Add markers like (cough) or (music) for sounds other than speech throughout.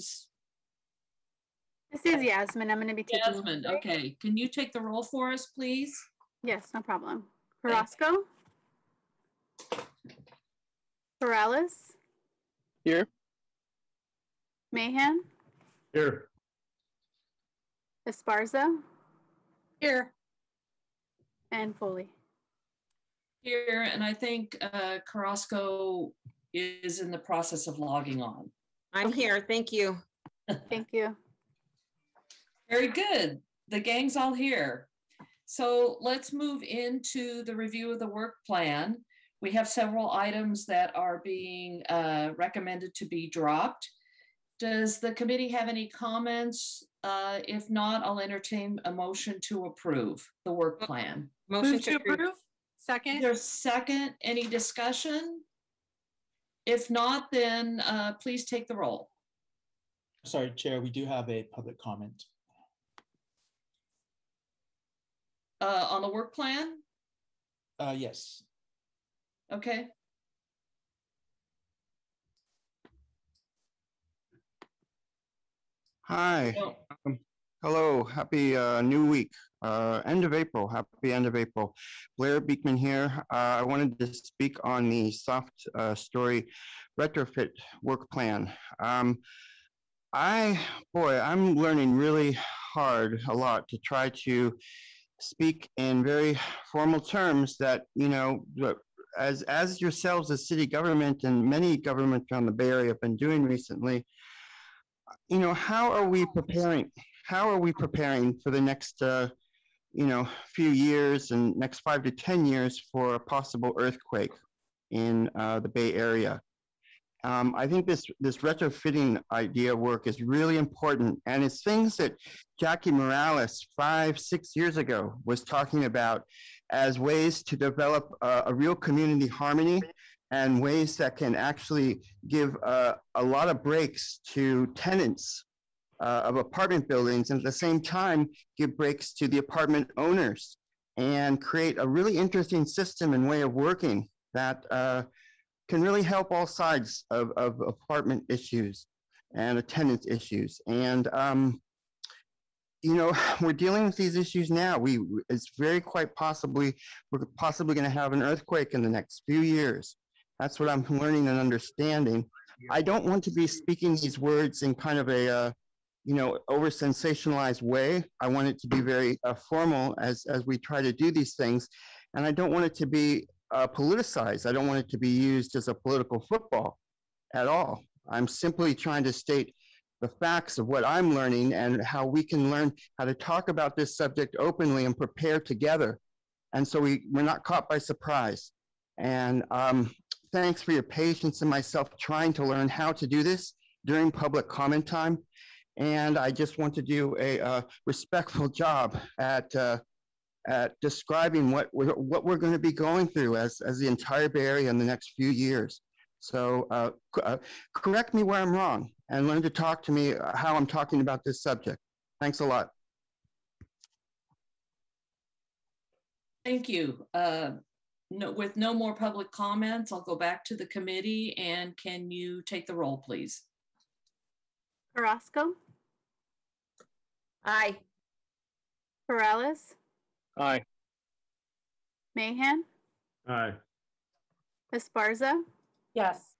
who's This is Yasmin. I'm going to be taking. Yasmin? Okay, can you take the roll for us, please? Yes, no problem. Carrasco? Morales? Here. Mahan? Here. Esparza? Here. And Foley. Here, and I think uh, Carrasco is in the process of logging on. I'm here. Thank you. Thank you. Very good. The gang's all here. So let's move into the review of the work plan. We have several items that are being uh, recommended to be dropped. Does the committee have any comments? Uh, If not, I'll entertain a motion to approve the work plan. Motion Move to approve. Second. there a second? Any discussion? If not, then uh, please take the roll. Sorry, Chair, we do have a public comment. Uh, On the work plan? Uh, yes, Okay. Hi. No. Hello. Happy uh, new week. Uh, end of April. Happy end of April. Blair Beekman here. Uh, I wanted to speak on the soft uh, story retrofit work plan. Um, I, boy, I'm learning really hard a lot to try to speak in very formal terms that, you know, as, as yourselves as city government and many governments around the Bay Area have been doing recently, you know, how are we preparing? How are we preparing for the next, uh, you know, few years and next five to 10 years for a possible earthquake in uh, the Bay Area? Um, I think this, this retrofitting idea work is really important. And it's things that Jackie Morales five, six years ago was talking about as ways to develop a, a real community harmony and ways that can actually give uh, a lot of breaks to tenants uh, of apartment buildings and at the same time give breaks to the apartment owners and create a really interesting system and way of working that uh, can really help all sides of, of apartment issues and attendance issues. And, um, you know, (sighs) we're dealing with these issues now. We, it's very quite possibly, we're possibly going to have an earthquake in the next few years. That's what I'm learning and understanding. I don't want to be speaking these words in kind of a, uh, you know, over sensationalized way. I want it to be very uh, formal as, as we try to do these things. And I don't want it to be uh, politicized. I don't want it to be used as a political football at all. I'm simply trying to state the facts of what I'm learning and how we can learn how to talk about this subject openly and prepare together. And so we, we're not caught by surprise. And um, thanks for your patience and myself trying to learn how to do this during public comment time. And I just want to do a uh, respectful job at uh, at describing what we're what we're going to be going through as as the entire Bay Area in the next few years. So uh, uh, correct me where I'm wrong and learn to talk to me uh, how I'm talking about this subject. Thanks a lot. Thank you. Uh, No, with no more public comments, I'll go back to the committee and can you take the roll, please? Carrasco? Aye. Morales? Aye. Mahan? Aye. Esparza? Yes.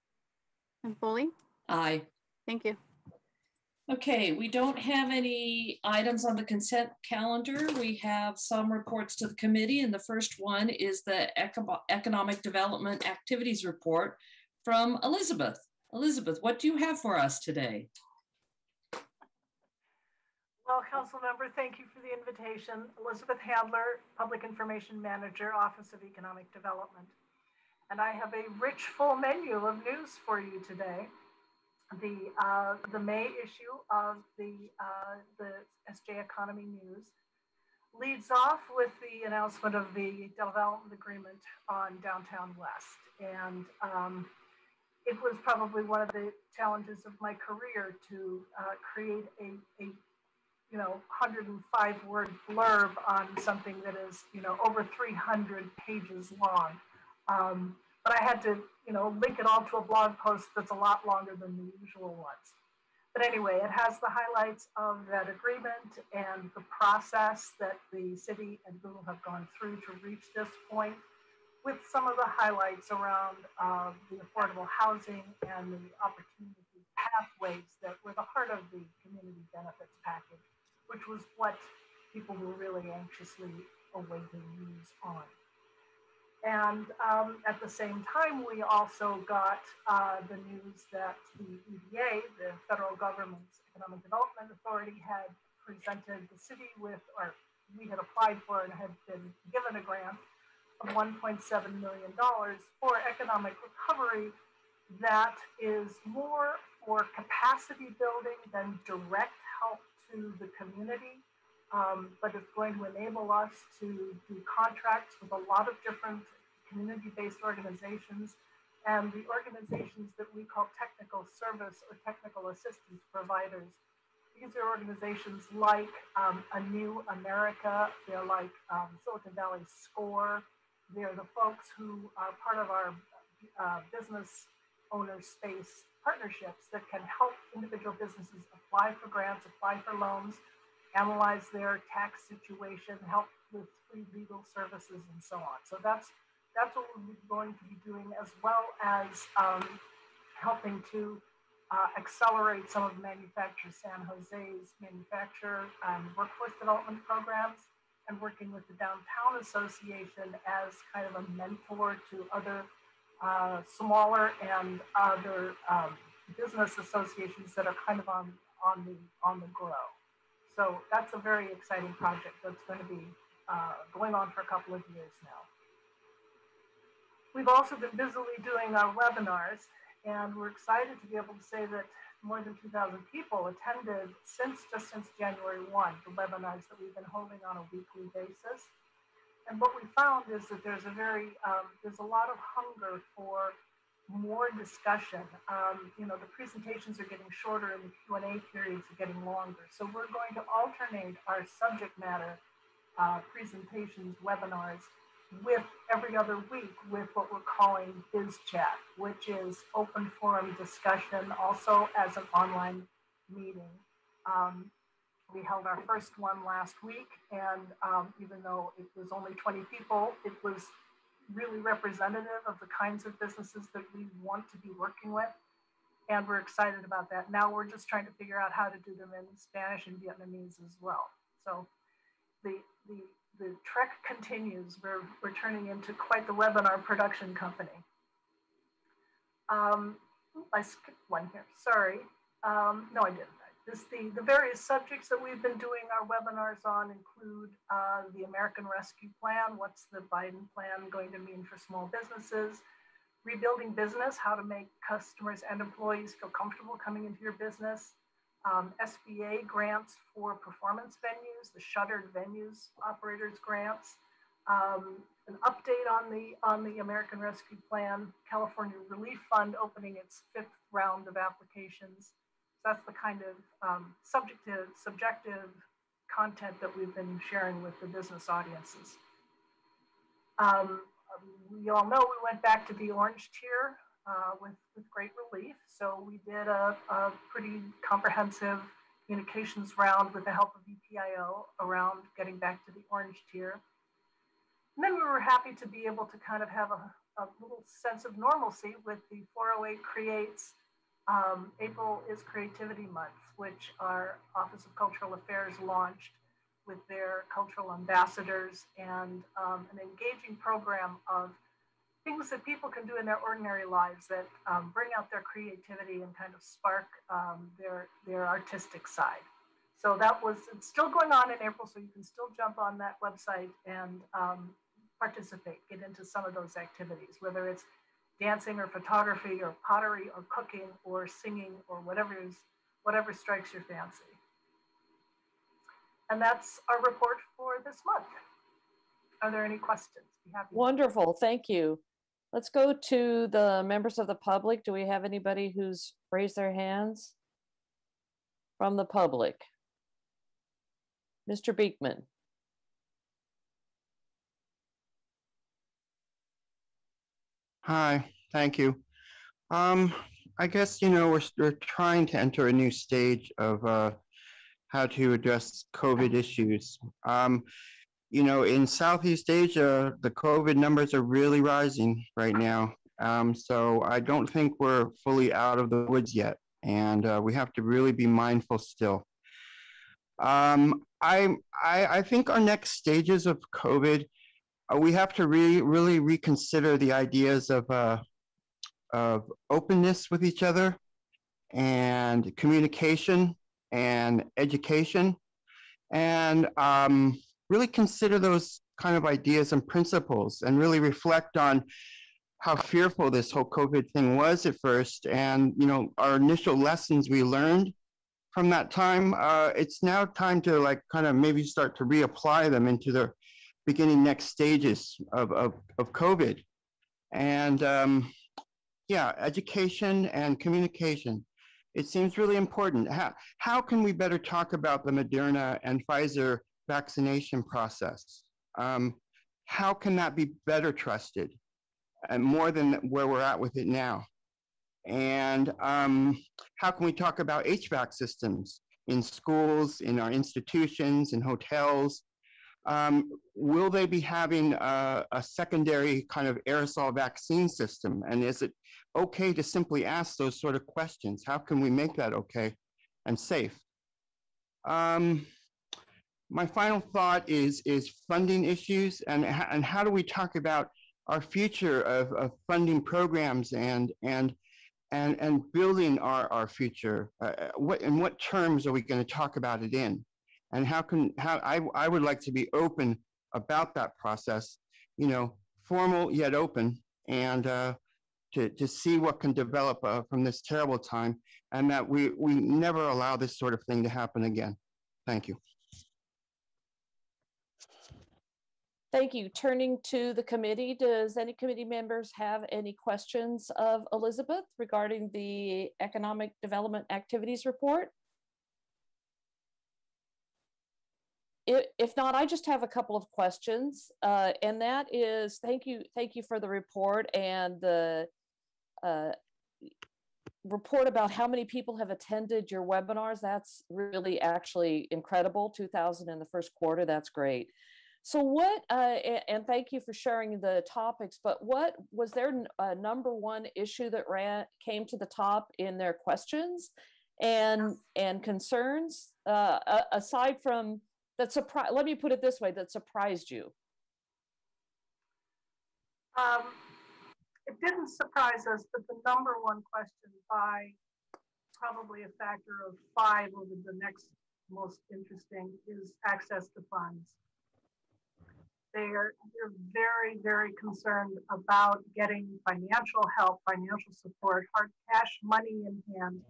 And Foley? Aye. Thank you. Okay, we don't have any items on the consent calendar. We have some reports to the committee, and the first one is the Eco- Economic Development Activities Report from Elizabeth. Elizabeth, what do you have for us today? Council member, thank you for the invitation. Elizabeth Handler, Public Information Manager, Office of Economic Development. And I have a rich, full menu of news for you today. The, uh, the May issue of the, uh, the SJ Economy News leads off with the announcement of the development agreement on Downtown West. And um, it was probably one of the challenges of my career to uh, create a, a you know, 105 word blurb on something that is, you know, over 300 pages long. Um, but I had to, you know, link it all to a blog post that's a lot longer than the usual ones. But anyway, it has the highlights of that agreement and the process that the city and Google have gone through to reach this point with some of the highlights around uh, the affordable housing and the opportunity pathways that were the heart of the community benefits package, which was what people were really anxiously awaiting news on. And um, at the same time, we also got uh, the news that the EDA, the federal government's economic development authority, had presented the city with, or we had applied for and had been given a grant of $1.7 million for economic recovery that is more for capacity building than direct help to the community um, but it's going to enable us to do contracts with a lot of different community-based organizations and the organizations that we call technical service or technical assistance providers. These are organizations like um, Anew America, they're like um, Silicon Valley SCORE, they're the folks who are part of our uh, business owner space partnerships that can help individual businesses apply for grants, apply for loans, analyze their tax situation, help with free legal services, and so on. So that's that's what we're going to be doing, as well as um, helping to uh, accelerate some of Manufacture San Jose's manufacturer and workforce development programs, and working with the Downtown Association as kind of a mentor to other uh, smaller and other um, business associations that are kind of on on the on the grow. So that's a very exciting project that's going to be uh, going on for a couple of years now. We've also been busily doing our webinars, and we're excited to be able to say that more than 2,000 people attended since just since January 1, the webinars that we've been holding on a weekly basis. And what we found is that there's a very, um, there's a lot of hunger for more discussion. Um, you know, the presentations are getting shorter and the Q&A periods are getting longer. So we're going to alternate our subject matter uh, presentations, webinars, with every other week with what we're calling Biz Chat, which is open forum discussion, also as an online meeting. Um, we held our first one last week, and um, even though it was only 20 people, it was really representative of the kinds of businesses that we want to be working with. And we're excited about that. Now we're just trying to figure out how to do them in Spanish and Vietnamese as well. So the, the the trek continues. We're, we're turning into quite the webinar production company. Um, I skipped one here, sorry. Um, no, I didn't. This, the, the various subjects that we've been doing our webinars on include uh, the American Rescue Plan, what's the Biden plan going to mean for small businesses, rebuilding business, how to make customers and employees feel comfortable coming into your business, um, SBA grants for performance venues, the shuttered venues operators grants, um, an update on the on the American Rescue Plan, California Relief Fund opening its fifth round of applications. So that's the kind of um, subjective, subjective content that we've been sharing with the business audiences. Um, we all know we went back to the orange tier uh, with, with great relief. So we did a, a pretty comprehensive communications round with the help of EPIO around getting back to the orange tier. And then we were happy to be able to kind of have a, a little sense of normalcy with the 408 Creates um, April is Creativity Month, which our Office of Cultural Affairs launched with their cultural ambassadors and um, an engaging program of things that people can do in their ordinary lives that um, bring out their creativity and kind of spark um, their their artistic side. So that was it's still going on in April, so you can still jump on that website and um, participate, get into some of those activities, whether it's dancing or photography or pottery or cooking or singing or whatever is whatever strikes your fancy. And that's our report for this month. Are there any questions? Wonderful, thank you. Let's go to the members of the public. Do we have anybody who's raised their hands? From the public. Mr. Beekman. Hi, thank you. Um, I guess, you know, we're, we're trying to enter a new stage of uh, how to address COVID issues. Um, you know, in Southeast Asia, the COVID numbers are really rising right now. Um, so I don't think we're fully out of the woods yet, and uh, we have to really be mindful still. Um, I, I I think our next stages of COVID, uh, we have to re- really reconsider the ideas of uh, of openness with each other, and communication and education, and um, really consider those kind of ideas and principles, and really reflect on how fearful this whole COVID thing was at first, and you know our initial lessons we learned from that time. Uh, it's now time to like kind of maybe start to reapply them into the beginning next stages of of, of COVID, and um, yeah, education and communication. It seems really important. How how can we better talk about the Moderna and Pfizer vaccination process? Um, how can that be better trusted? and more than where we're at with it now. And um, how can we talk about HVAC systems in schools, in our institutions, in hotels? Um, will they be having a, a, secondary kind of aerosol vaccine system? And is it okay to simply ask those sort of questions? How can we make that okay and safe? Um, my final thought is, is funding issues and, and how do we talk about our future of, of funding programs and and and and building our our future uh, uh what in what terms are we going to talk about it in and how can how I, I would like to be open about that process you know formal yet open and uh, to, to see what can develop uh, from this terrible time and that we we never allow this sort of thing to happen again thank you Thank you. Turning to the committee, does any committee members have any questions of Elizabeth regarding the Economic Development Activities Report? If, not, I just have a couple of questions, uh, and that is, thank you, thank you for the report and the uh, report about how many people have attended your webinars. That's really actually incredible. 2,000 in the first quarter, that's great. So what, uh, and, and, thank you for sharing the topics, but what, was their number one issue that ran, came to the top in their questions and, and concerns, uh, aside from, that surprise, let me put it this way, that surprised you? Um, it didn't surprise us, but the number one question by probably a factor of five over the next most interesting is access to funds. They're, they're very, very concerned about getting financial help, financial support, hard cash money in hand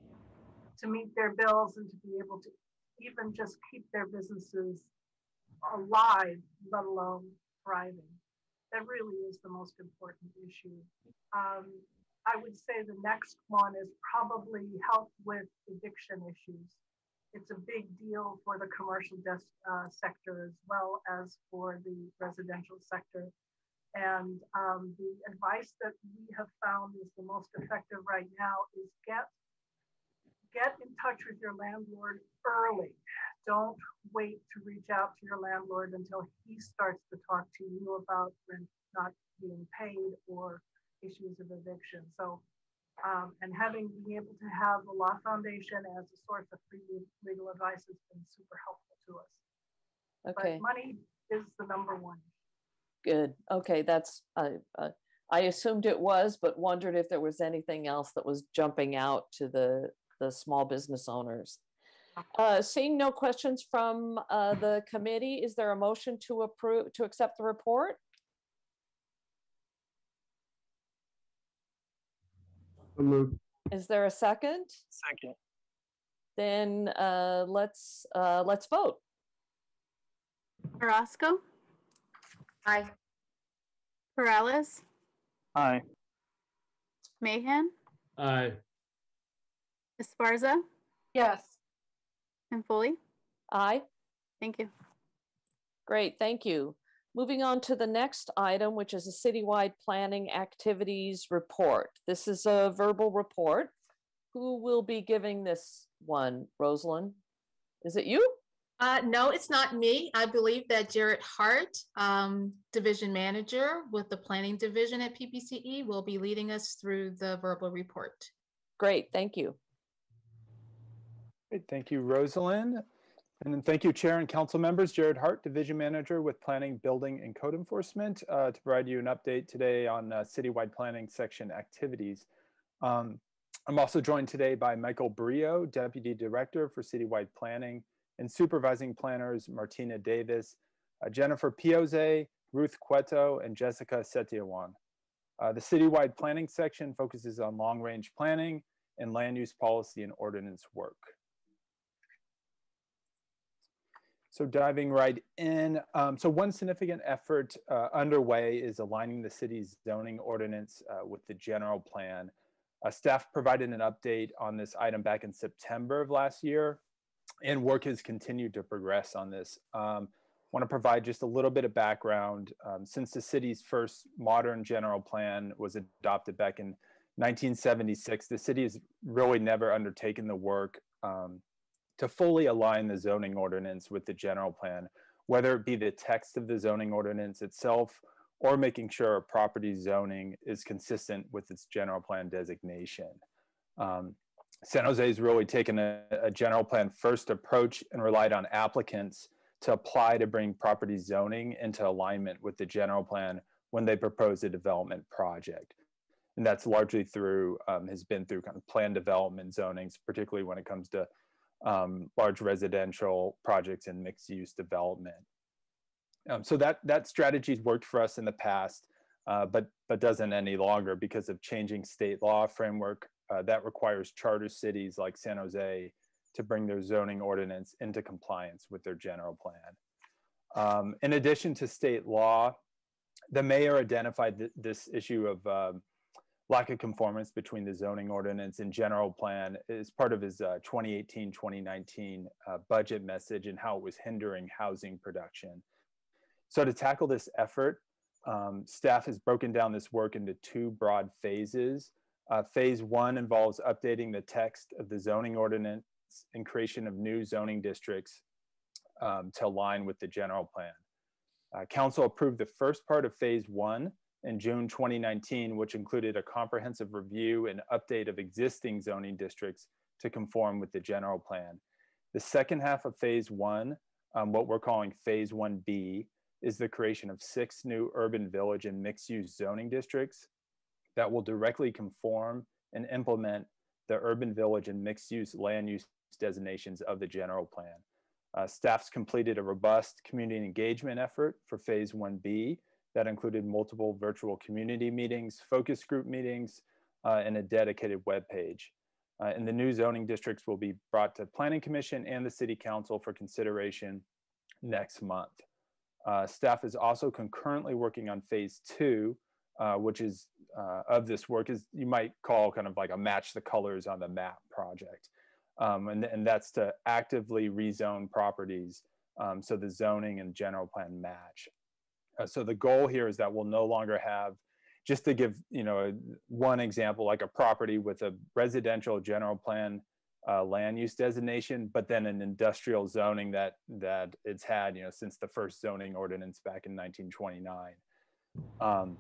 to meet their bills and to be able to even just keep their businesses alive, let alone thriving. That really is the most important issue. Um, I would say the next one is probably help with addiction issues it's a big deal for the commercial desk, uh, sector as well as for the residential sector. And um, the advice that we have found is the most effective right now is get get in touch with your landlord early. Don't wait to reach out to your landlord until he starts to talk to you about rent not being paid or issues of eviction. So um, and having being able to have the Law Foundation as a source of free legal advice has been super helpful to us. Okay. But money is the number one. Good. Okay, that's uh, uh, I assumed it was, but wondered if there was anything else that was jumping out to the the small business owners. Uh, seeing no questions from uh, the committee, is there a motion to approve to accept the report? moved. Is there a second? Second. Then uh, let's uh, let's vote. Orozco, Aye. Peralez, Aye. Mahan, Aye. Esparza, Yes. and Foley. Aye. Thank you. Great, thank you. Moving on to the next item, which is a citywide planning activities report. This is a verbal report. who will be giving this one? Rosalynn? Is it you? Uh, no, it's not me. I believe that Jared Hart, um, Division Manager with the Planning Division at PBCE, will be leading us through the verbal report. Great, thank you. Great, thank you, Rosalynn. And then thank you, Chair and Council members. Jared Hart, Division Manager with Planning, Building, and Code Enforcement uh, to provide you an update today on uh, citywide planning section activities. Um, I'm also joined today by Michael Brilliot, Deputy Director for Citywide Planning, and Supervising Planners Martina Davis, uh, Jennifer Piozet, Ruth Cueto, and Jessica Setiawan. Uh, the citywide planning section focuses on long-range planning and land use policy and ordinance work. So diving right in, um, so one significant effort uh, underway is aligning the city's zoning ordinance uh, with the general plan. Uh, staff provided an update on this item back in September of last year, and work has continued to progress on this. Um, want to provide just a little bit of background. Um, since the city's first modern general plan was adopted back in 1976, the city has really never undertaken the work um, to fully align the zoning ordinance with the general plan, whether it be the text of the zoning ordinance itself or making sure a property zoning is consistent with its general plan designation. Um, San Jose has really taken a, a, general plan first approach and relied on applicants to apply to bring property zoning into alignment with the general plan when they propose a development project. And that's largely through, um, has been through kind of plan development zonings, particularly when it comes to um, large residential projects and mixed use development. Um, so that that strategy's worked for us in the past, uh, but but doesn't any longer because of changing state law framework uh, that requires charter cities like San Jose to bring their zoning ordinance into compliance with their general plan. Um, in addition to state law, the mayor identified th this issue of um, lack of conformance between the zoning ordinance and general plan is part of his 2018-2019 uh, uh, budget message and how it was hindering housing production. So to tackle this effort, um, staff has broken down this work into two broad phases. Uh, phase one involves updating the text of the zoning ordinance and creation of new zoning districts um, to align with the general plan. Uh, council approved the first part of phase one in June 2019, which included a comprehensive review and update of existing zoning districts to conform with the general plan. The second half of phase one, um, what we're calling phase 1B, is the creation of six new urban village and mixed use zoning districts that will directly conform and implement the urban village and mixed use land use designations of the general plan. Uh, staff's completed a robust community engagement effort for phase 1B that included multiple virtual community meetings, focus group meetings, uh, and a dedicated web page. Uh, and the new zoning districts will be brought to Planning Commission and the City Council for consideration next month. Uh, staff is also concurrently working on phase two, uh, which is uh, of this work is you might call kind of like a match the colors on the map project. Um, and, and that's to actively rezone properties um, so the zoning and general plan match. Uh, so the goal here is that we'll no longer have, just to give you know one example, like a property with a residential general plan uh, land use designation, but then an industrial zoning that that it's had you know since the first zoning ordinance back in 1929. Um,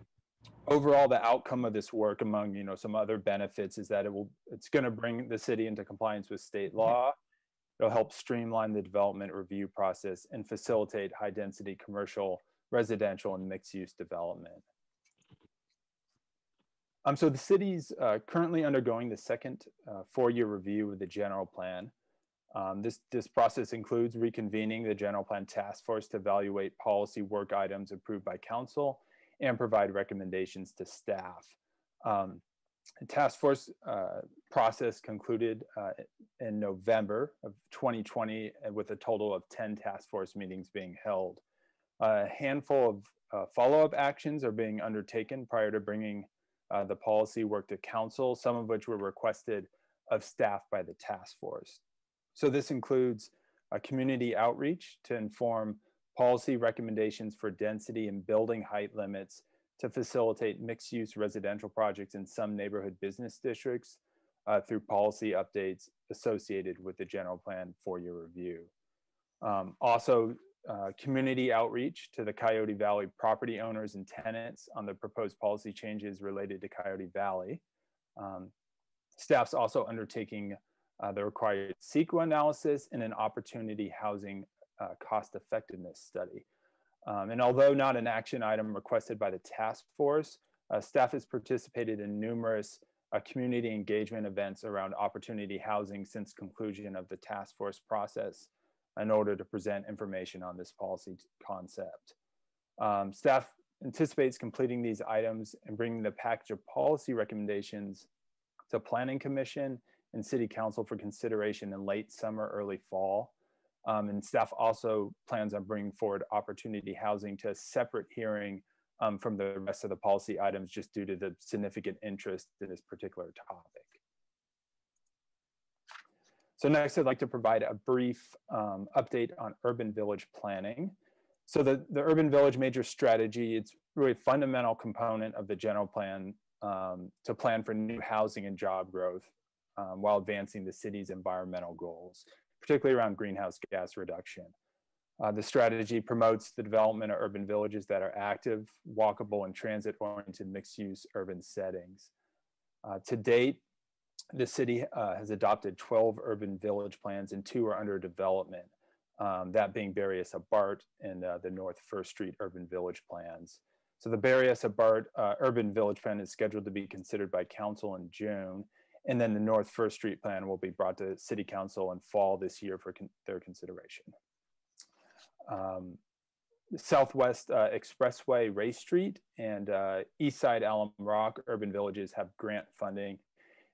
overall, the outcome of this work, among you know some other benefits, is that it will it's going to bring the city into compliance with state law. It'll help streamline the development review process and facilitate high density commercial residential and mixed use development. Um, so the city's uh, currently undergoing the second uh, four-year review of the general plan. Um, this, this process includes reconvening the general plan task force to evaluate policy work items approved by council and provide recommendations to staff. Um, the task force uh, process concluded uh, in November of 2020 with a total of 10 task force meetings being held. A handful of uh, follow-up actions are being undertaken prior to bringing uh, the policy work to council, some of which were requested of staff by the task force. So this includes a community outreach to inform policy recommendations for density and building height limits to facilitate mixed use residential projects in some neighborhood business districts, uh, through policy updates associated with the general plan four-year review. Um, also, uh, community outreach to the Coyote Valley property owners and tenants on the proposed policy changes related to Coyote Valley. Um, staff's also undertaking uh, the required CEQA analysis and an opportunity housing uh, cost effectiveness study. Um, and although not an action item requested by the task force, uh, staff has participated in numerous uh, community engagement events around opportunity housing since conclusion of the task force process in order to present information on this policy concept. Um, staff anticipates completing these items and bringing the package of policy recommendations to Planning Commission and City Council for consideration in late summer, early fall. Um, and staff also plans on bringing forward opportunity housing to a separate hearing um, from the rest of the policy items just due to the significant interest in this particular topic. So next, I'd like to provide a brief um, update on urban village planning. So the, the urban village major strategy, it's really a fundamental component of the general plan um, to plan for new housing and job growth um, while advancing the city's environmental goals, particularly around greenhouse gas reduction. Uh, the strategy promotes the development of urban villages that are active, walkable, and transit-oriented mixed-use urban settings. Uh, to date, the city uh, has adopted 12 urban village plans and two are under development, um, that being Berryessa Bart and uh, the North First Street urban village plans. So the Berryessa Bart uh, urban village plan is scheduled to be considered by council in June, and then the North First Street plan will be brought to city council in fall this year for con their consideration. Um, Southwest uh, Expressway Race Street and uh, East Side Alum Rock urban villages have grant funding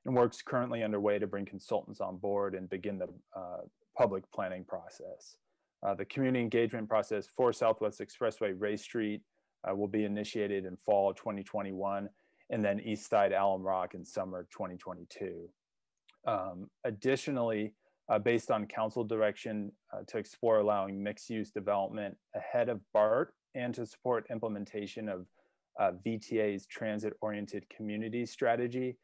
and works currently underway to bring consultants on board and begin the uh, public planning process. Uh, the community engagement process for Southwest Expressway Race Street uh, will be initiated in fall 2021 and then East Side Alum Rock in summer 2022. Um, additionally, uh, based on council direction uh, to explore allowing mixed use development ahead of BART and to support implementation of uh, VTA's transit oriented community strategy.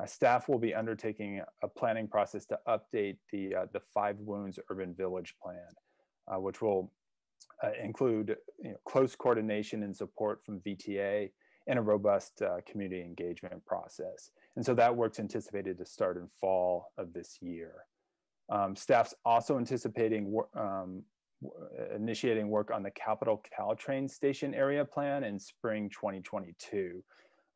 Uh, staff will be undertaking a planning process to update the, uh, the Five Wounds Urban Village Plan, uh, which will include you know, close coordination and support from VTA and a robust community engagement process. And so that work's anticipated to start in fall of this year. Um, staff's also anticipating um, initiating work on the Capitol Caltrain Station area plan in spring 2022.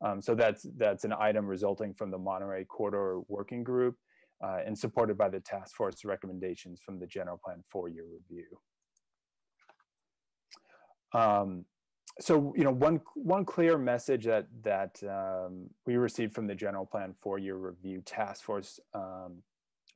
Um, so that's that's an item resulting from the Monterey Corridor Working Group uh, and supported by the task force recommendations from the general plan four-year review. Um, so you know one one clear message that that um, we received from the general plan four-year review task force um,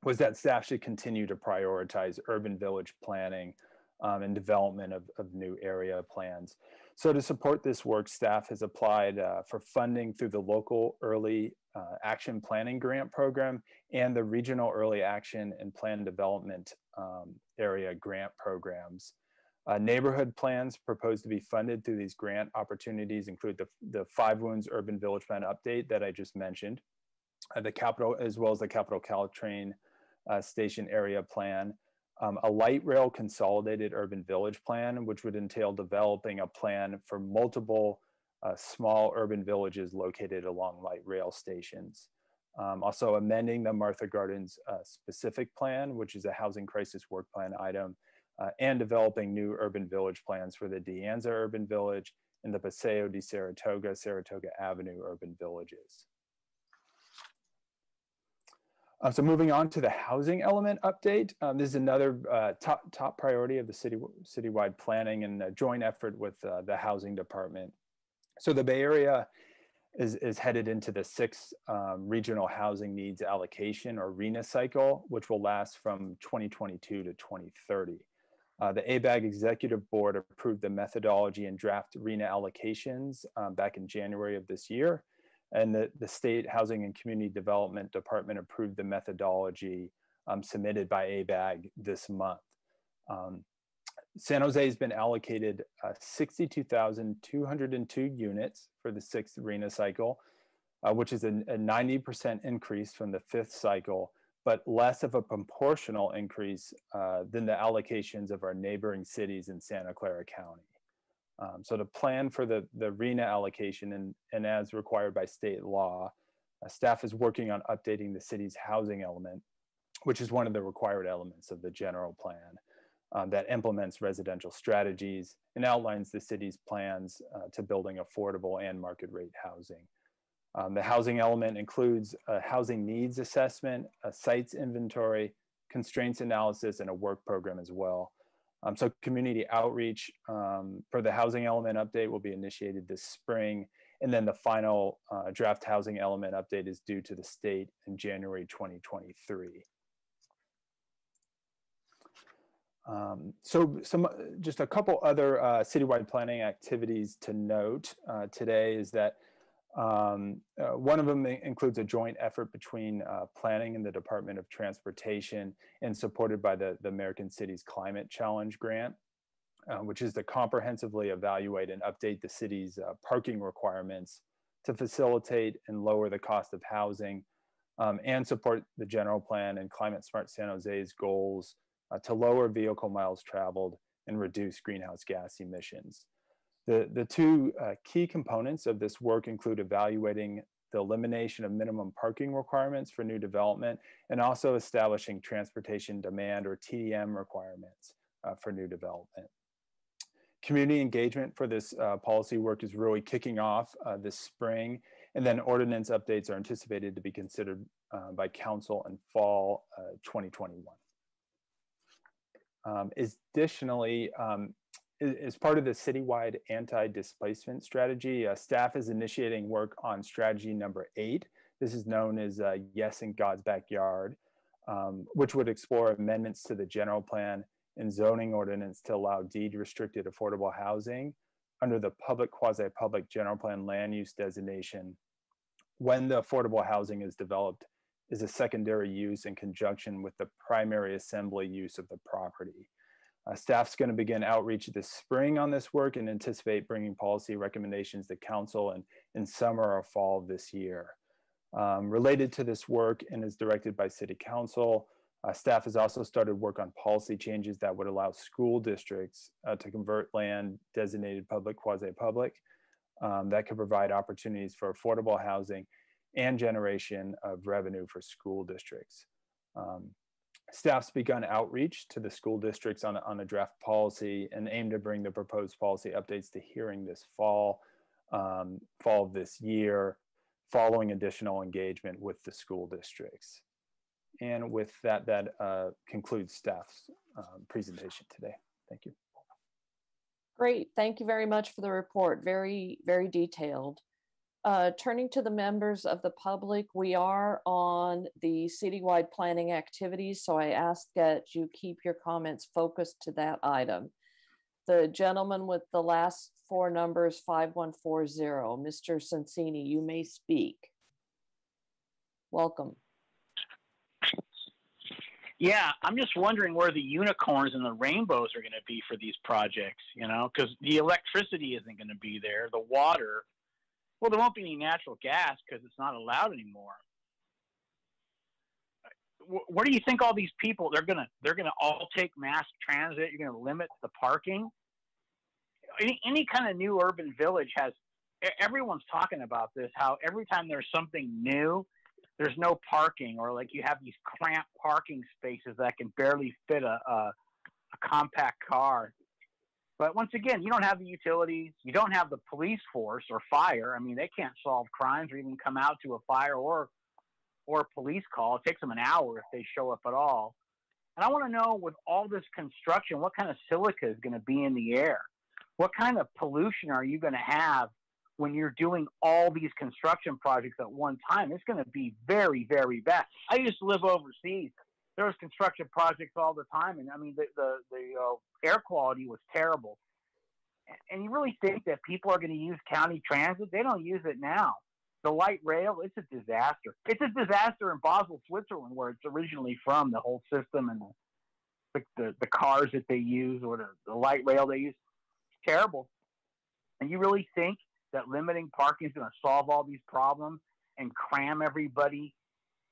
was that staff should continue to prioritize urban village planning um, and development of, of new area plans. So to support this work, staff has applied uh, for funding through the local early uh, action planning grant program and the regional early action and plan development um, area grant programs. Uh, neighborhood plans proposed to be funded through these grant opportunities include the, the Five Wounds Urban Village Plan update that I just mentioned, uh, the capital, as well as the Capitol Caltrain uh, station area plan, um, a light rail consolidated urban village plan, which would entail developing a plan for multiple uh, small urban villages located along light rail stations. Um, also amending the Martha Gardens uh, specific plan, which is a housing crisis work plan item, uh, and developing new urban village plans for the De Anza urban village and the Paseo de Saratoga, Saratoga Avenue urban villages. Uh, so moving on to the housing element update, um, this is another uh, top top priority of the city citywide planning and a joint effort with uh, the housing department. So the Bay Area is, is headed into the sixth um, regional housing needs allocation or RHNA cycle, which will last from 2022 to 2030. Uh, the ABAG executive board approved the methodology and draft RHNA allocations um, back in January of this year and the, the State Housing and Community Development Department approved the methodology um, submitted by ABAG this month. Um, San Jose has been allocated uh, 62,202 units for the sixth RHNA cycle. uh, which is a, a 90% increase from the fifth cycle, but less of a proportional increase uh, than the allocations of our neighboring cities in Santa Clara County. Um, so the plan for the, the RHNA allocation and, and as required by state law, uh, staff is working on updating the city's housing element, which is one of the required elements of the general plan um, that implements residential strategies and outlines the city's plans uh, to building affordable and market rate housing. Um, the housing element includes a housing needs assessment, a sites inventory, constraints analysis, and a work program as well. Um, so community outreach um, for the housing element update will be initiated this spring. And then the final uh, draft housing element update is due to the state in January 2023. Um, so some just a couple other uh, citywide planning activities to note uh, today is that um, uh, one of them includes a joint effort between uh, planning and the Department of Transportation and supported by the, the American Cities Climate Challenge grant, uh, which is to comprehensively evaluate and update the city's uh, parking requirements to facilitate and lower the cost of housing um, and support the general plan and Climate Smart San Jose's goals uh, to lower vehicle miles traveled and reduce greenhouse gas emissions. The, the two uh, key components of this work include evaluating the elimination of minimum parking requirements for new development and also establishing transportation demand or TDM requirements uh, for new development. Community engagement for this uh, policy work is really kicking off uh, this spring and then ordinance updates are anticipated to be considered uh, by council in fall uh, 2021. Um, additionally, um, as part of the citywide anti-displacement strategy, uh, staff is initiating work on strategy number eight. This is known as uh, Yes in God's Backyard, um, which would explore amendments to the general plan and zoning ordinance to allow deed restricted affordable housing under the public quasi-public general plan land use designation when the affordable housing is developed is a secondary use in conjunction with the primary assembly use of the property. Uh, staff's going to begin outreach this spring on this work and anticipate bringing policy recommendations to council in, in summer or fall this year. Um, related to this work and is directed by city council, uh, staff has also started work on policy changes that would allow school districts uh, to convert land designated public quasi-public um, that could provide opportunities for affordable housing and generation of revenue for school districts. Um, Staff's begun outreach to the school districts on, on a draft policy and aim to bring the proposed policy updates to hearing this fall, um, fall of this year, following additional engagement with the school districts. And with that, that uh, concludes staff's um, presentation today. Thank you. Great. Thank you very much for the report. Very, very detailed. Uh, turning to the members of the public, we are on the citywide planning activities, so I ask that you keep your comments focused to that item. The gentleman with the last four numbers, 5140, Mr. Sensini, you may speak. Welcome. Yeah, I'm just wondering where the unicorns and the rainbows are going to be for these projects, you know, because the electricity isn't going to be there, the water, well, there won't be any natural gas because it's not allowed anymore. What do you think all these people they're gonna they're gonna all take mass transit? You're gonna limit the parking. Any any kind of new urban village has everyone's talking about this. How every time there's something new, there's no parking, or like you have these cramped parking spaces that can barely fit a, a, a compact car. But once again, you don't have the utilities, you don't have the police force or fire. I mean, they can't solve crimes or even come out to a fire or or a police call. It takes them an hour if they show up at all. And I want to know with all this construction, what kind of silica is going to be in the air? What kind of pollution are you going to have when you're doing all these construction projects at one time? It's going to be very, very bad. I used to live overseas there was construction projects all the time, and I mean the the, the uh, air quality was terrible. And you really think that people are going to use county transit? They don't use it now. The light rail, it's a disaster. It's a disaster in Basel, Switzerland, where it's originally from. The whole system and the the, the cars that they use or the, the light rail they use, it's terrible. And you really think that limiting parking is going to solve all these problems? and cram everybody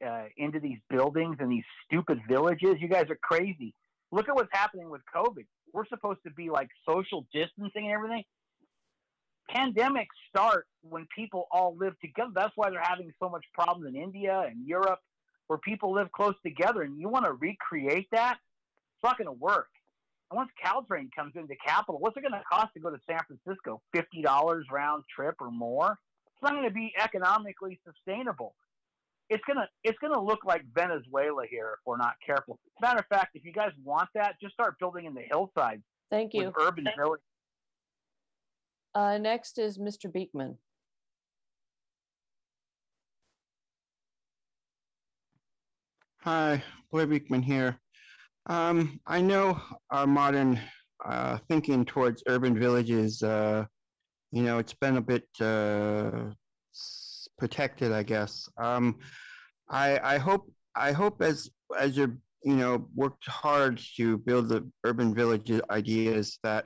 uh, into these buildings and these stupid villages. You guys are crazy. Look at what's happening with COVID. We're supposed to be like social distancing and everything. Pandemics start when people all live together. That's why they're having so much problems in India and Europe where people live close together. And you want to recreate that? It's not going to work. And once Caltrain comes into capital, what's it going to cost to go to San Francisco? $50 round trip or more? It's not going to be economically sustainable. It's gonna it's gonna look like Venezuela here if we're not careful. Matter of fact, if you guys want that, just start building in the hillsides Thank with you. urban village. Uh, next is Mr. Beekman. Hi, Blair Beekman here. Um, I know our modern uh, thinking towards urban villages, uh, you know, it's been a bit uh, s- protected, I guess. Um, I, I hope I hope as as you're you know worked hard to build the urban village ideas that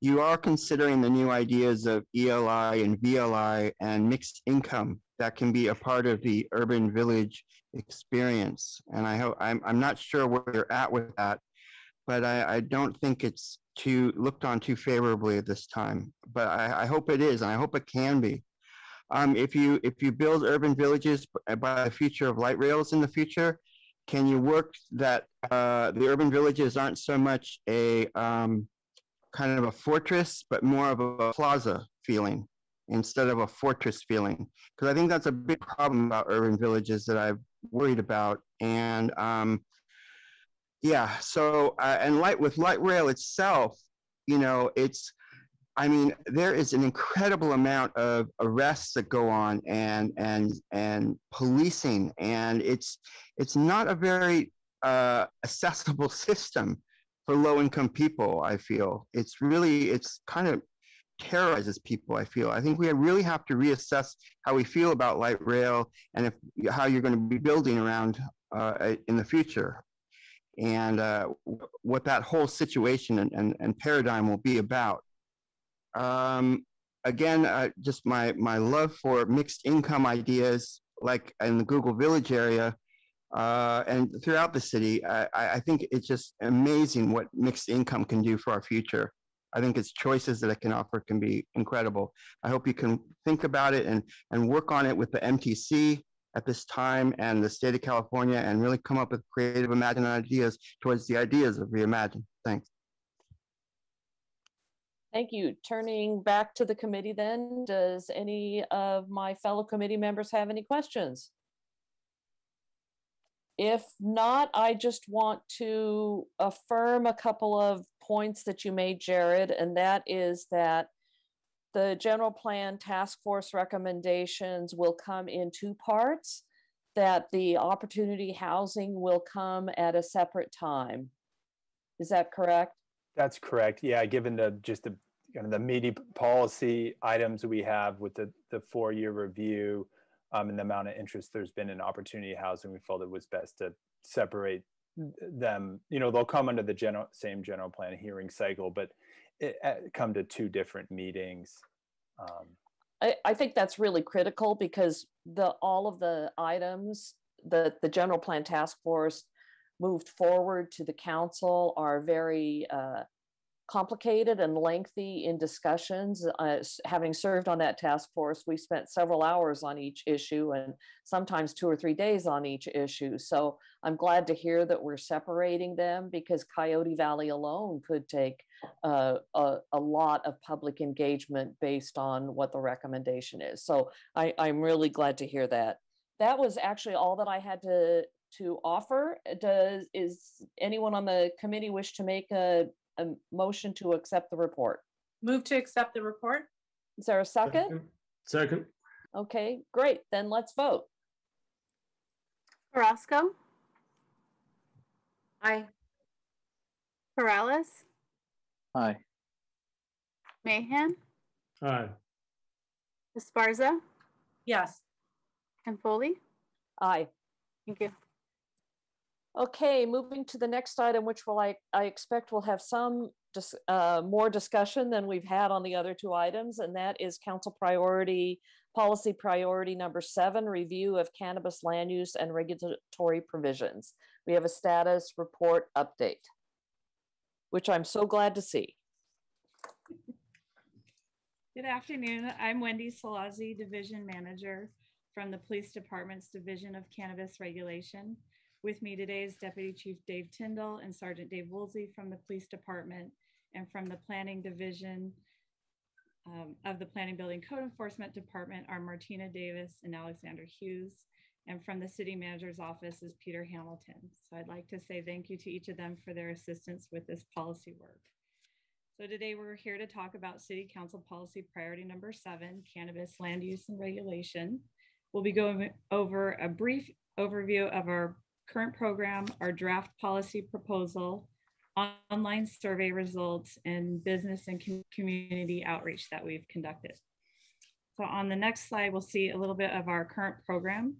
you are considering the new ideas of ELI and VLI and mixed income that can be a part of the urban village experience. And I hope I'm I'm not sure where you're at with that, but I, I don't think it's too looked on too favorably at this time. But I, I hope it is, and I hope it can be. Um, if you if you build urban villages b- by the future of light rails in the future, can you work that uh, the urban villages aren't so much a um, kind of a fortress, but more of a plaza feeling instead of a fortress feeling? Because I think that's a big problem about urban villages that I've worried about. And um, yeah, so uh, and light with light rail itself, you know, it's I mean, there is an incredible amount of arrests that go on and and and policing, and it's it's not a very uh, accessible (laughs) system for low income people. I feel it's really it's kind of terrorizes people. I feel I think we really have to reassess how we feel about light rail and if how you're going to be building around uh, in the future and uh, what that whole situation and, and, and paradigm will be about. Um, again, uh, just my, my love for mixed income ideas, like in the Google Village area uh, and throughout the city, I, I think it's just amazing what mixed income can do for our future. I think its choices that it can offer can be incredible. I hope you can think about it and, and work on it with the MTC at this time and the state of California and really come up with creative imagined ideas towards the ideas of Reimagine. Thanks. Thank you. Turning back to the committee then, does any of my fellow committee members have any questions? If not, I just want to affirm a couple of points that you made, Jared, and that is that the general plan task force recommendations will come in two parts, that the opportunity housing will come at a separate time. Is that correct? That's correct. Yeah, given the just the kind of the meaty policy items we have with the the four year review um, and the amount of interest there's been in opportunity housing, we felt it was best to separate them. You know, they'll come under the general same general plan hearing cycle, but it, uh, come to two different meetings. Um, I, I think that's really critical because the, all of the items that the general plan task force moved forward to the council are very uh, complicated and lengthy in discussions. Uh, having served on that task force, we spent several hours on each issue and sometimes two or three days on each issue. So I'm glad to hear that we're separating them because Coyote Valley alone could take uh, a, a lot of public engagement based on what the recommendation is. So I, I'm really glad to hear that. That was actually all that I had to to offer. Does is anyone on the committee wish to make a, a motion to accept the report? Move to accept the report? Is there a second? Second, Okay, great. Then let's vote. Orozco, Aye. Peralez, Aye. Mahan, aye. Esparza, Yes. and Foley. Aye. Thank you. Okay, moving to the next item, which will I, I expect will have some dis- uh, more discussion than we've had on the other two items, and that is council priority, policy priority number seven, review of cannabis land use and regulatory provisions. We have a status report update, which I'm so glad to see. Good afternoon. I'm Wendy Sollazzi, Division Manager from the Police Department's Division of Cannabis Regulation. With me today is Deputy Chief Dave Tyndall and Sergeant Dave Woolsey from the Police Department and from the Planning Division um, of the Planning Building Code Enforcement Department are Martina Davis and Alexander Hughes. And from the City Manager's Office is Peter Hamilton. So I'd like to say thank you to each of them for their assistance with this policy work. So today we're here to talk about City Council Policy Priority Number Seven, Cannabis Land Use and Regulation. We'll be going over a brief overview of our current program, our draft policy proposal, online survey results, and business and community outreach that we've conducted. So on the next slide, we'll see a little bit of our current program.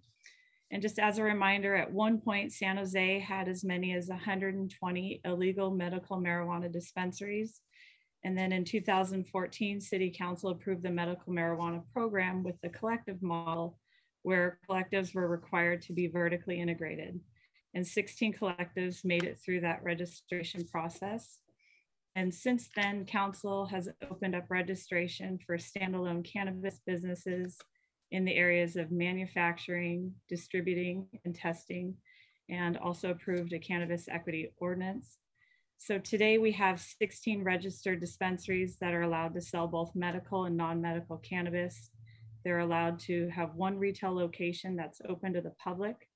And just as a reminder, at one point, San Jose had as many as 120 illegal medical marijuana dispensaries. And then in 2014, City Council approved the medical marijuana program with the collective model, where collectives were required to be vertically integrated and 16 collectives made it through that registration process. And since then, Council has opened up registration for standalone cannabis businesses in the areas of manufacturing, distributing, and testing, and also approved a cannabis equity ordinance. So today we have 16 registered dispensaries that are allowed to sell both medical and non-medical cannabis. They're allowed to have one retail location that's open to the public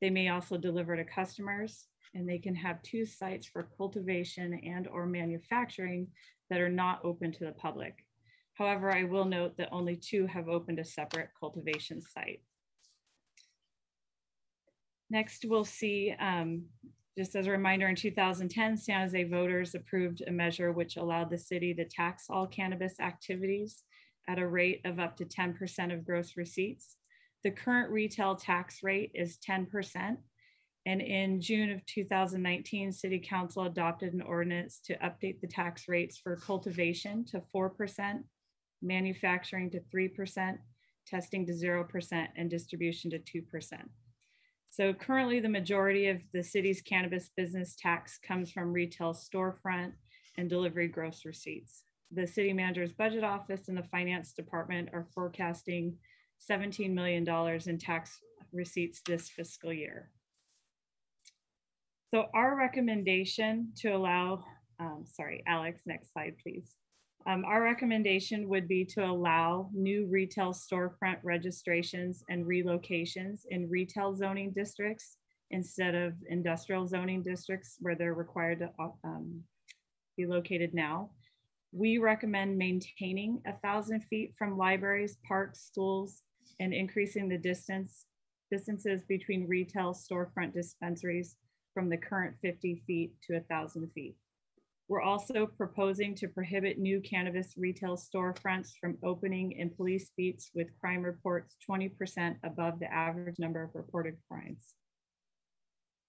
they may also deliver to customers and they can have two sites for cultivation and or manufacturing that are not open to the public. However, I will note that only two have opened a separate cultivation site. Next, we'll see, um, just as a reminder, in 2010, San Jose voters approved a measure which allowed the city to tax all cannabis activities at a rate of up to 10% of gross receipts. The current retail tax rate is 10%. And in June of 2019, City Council adopted an ordinance to update the tax rates for cultivation to 4%, manufacturing to 3%, testing to 0%, and distribution to 2%. So currently the majority of the city's cannabis business tax comes from retail storefront and delivery gross receipts. The city manager's budget office and the finance department are forecasting $17 million in tax receipts this fiscal year. So our recommendation to allow, um, sorry, Alex, next slide, please. Um, our recommendation would be to allow new retail storefront registrations and relocations in retail zoning districts instead of industrial zoning districts where they're required to um, be located now. We recommend maintaining a thousand feet from libraries, parks, schools, and increasing the distance distances between retail storefront dispensaries from the current 50 feet to 1,000 feet. We're also proposing to prohibit new cannabis retail storefronts from opening in police beats with crime reports 20% above the average number of reported crimes.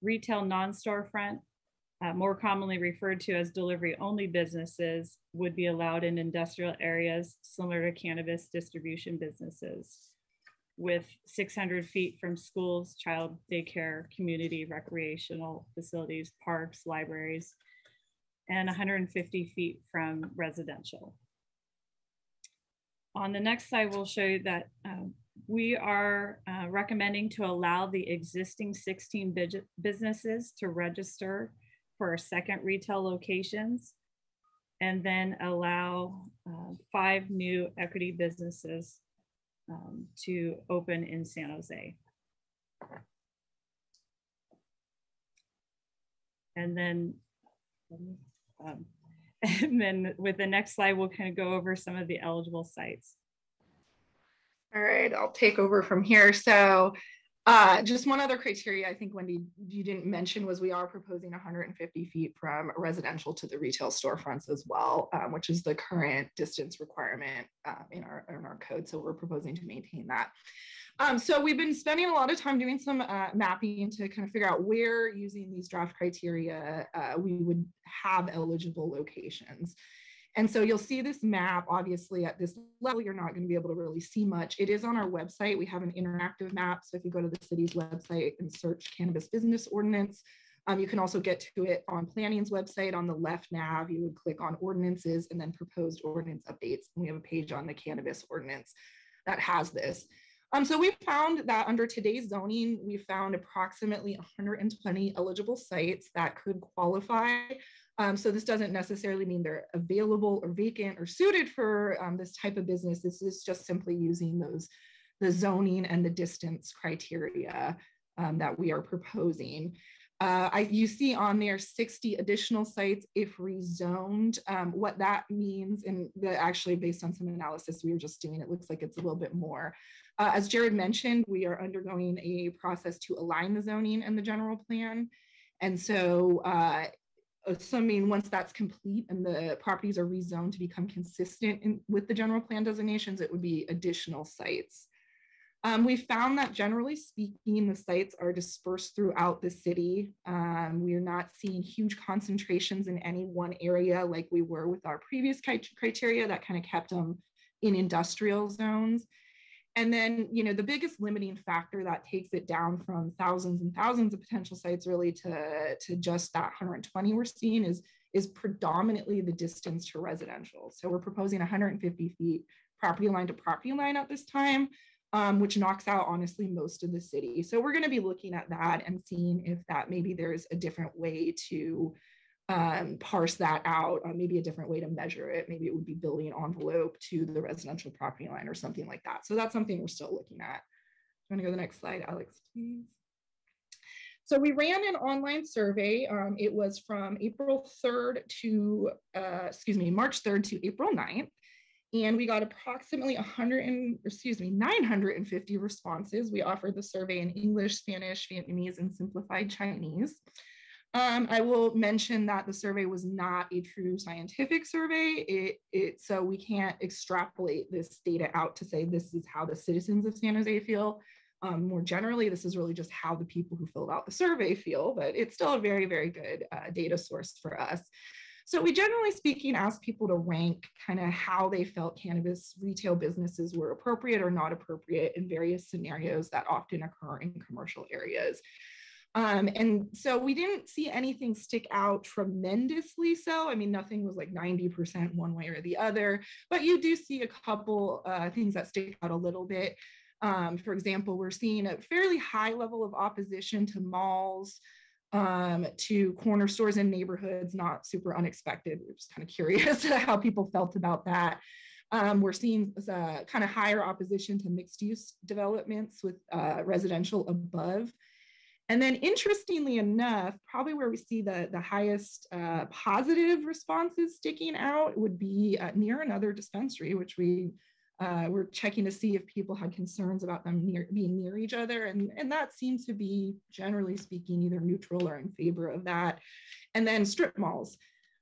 Retail non-storefront, uh, more commonly referred to as delivery only businesses, would be allowed in industrial areas similar to cannabis distribution businesses with 600 feet from schools, child daycare, community recreational facilities, parks, libraries, and 150 feet from residential. On the next slide, we'll show you that um, we are uh, recommending to allow the existing 16 businesses to register for second retail locations and then allow uh, five new equity businesses um, to open in San Jose. And then, um, (laughs) and then with the next slide, we'll kind of go over some of the eligible sites. All right, I'll take over from here. So uh, just one other criteria I think, Wendy, you didn't mention was we are proposing 150 feet from residential to the retail storefronts as well, um, which is the current distance requirement uh, in, our, in our code. So we're proposing to maintain that. Um, so we've been spending a lot of time doing some uh, mapping to kind of figure out where using these draft criteria uh, we would have eligible locations. And so you'll see this map, obviously at this level, you're not gonna be able to really see much. It is on our website. We have an interactive map. So if you go to the city's website and search cannabis business ordinance, um, you can also get to it on planning's website on the left nav. You would click on ordinances and then proposed ordinance updates. And we have a page on the cannabis ordinance that has this. Um, so we found that under today's zoning, we found approximately 120 eligible sites that could qualify. Um, so this doesn't necessarily mean they're available or vacant or suited for um, this type of business. This is just simply using those the zoning and the distance criteria um, that we are proposing. Uh, I, you see on there 60 additional sites if rezoned. Um, what that means, and the, actually based on some analysis we were just doing, it looks like it's a little bit more. Uh, as Jared mentioned, we are undergoing a process to align the zoning and the general plan. And so uh, assuming once that's complete and the properties are rezoned to become consistent in, with the general plan designations, it would be additional sites. Um, we found that generally speaking, the sites are dispersed throughout the city. Um, we are not seeing huge concentrations in any one area like we were with our previous criteria that kind of kept them in industrial zones. And then, you know, the biggest limiting factor that takes it down from thousands and thousands of potential sites really to, to just that 120 we're seeing is, is predominantly the distance to residential. So we're proposing 150 feet property line to property line at this time, um, which knocks out honestly most of the city. So we're going to be looking at that and seeing if that maybe there's a different way to um, parse that out, uh, maybe a different way to measure it. Maybe it would be building an envelope to the residential property line or something like that. So that's something we're still looking at. Do you want to go to the next slide, Alex, please? So we ran an online survey. Um, it was from April 3rd to, uh, excuse me, March 3rd to April 9th. And we got approximately 100 and, excuse me, 950 responses. We offered the survey in English, Spanish, Vietnamese, and simplified Chinese. Um, I will mention that the survey was not a true scientific survey. It, it, so we can't extrapolate this data out to say this is how the citizens of San Jose feel. Um, more generally, this is really just how the people who filled out the survey feel, but it's still a very, very good uh, data source for us. So we generally speaking ask people to rank kind of how they felt cannabis retail businesses were appropriate or not appropriate in various scenarios that often occur in commercial areas. Um, and so we didn't see anything stick out tremendously so. I mean, nothing was like 90% one way or the other, but you do see a couple uh, things that stick out a little bit. Um, for example, we're seeing a fairly high level of opposition to malls, um, to corner stores in neighborhoods, not super unexpected. We're just kind of curious (laughs) how people felt about that. Um, we're seeing uh, kind of higher opposition to mixed use developments with uh, residential above and then interestingly enough, probably where we see the, the highest uh, positive responses sticking out would be uh, near another dispensary, which we uh, were checking to see if people had concerns about them near, being near each other. And, and that seems to be, generally speaking, either neutral or in favor of that. And then strip malls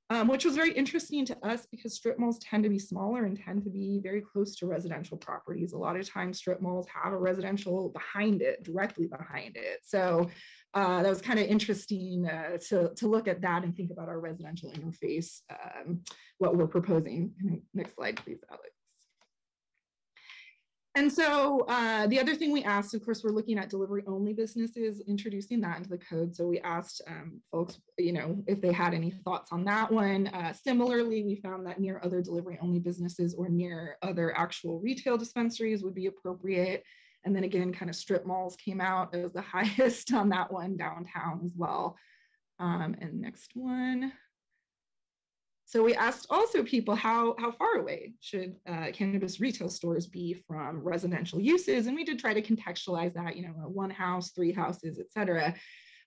um, which was very interesting to us because strip malls tend to be smaller and tend to be very close to residential properties. A lot of times, strip malls have a residential behind it, directly behind it. So uh, that was kind of interesting uh, to, to look at that and think about our residential interface, um, what we're proposing. Next slide, please, Alex. And so uh, the other thing we asked, of course, we're looking at delivery only businesses, introducing that into the code. So we asked um, folks, you know, if they had any thoughts on that one. Uh, similarly, we found that near other delivery only businesses or near other actual retail dispensaries would be appropriate. And then again, kind of strip malls came out as the (laughs) highest on that one downtown as well. Um, and next one. So we asked also people how, how far away should uh, cannabis retail stores be from residential uses? And we did try to contextualize that, you know, one house, three houses, et cetera.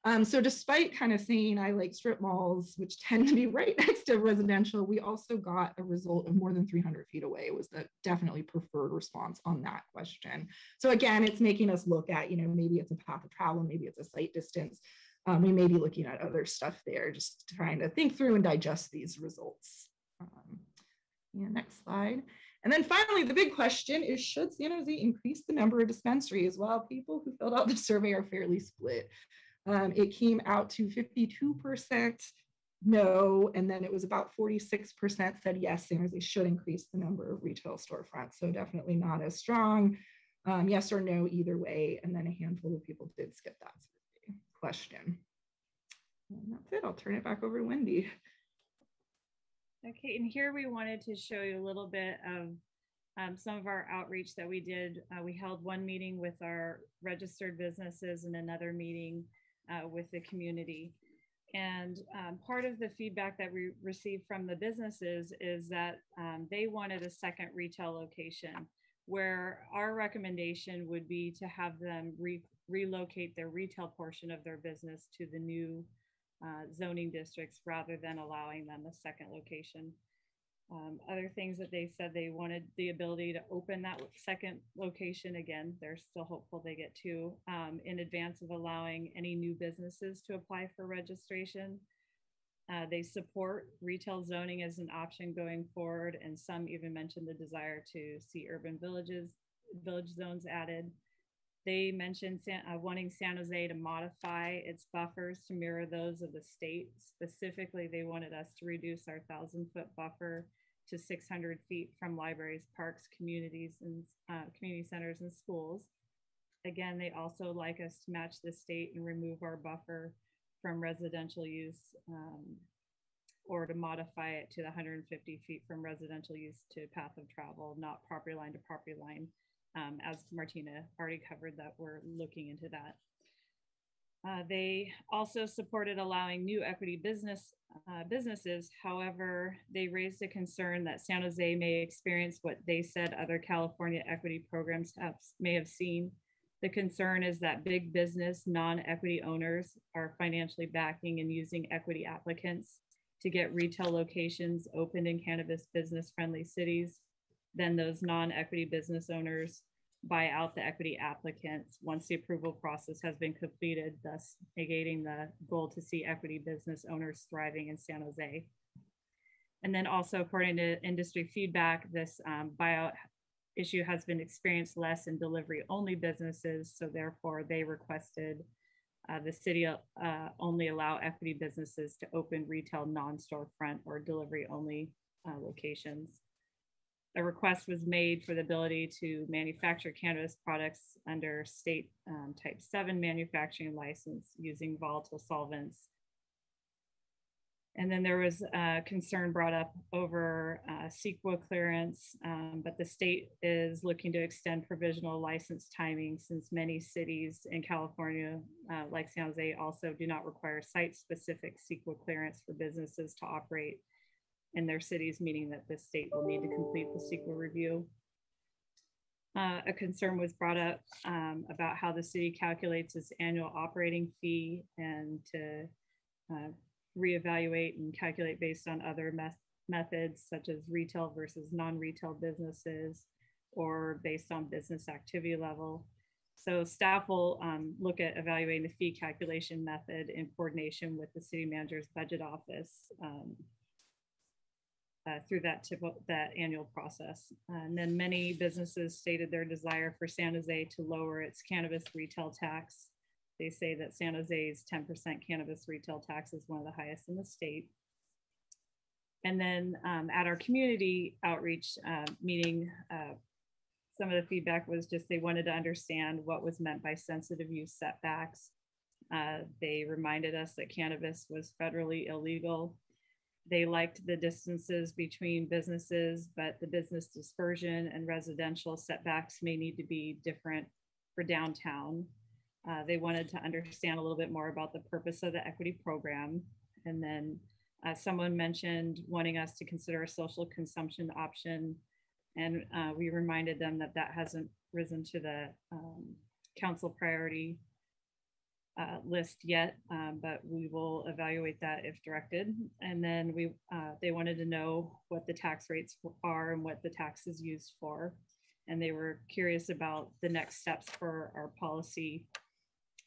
Um, so despite kind of saying I like strip malls, which tend to be (laughs) right next to residential, we also got a result of more than 300 feet away was the definitely preferred response on that question. So again, it's making us look at, you know, maybe it's a path of travel, maybe it's a site distance, um, we may be looking at other stuff there, just trying to think through and digest these results. Um, yeah, next slide. And then finally, the big question is should San Jose increase the number of dispensaries? Well, people who filled out the survey are fairly split. Um, it came out to 52% no, and then it was about 46% said yes, San Jose should increase the number of retail storefronts. So definitely not as strong. Um, yes or no, either way. And then a handful of people did skip that question. And that's it. I'll turn it back over to Wendy. Okay, and here we wanted to show you a little bit of um, some of our outreach that we did. Uh, we held one meeting with our registered businesses and another meeting uh, with the community. And um, part of the feedback that we received from the businesses is that um, they wanted a second retail location where our recommendation would be to have them re relocate their retail portion of their business to the new uh, zoning districts rather than allowing them a second location. Um, other things that they said they wanted the ability to open that second location again. They're still hopeful they get to um, in advance of allowing any new businesses to apply for registration. Uh, they support retail zoning as an option going forward, and some even mentioned the desire to see urban villages, village zones added. They mentioned San, uh, wanting San Jose to modify its buffers to mirror those of the state. Specifically, they wanted us to reduce our thousand foot buffer to 600 feet from libraries, parks, communities, and uh, community centers and schools. Again, they also like us to match the state and remove our buffer from residential use um, or to modify it to the 150 feet from residential use to path of travel, not property line to property line um, as Martina already covered that we're looking into that. Uh, they also supported allowing new equity business uh, businesses. However, they raised a concern that San Jose may experience what they said other California equity programs have, may have seen. The concern is that big business non-equity owners are financially backing and using equity applicants to get retail locations opened in cannabis business friendly cities then those non-equity business owners buy out the equity applicants once the approval process has been completed, thus negating the goal to see equity business owners thriving in San Jose. And then also according to industry feedback, this um, buyout issue has been experienced less in delivery only businesses. So therefore they requested uh, the city uh, only allow equity businesses to open retail non-storefront or delivery only uh, locations a request was made for the ability to manufacture cannabis products under state um, type 7 manufacturing license using volatile solvents. And then there was a concern brought up over uh, CEQA clearance, um, but the state is looking to extend provisional license timing since many cities in California, uh, like San Jose, also do not require site specific CEQA clearance for businesses to operate in their cities, meaning that the state will need to complete the CEQA review. Uh, a concern was brought up um, about how the city calculates its annual operating fee and to uh, reevaluate and calculate based on other methods such as retail versus non-retail businesses or based on business activity level. So staff will um, look at evaluating the fee calculation method in coordination with the city manager's budget office um, uh, through that typical, that annual process. and then many businesses stated their desire for San Jose to lower its cannabis retail tax. They say that San Jose's 10% cannabis retail tax is one of the highest in the state. And then um, at our community outreach uh, meeting, uh, some of the feedback was just they wanted to understand what was meant by sensitive use setbacks. Uh, they reminded us that cannabis was federally illegal they liked the distances between businesses, but the business dispersion and residential setbacks may need to be different for downtown. Uh, they wanted to understand a little bit more about the purpose of the equity program. And then uh, someone mentioned wanting us to consider a social consumption option. And uh, we reminded them that that hasn't risen to the um, council priority uh, list yet, um, but we will evaluate that if directed. And then we, uh, they wanted to know what the tax rates are and what the tax is used for. And they were curious about the next steps for our policy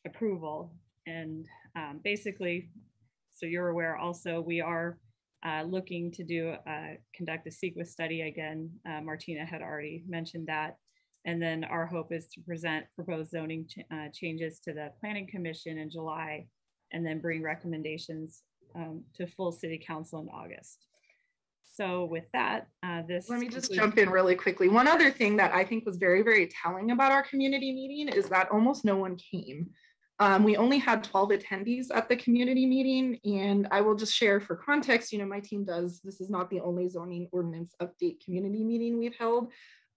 approval. And um, basically, so you're aware also, we are uh, looking to do, uh, conduct a CEQA study again. Uh, Martina had already mentioned that. And then our hope is to present proposed zoning ch- uh, changes to the planning commission in July and then bring recommendations um, to full city council in August. So with that, uh, this. Let me just jump in really quickly. One other thing that I think was very, very telling about our community meeting is that almost no one came. Um, we only had 12 attendees at the community meeting, and I will just share for context, you know, my team does, this is not the only zoning ordinance update community meeting we've held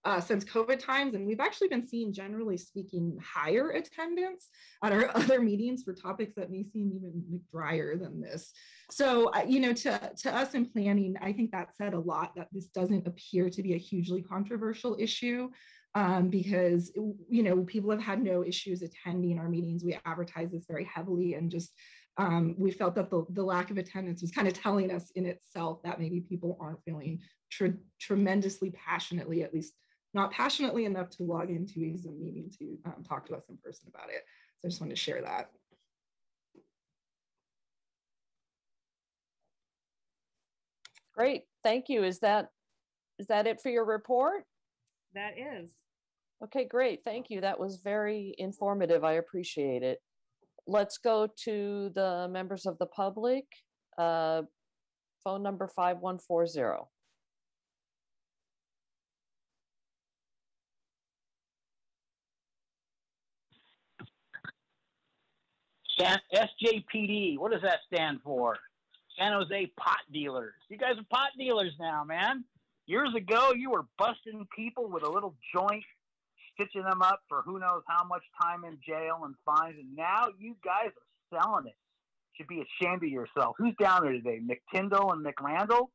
uh, since COVID times, and we've actually been seeing, generally speaking, higher attendance at our (laughs) other meetings for topics that may seem even like drier than this. So, uh, you know, to, to us in planning, I think that said a lot that this doesn't appear to be a hugely controversial issue um, because, you know, people have had no issues attending our meetings. We advertise this very heavily and just um, we felt that the, the lack of attendance was kind of telling us in itself that maybe people aren't feeling tre- tremendously passionately, at least not passionately enough to log into a Zoom meeting to um, talk to us in person about it. So I just wanted to share that. Great, thank you. Is that, is that it for your report? That is. Okay, great, thank you. That was very informative. I appreciate it. Let's go to the members of the public. Uh, Phone number 5140. SJPD, what does that stand for? San Jose Pot Dealers. You guys are pot dealers now, man. Years ago, you were busting people with a little joint, stitching them up for who knows how much time in jail and fines, and now you guys are selling it. Should be ashamed of yourself. Who's down there today? McTindall and McRandall?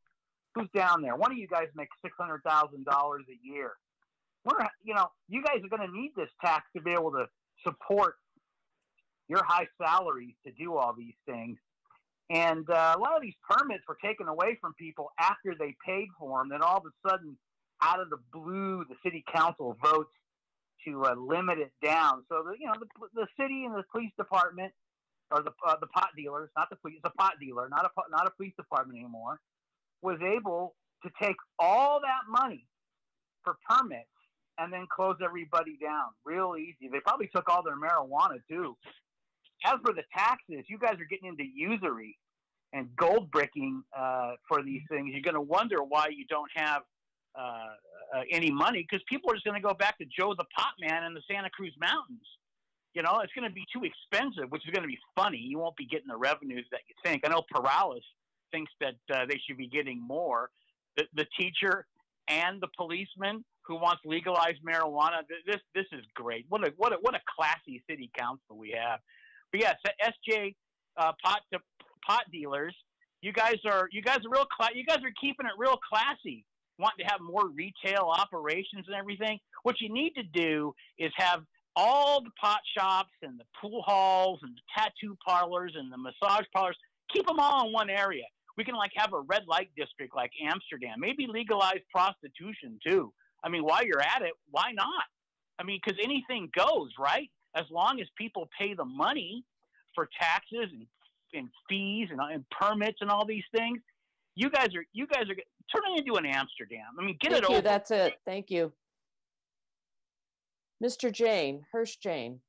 Who's down there? One of you guys makes six hundred thousand dollars a year. We're, you know, you guys are going to need this tax to be able to support your high salaries to do all these things. And uh, a lot of these permits were taken away from people after they paid for them. Then all of a sudden, out of the blue, the city council votes to uh, limit it down. So the you know the, the city and the police department, or the uh, the pot dealers, not the police, the pot dealer, not a not a police department anymore, was able to take all that money for permits and then close everybody down real easy. They probably took all their marijuana too. As for the taxes, you guys are getting into usury and gold bricking uh, for these things. You're going to wonder why you don't have uh, uh, any money because people are just going to go back to Joe the Pot Man in the Santa Cruz Mountains. You know, it's going to be too expensive, which is going to be funny. You won't be getting the revenues that you think. I know Peralez thinks that uh, they should be getting more. The, the teacher and the policeman who wants legalized marijuana. This this is great. What a what a what a classy city council we have. But yes, SJ uh, pot to pot dealers. You guys are you guys are real. Cla- you guys are keeping it real classy. Wanting to have more retail operations and everything. What you need to do is have all the pot shops and the pool halls and the tattoo parlors and the massage parlors. Keep them all in one area. We can like have a red light district like Amsterdam. Maybe legalize prostitution too. I mean, while you're at it, why not? I mean, because anything goes, right? As long as people pay the money for taxes and, and fees and, and permits and all these things, you guys are you guys are turning into an Amsterdam. I mean, get Thank it you, over. that's it. Thank you. Mr. Jane, Hirsch Jane.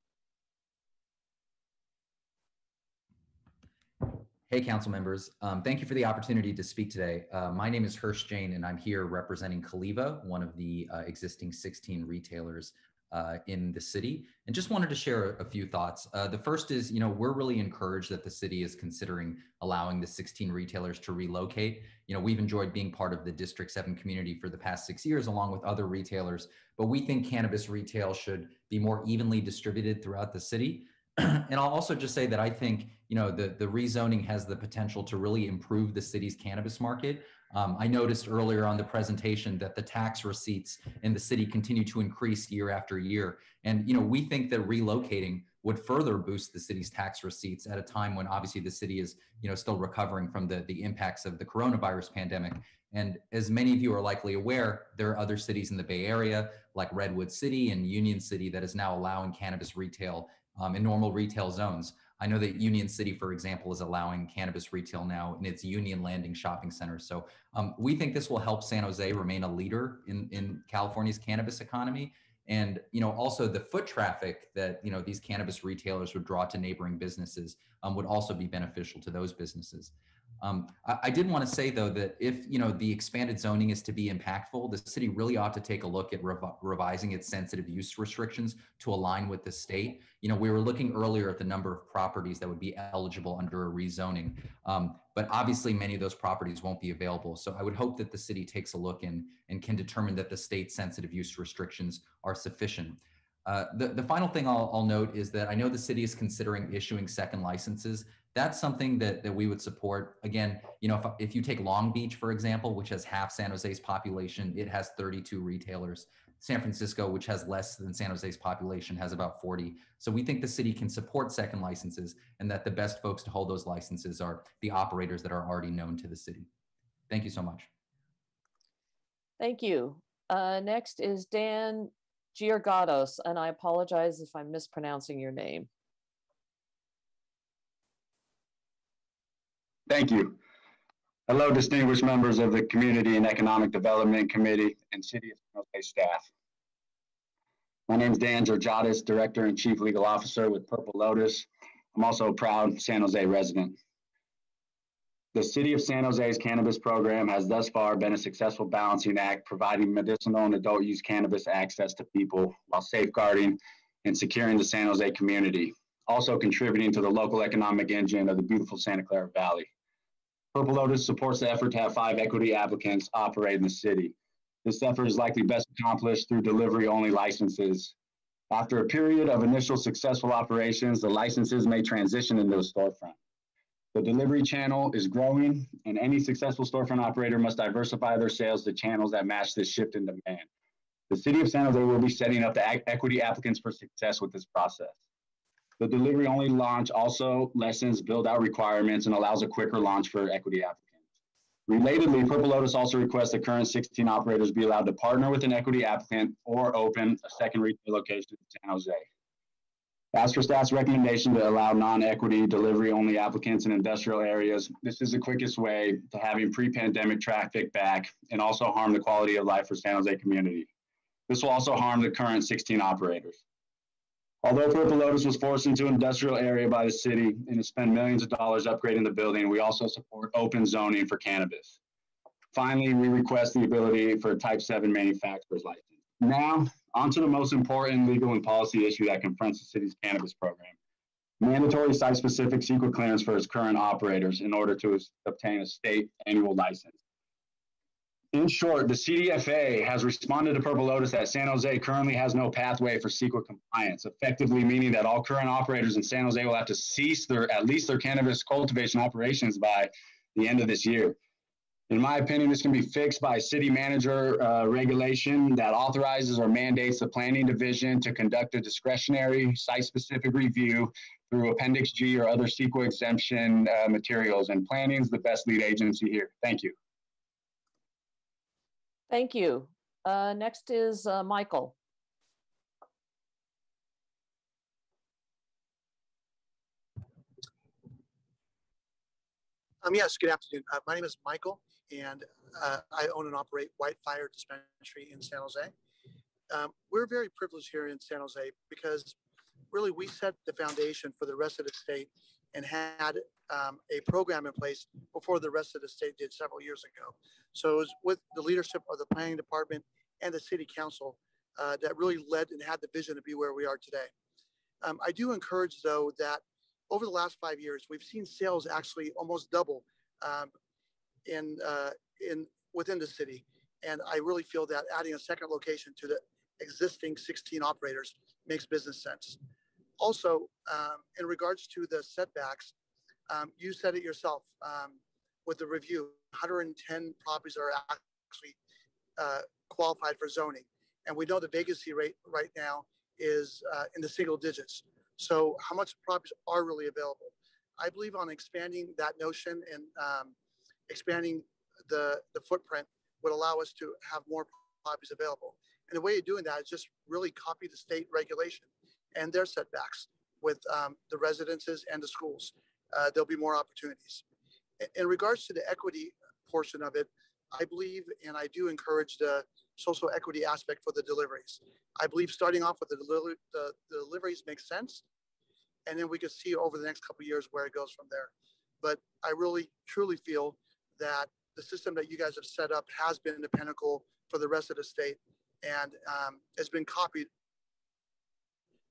Hey, council members. Um, thank you for the opportunity to speak today. Uh, my name is Hirsch Jane, and I'm here representing Caliva, one of the uh, existing 16 retailers uh, in the city. And just wanted to share a, few thoughts. Uh, the first is, you know, we're really encouraged that the city is considering allowing the 16 retailers to relocate. You know, we've enjoyed being part of the District 7 community for the past six years, along with other retailers, but we think cannabis retail should be more evenly distributed throughout the city. (clears throat) and I'll also just say that I think you know the the rezoning has the potential to really improve the city's cannabis market. Um, I noticed earlier on the presentation that the tax receipts in the city continue to increase year after year, and you know we think that relocating would further boost the city's tax receipts at a time when obviously the city is you know still recovering from the the impacts of the coronavirus pandemic. And as many of you are likely aware, there are other cities in the Bay Area like Redwood City and Union City that is now allowing cannabis retail um, in normal retail zones. I know that Union City, for example, is allowing cannabis retail now in its Union Landing shopping center. So um, we think this will help San Jose remain a leader in, in California's cannabis economy. And you know, also the foot traffic that you know these cannabis retailers would draw to neighboring businesses um, would also be beneficial to those businesses. Um, I, I, did want to say though that if you know the expanded zoning is to be impactful, the city really ought to take a look at rev revising its sensitive use restrictions to align with the state. You know, we were looking earlier at the number of properties that would be eligible under a rezoning, um, but obviously many of those properties won't be available. So I would hope that the city takes a look and and can determine that the state sensitive use restrictions are sufficient. Uh, the, the final thing I'll, I'll note is that I know the city is considering issuing second licenses that's something that, that we would support. Again, you know, if, if you take Long Beach, for example, which has half San Jose's population, it has 32 retailers. San Francisco, which has less than San Jose's population, has about 40. So we think the city can support second licenses and that the best folks to hold those licenses are the operators that are already known to the city. Thank you so much. Thank you. Uh, next is Dan Giorgatos, and I apologize if I'm mispronouncing your name. Thank you. Hello, distinguished members of the Community and Economic Development Committee and City of San Jose staff. My name is Dan Georgiadis, Director and Chief Legal Officer with Purple Lotus. I'm also a proud San Jose resident. The City of San Jose's cannabis program has thus far been a successful balancing act, providing medicinal and adult use cannabis access to people while safeguarding and securing the San Jose community, also contributing to the local economic engine of the beautiful Santa Clara Valley. Purple Lotus supports the effort to have five equity applicants operate in the city. This effort is likely best accomplished through delivery only licenses. After a period of initial successful operations, the licenses may transition into a storefront. The delivery channel is growing, and any successful storefront operator must diversify their sales to channels that match this shift in demand. The City of San Jose will be setting up the equity applicants for success with this process. The delivery only launch also lessens build out requirements and allows a quicker launch for equity applicants. Relatedly, Purple Lotus also requests the current 16 operators be allowed to partner with an equity applicant or open a second retail location in San Jose. As for staff's recommendation to allow non-equity delivery only applicants in industrial areas, this is the quickest way to having pre-pandemic traffic back and also harm the quality of life for San Jose community. This will also harm the current 16 operators. Although Purple Lotus was forced into an industrial area by the city and has spent millions of dollars upgrading the building, we also support open zoning for cannabis. Finally, we request the ability for a Type 7 manufacturer's license. Now, on to the most important legal and policy issue that confronts the city's cannabis program. Mandatory site-specific CEQA clearance for its current operators in order to obtain a state annual license. In short, the CDFA has responded to Purple Lotus that San Jose currently has no pathway for CEQA compliance, effectively meaning that all current operators in San Jose will have to cease their at least their cannabis cultivation operations by the end of this year. In my opinion, this can be fixed by city manager uh, regulation that authorizes or mandates the planning division to conduct a discretionary site-specific review through Appendix G or other CEQA exemption uh, materials. And planning is the best lead agency here. Thank you. Thank you. Uh, next is uh, Michael. Um, yes, good afternoon. Uh, my name is Michael, and uh, I own and operate White Fire Dispensary in San Jose. Um, we're very privileged here in San Jose because really we set the foundation for the rest of the state and had um, a program in place before the rest of the state did several years ago. So it was with the leadership of the planning department and the city council uh, that really led and had the vision to be where we are today. Um, I do encourage, though, that over the last five years, we've seen sales actually almost double um, in uh, in within the city, and I really feel that adding a second location to the existing 16 operators makes business sense. Also, um, in regards to the setbacks, um, you said it yourself um, with the review 110 properties are actually uh, qualified for zoning. And we know the vacancy rate right now is uh, in the single digits. So, how much properties are really available? I believe on expanding that notion and um, expanding the, the footprint would allow us to have more properties available. And the way of doing that is just really copy the state regulation and their setbacks. with um, the residences and the schools. Uh, there'll be more opportunities. In, regards to the equity portion of it, I believe and I do encourage the social equity aspect for the deliveries. I believe starting off with the, delivery, the, the deliveries makes sense, and then we can see over the next couple years where it goes from there. But I really truly feel that the system that you guys have set up has been the pinnacle for the rest of the state and um, has been copied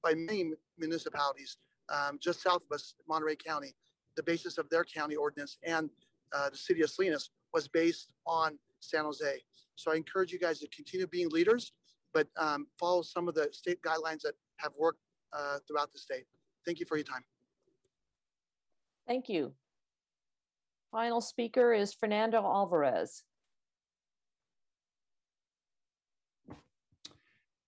by many municipalities um, just south of us, Monterey County. The basis of their county ordinance and uh, the city of Salinas was based on San Jose. So I encourage you guys to continue being leaders, but um, follow some of the state guidelines that have worked uh, throughout the state. Thank you for your time. Thank you. Final speaker is Fernando Alvarez.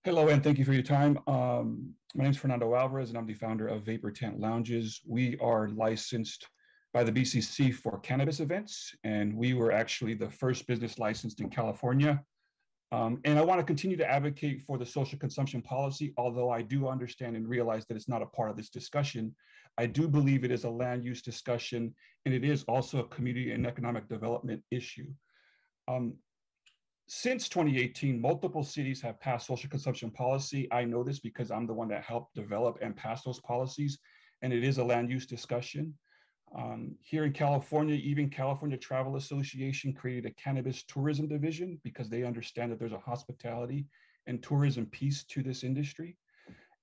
Hello, and thank you for your time. Um, my name is Fernando Alvarez, and I'm the founder of Vapor Tent Lounges. We are licensed by the BCC for cannabis events, and we were actually the first business licensed in California. Um, and I want to continue to advocate for the social consumption policy, although I do understand and realize that it's not a part of this discussion. I do believe it is a land use discussion, and it is also a community and economic development issue. Um, since 2018, multiple cities have passed social consumption policy. I know this because I'm the one that helped develop and pass those policies, and it is a land use discussion. Um, here in California, even California Travel Association created a cannabis tourism division because they understand that there's a hospitality and tourism piece to this industry.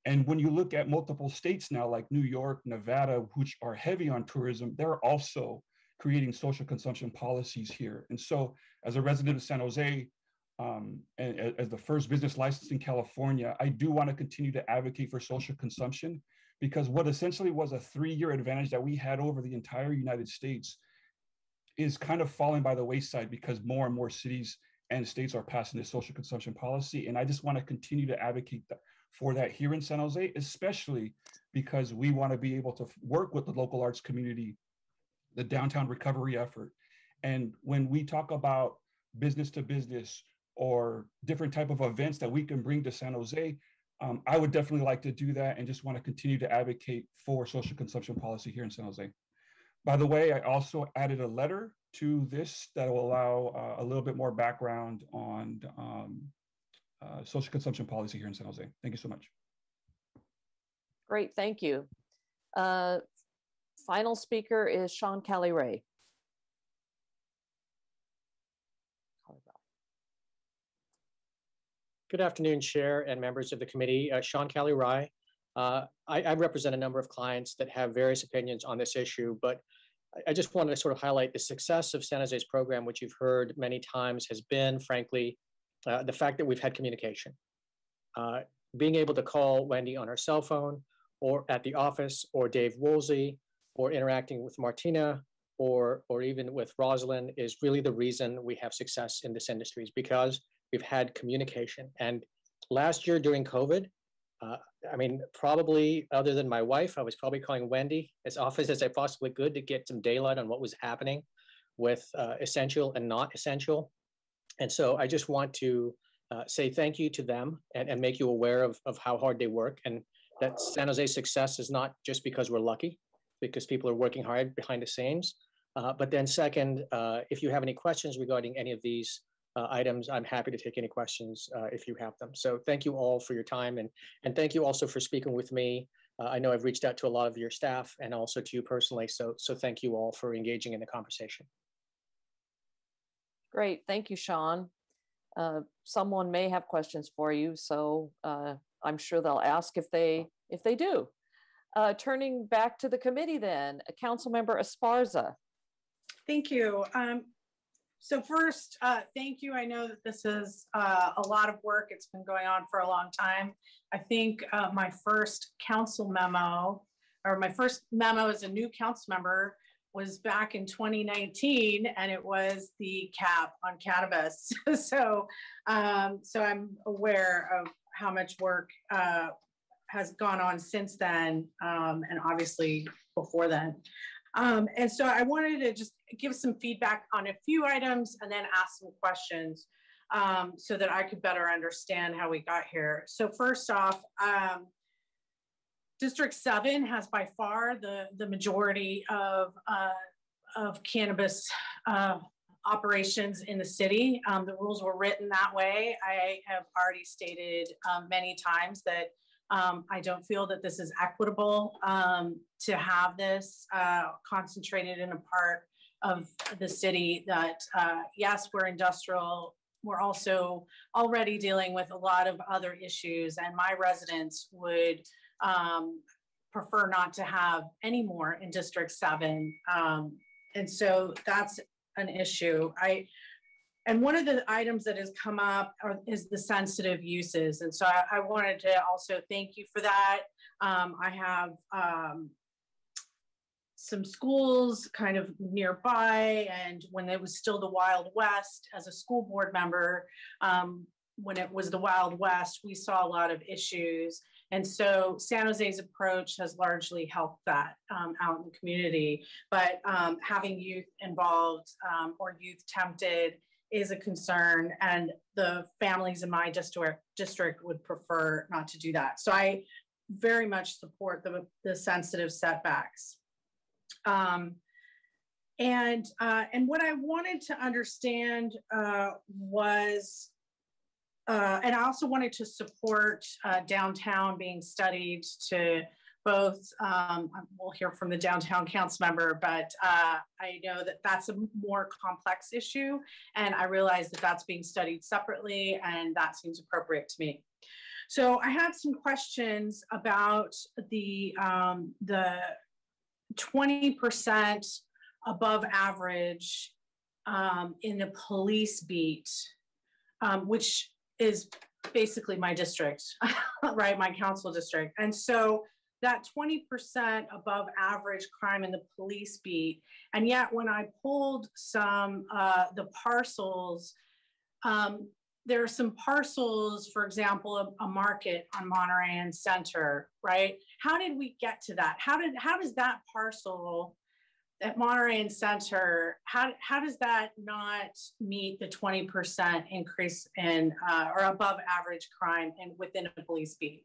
And when you look at multiple states now, like New York, Nevada, which are heavy on tourism, they're also creating social consumption policies here. And so, as a resident of San Jose, um, and as the first business license in California, I do want to continue to advocate for social consumption because what essentially was a three year advantage that we had over the entire United States is kind of falling by the wayside because more and more cities and states are passing this social consumption policy. And I just want to continue to advocate that, for that here in San Jose, especially because we want to be able to work with the local arts community the downtown recovery effort. And when we talk about business to business or different type of events that we can bring to San Jose, um, I would definitely like to do that and just want to continue to advocate for social consumption policy here in San Jose. By the way, I also added a letter to this that will allow uh, a little bit more background on um, uh, social consumption policy here in San Jose. Thank you so much. Great, thank you. Uh, Final speaker is Sean Kali-rai. Good afternoon, Chair and members of the committee. Uh, Sean Kali-rai. Uh, I, I, represent a number of clients that have various opinions on this issue, but I, I just wanted to sort of highlight the success of San Jose's program, which you've heard many times has been, frankly, uh, the fact that we've had communication. Uh, being able to call Wendy on her cell phone or at the office or Dave Woolsey or interacting with Martina or, or even with Rosalynn is really the reason we have success in this industry is because we've had communication. And last year during COVID, uh, I mean, probably other than my wife, I was probably calling Wendy as often as I possibly could to get some daylight on what was happening with uh, essential and not essential. And so I just want to uh, say thank you to them and, and make you aware of, of how hard they work and that San Jose success is not just because we're lucky because people are working hard behind the scenes. Uh, but then second, uh, if you have any questions regarding any of these uh, items, I'm happy to take any questions uh, if you have them. So thank you all for your time and, and thank you also for speaking with me. Uh, I know I've reached out to a lot of your staff and also to you personally. So, so thank you all for engaging in the conversation. Great, thank you, Sean. Uh, someone may have questions for you, so I'm sure they'll ask if they if they do. Uh, turning back to the committee then, uh, Councilmember Esparza. Thank you. Um, so first, uh, thank you. I know that this is uh, a lot of work. It's been going on for a long time. I think uh, my first council memo, or my first memo as a new council member was back in 2019 and it was the cap on cannabis. (laughs) so, um, so I'm aware of how much work uh, has gone on since then, um, and obviously before then. Um, and so I wanted to just give some feedback on a few items and then ask some questions um, so that I could better understand how we got here. So first off, um, District Seven has by far the, the majority of, uh, of cannabis uh, operations in the city. Um, the rules were written that way. I have already stated um, many times that um, I don't feel that this is equitable um, to have this uh, concentrated in a part of the city that, uh, yes, we're industrial. We're also already dealing with a lot of other issues, and my residents would um, prefer not to have any more in District 7. Um, and so that's an issue. I and one of the items that has come up are, is the sensitive uses. And so I, I, wanted to also thank you for that. Um, I have um, some schools kind of nearby. And when it was still the Wild West, as a school board member, um, when it was the Wild West, we saw a lot of issues. And so San Jose's approach has largely helped that um, out in the community. But um, having youth involved um, or youth tempted is a concern, and the families in my district district would prefer not to do that. So I very much support the, the sensitive setbacks. Um, and uh, and what I wanted to understand uh, was uh, and I also wanted to support uh, downtown being studied to both, um, we'll hear from the downtown council member, but uh, I know that that's a more complex issue. And I realize that that's being studied separately and that seems appropriate to me. So I had some questions about the, um, the 20% above average um, in the police beat, um, which is basically my district, (laughs) right? My council district. And so that 20% above average crime in the police beat. And yet when I pulled some, uh, the parcels, um, there are some parcels, for example, a, a, market on Monterey and Center, right? How did we get to that? How did, how does that parcel at Monterey and Center, how, how does that not meet the 20% increase in uh, or above average crime and within a police beat?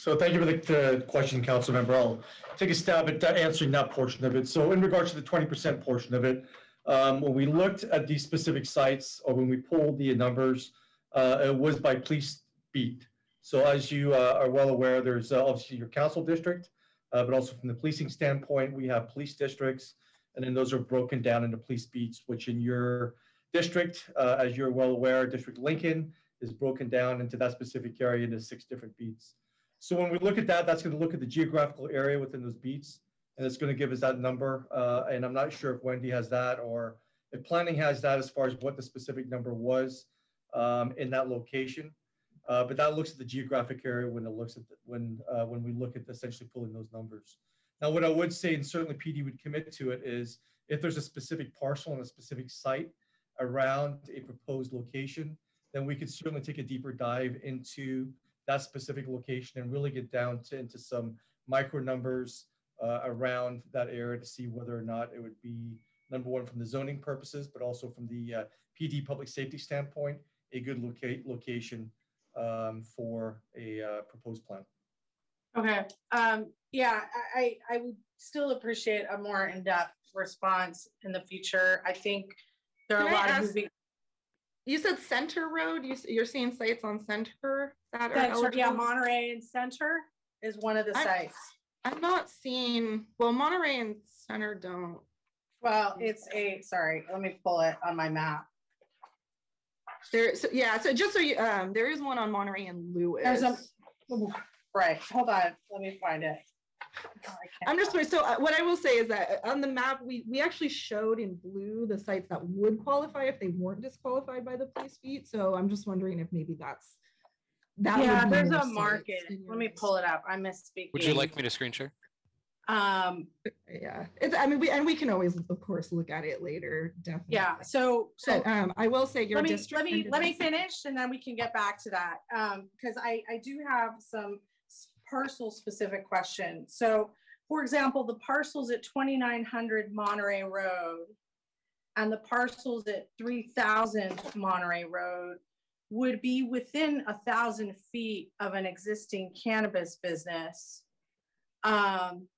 So thank you for the, the question, Council Member. I'll take a stab at answering that portion of it. So in regards to the 20% portion of it, um, when we looked at these specific sites or when we pulled the numbers, uh, it was by police beat. So as you uh, are well aware, there's uh, obviously your council district, uh, but also from the policing standpoint, we have police districts, and then those are broken down into police beats, which in your district, uh, as you're well aware, District Lincoln is broken down into that specific area into six different beats. So when we look at that, that's going to look at the geographical area within those beats, and it's going to give us that number. Uh, and I'm not sure if Wendy has that or if planning has that as far as what the specific number was um, in that location. Uh, but that looks at the geographic area when it looks at the, when uh, when we look at essentially pulling those numbers. Now, what I would say, and certainly PD would commit to it, is if there's a specific parcel and a specific site around a proposed location, then we could certainly take a deeper dive into that specific location and really get down to into some micro numbers uh, around that area to see whether or not it would be number one from the zoning purposes, but also from the uh, PD public safety standpoint, a good loca- location um, for a uh, proposed plan. Okay. Um, yeah, I, I would still appreciate a more in-depth response in the future. I think there are Can a lot ask, of moving. You said Center Road. You, you're seeing sites on Center that Center, are Yeah, Monterey and Center is one of the I'm, sites. I'm not seeing. Well, Monterey and Center don't. Well, it's a sorry. Let me pull it on my map. There, so yeah, so just so you, um, there is one on Monterey and Lewis. There's a, right, hold on, let me find it. Oh, I'm just so uh, what I will say is that uh, on the map we we actually showed in blue the sites that would qualify if they weren't disqualified by the police beat. So I'm just wondering if maybe that's that. Yeah, there's a market. Let me pull it up. I misspeaking. Would you like me to screen share? Um, yeah, it's, I mean, we and we can always, of course, look at it later. Definitely. Yeah. So, so but, um, I will say your let me, district. Let me let me finish, and then we can get back to that. Um, because I I do have some parcel specific question. So, for example, the parcels at 2900 Monterey Road, and the parcels at 3000 Monterey Road would be within a thousand feet of an existing cannabis business. Um,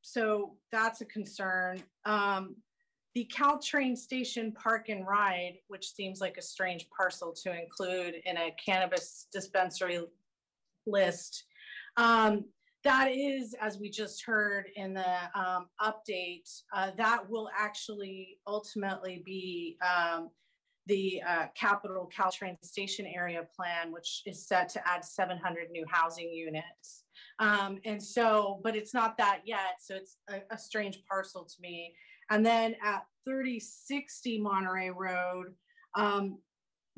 so that's a concern. Um, the Caltrain Station Park and Ride, which seems like a strange parcel to include in a cannabis dispensary list. Um, that is, as we just heard in the um, update, uh, that will actually ultimately be um, the uh, Capitol Caltrain station area plan, which is set to add 700 new housing units. Um, and so, but it's not that yet. So it's a, a strange parcel to me. And then at 3060 Monterey Road, um,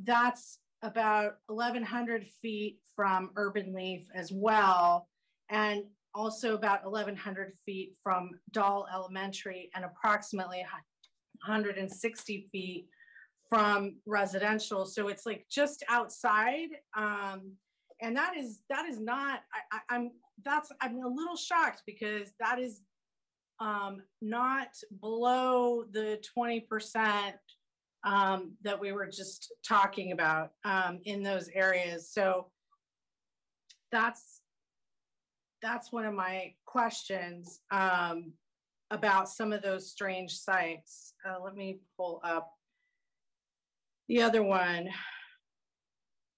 that's about 1,100 feet from Urban Leaf as well, and also about 1,100 feet from Dahl Elementary and approximately 160 feet from residential. So it's like just outside. Um, and that is that is not I, I, I'm that's I'm a little shocked because that is um, not below the 20% um, that we were just talking about um, in those areas. So that's that's one of my questions um, about some of those strange sites. Uh, let me pull up the other one.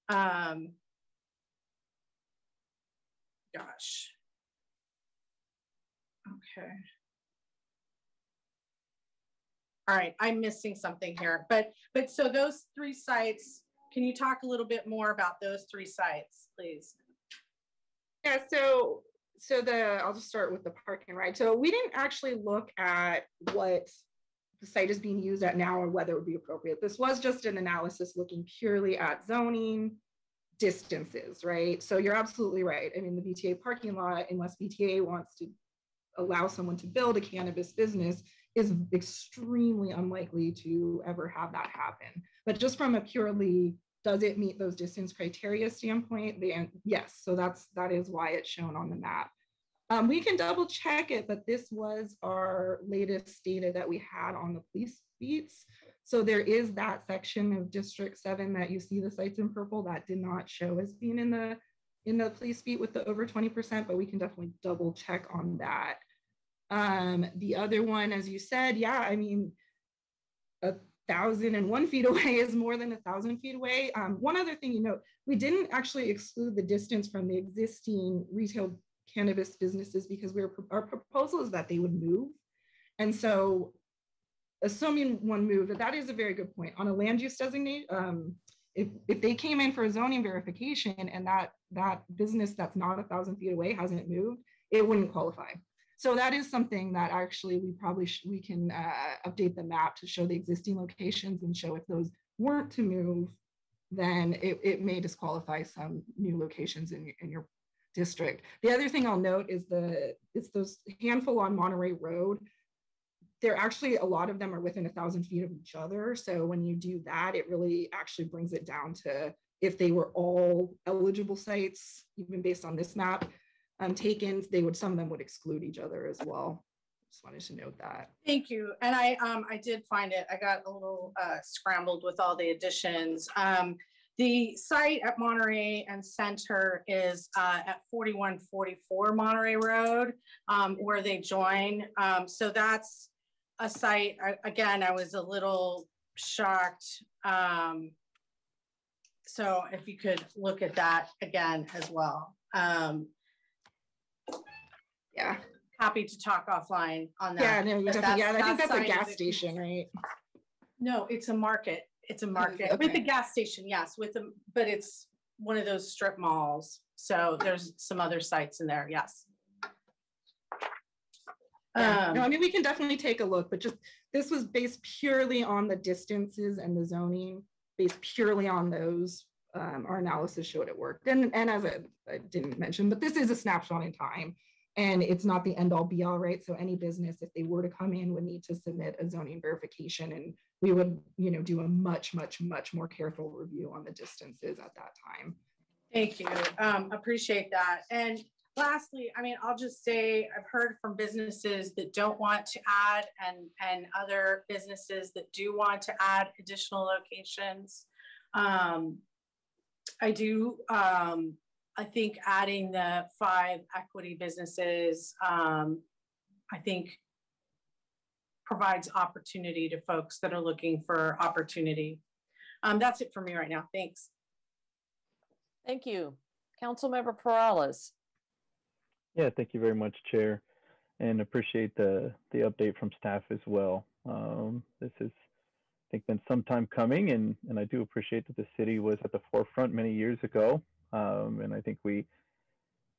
Um, gosh. Okay. All right, I'm missing something here, but but so those three sites, can you talk a little bit more about those three sites, please? Yeah, so so the I'll just start with the park and ride. So we didn't actually look at what the site is being used at now or whether it would be appropriate. This was just an analysis looking purely at zoning distances, right? So you're absolutely right. I mean, the VTA parking lot, unless VTA wants to allow someone to build a cannabis business, is extremely unlikely to ever have that happen. But just from a purely does it meet those distance criteria standpoint? The yes, so that's that is why it's shown on the map. Um, we can double check it, but this was our latest data that we had on the police beats. So there is that section of District 7 that you see the sites in purple that did not show as being in the in the police beat with the over 20%, but we can definitely double check on that. Um, the other one, as you said, yeah, I mean, a thousand and one feet (laughs) away is more than a thousand feet away. Um, one other thing you note, we didn't actually exclude the distance from the existing retail cannabis businesses because we were, our proposal is that they would move. And so assuming one move, that is a very good point. On a land use designate, um, if, if they came in for a zoning verification and that, that business that's not a thousand feet away hasn't moved, it wouldn't qualify. So that is something that actually we probably we can uh, update the map to show the existing locations and show if those weren't to move, then it, it may disqualify some new locations in, in your district. The other thing I'll note is the it's those handful on Monterey Road. There actually a lot of them are within a thousand feet of each other. So when you do that, it really actually brings it down to if they were all eligible sites, even based on this map, um, taken, they would some of them would exclude each other as well. Just wanted to note that. Thank you. And I um I did find it. I got a little uh, scrambled with all the additions. Um, the site at Monterey and Center is uh, at 4144 Monterey Road, um, where they join. Um, so that's a site, I, again, I was a little shocked. Um, so if you could look at that again as well. Yeah. Happy to talk offline on that. Yeah, no, definitely. Yeah, I think that's a gas station, right? No, it's a market. It's a market okay. with a gas station, yes, with them, but it's one of those strip malls. So there's some other sites in there, yes. Yeah. Um, no, I mean, we can definitely take a look, but just this was based purely on the distances and the zoning, based purely on those. Um, our analysis showed it worked. And, and as I, I didn't mention, but this is a snapshot in time and it's not the end all be all, right? So any business, if they were to come in, would need to submit a zoning verification and we would, you know, do a much, much, much more careful review on the distances at that time. Thank you. Um, appreciate that. And lastly, I mean, I'll just say I've heard from businesses that don't want to add and and other businesses that do want to add additional locations. Um, I do. Um, I think adding the five equity businesses, um, I think provides opportunity to folks that are looking for opportunity. Um, that's it for me right now. Thanks. Thank you. Councilmember Peralez. Yeah, thank you very much, Chair, and appreciate the the update from staff as well. Um, this has, I think, been some time coming, and and I do appreciate that the city was at the forefront many years ago, um, and I think we,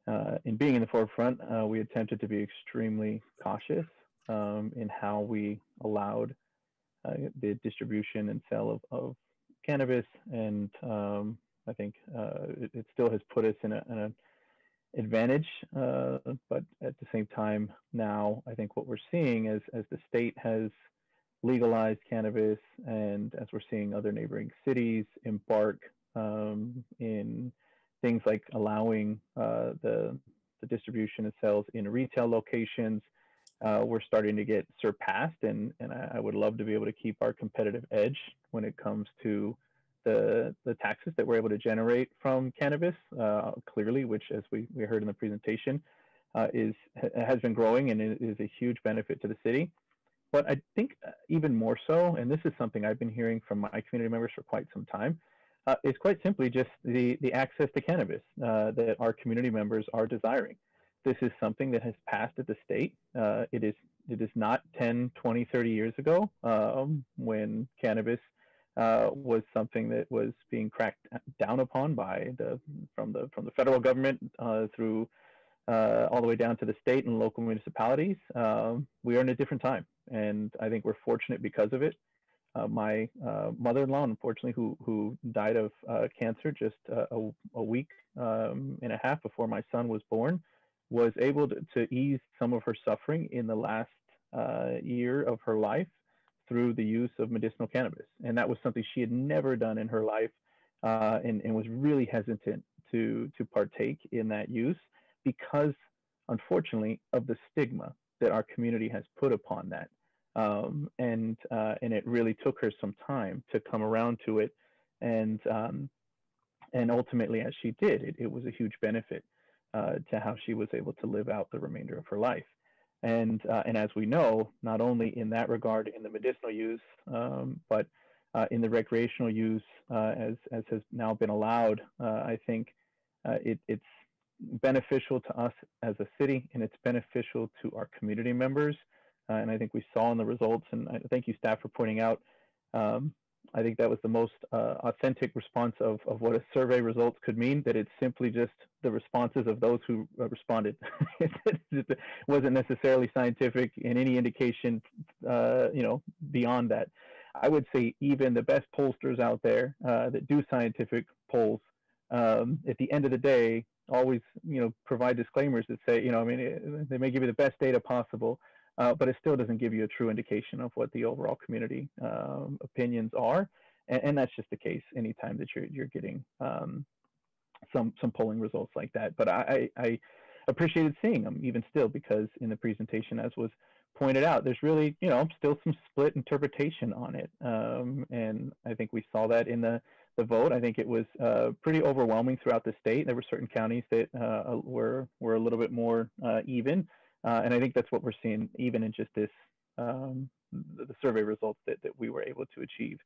uh, in being in the forefront, uh, we attempted to be extremely cautious um, in how we allowed uh, the distribution and sale of, of cannabis, and um, I think uh, it, it, still has put us in a, in a advantage. Uh, but at the same time, now I think what we're seeing is as the state has legalized cannabis and as we're seeing other neighboring cities embark um, in things like allowing uh, the, the distribution and sales in retail locations, uh, we're starting to get surpassed. And, and I, I would love to be able to keep our competitive edge when it comes to the the taxes that we're able to generate from cannabis uh, clearly, which as we, we heard in the presentation, uh, is has been growing and is a huge benefit to the city. But I think uh, even more so, and this is something I've been hearing from my community members for quite some time, uh, is quite simply just the the access to cannabis uh, that our community members are desiring. This is something that has passed at the state. Uh, it is it is not 10, 20, 30 years ago um, when cannabis uh, was something that was being cracked down upon by the from the from the federal government uh, through uh, all the way down to the state and local municipalities. Um, we are in a different time, and I think we're fortunate because of it. Uh, my uh, mother-in-law, unfortunately, who who died of uh, cancer just a, a, week um, and a half before my son was born, was able to, to ease some of her suffering in the last year of her life through the use of medicinal cannabis. And that was something she had never done in her life uh, and, and was really hesitant to, to partake in that use because, unfortunately, of the stigma that our community has put upon that. Um, and, uh, and it really took her some time to come around to it. And, um, and ultimately, as she did, it, it was a huge benefit uh, to how she was able to live out the remainder of her life. And, uh, and as we know, not only in that regard in the medicinal use, um, but uh, in the recreational use, uh, as, as has now been allowed, uh, I think it, it's beneficial to us as a city and it's beneficial to our community members. Uh, and I think we saw in the results, and I thank you staff for pointing out um, I think that was the most uh, authentic response of, of what a survey results could mean, that it's simply just the responses of those who uh, responded. (laughs) it wasn't necessarily scientific in any indication, uh, you know, beyond that. I would say even the best pollsters out there uh, that do scientific polls, um, at the end of the day, always, you know, provide disclaimers that say, you know, I mean, it, they may give you the best data possible, uh, but it still doesn't give you a true indication of what the overall community um, opinions are. And, and, that's just the case anytime that you're, you're getting um, some, some polling results like that. But I, I appreciated seeing them even still because in the presentation, as was pointed out, there's really, you know, still some split interpretation on it. Um, and I think we saw that in the, the vote. I think it was uh, pretty overwhelming throughout the state. There were certain counties that uh, were, were a little bit more uh, even. Uh, and I think that's what we're seeing even in just this, um, the, the, survey results that, that we were able to achieve.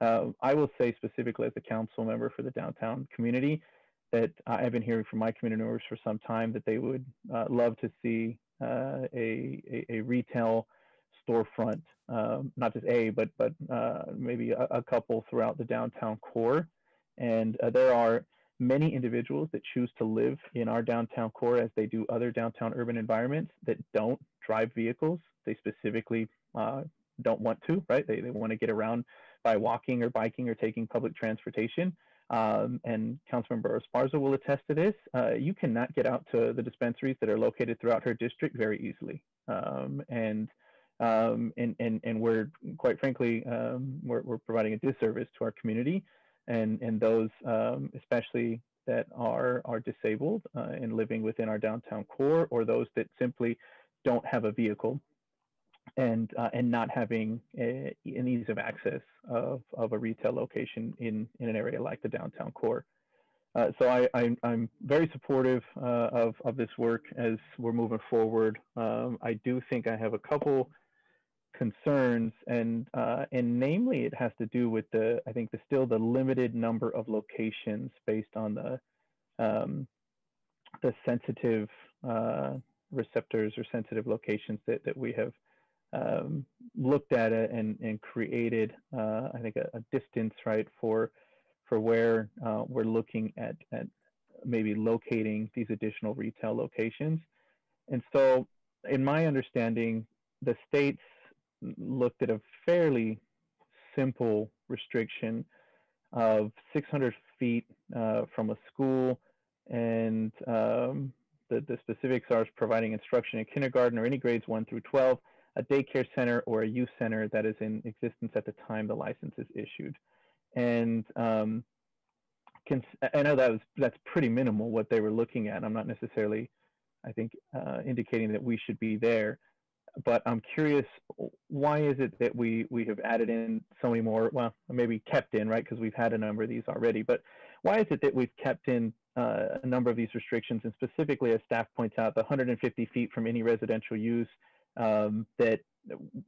Uh, I will say specifically as a council member for the downtown community that I've been hearing from my community members for some time that they would uh, love to see uh, a, a, a, retail storefront, um, not just a, but, but uh, maybe a, a, couple throughout the downtown core. And uh, there are many individuals that choose to live in our downtown core as they do other downtown urban environments that don't drive vehicles. They specifically uh, don't want to, right? They, they want to get around by walking or biking or taking public transportation. Um, and Councilmember Esparza will attest to this. Uh, you cannot get out to the dispensaries that are located throughout her district very easily. Um, and, um, and, and, and we're, quite frankly, um, we're, we're providing a disservice to our community and and those um, especially that are are disabled uh, and living within our downtown core, or those that simply don't have a vehicle and uh, and not having a, an ease of access of, of a retail location in, in an area like the downtown core. Uh, so I, am very supportive uh, of, of this work as we're moving forward. Um, I do think I have a couple concerns and uh, and namely it has to do with the I think the still the limited number of locations based on the um, the sensitive uh, receptors or sensitive locations that, that we have um, looked at it and, and created, uh, I think, a, a, distance, right, for for where uh, we're looking at, at maybe locating these additional retail locations. And so, in my understanding, the states looked at a fairly simple restriction of 600 feet uh, from a school and um, the, the specifics are providing instruction in kindergarten or any grades 1 through 12 a daycare center or a youth center that is in existence at the time the license is issued. And um, I know that was that's pretty minimal what they were looking at. I'm not necessarily, I think, uh, indicating that we should be there, but I'm curious, why is it that we we have added in so many more? Well, maybe kept in right because we've had a number of these already. But why is it that we've kept in uh, a number of these restrictions, and specifically, as staff points out, the 150 feet from any residential use um, that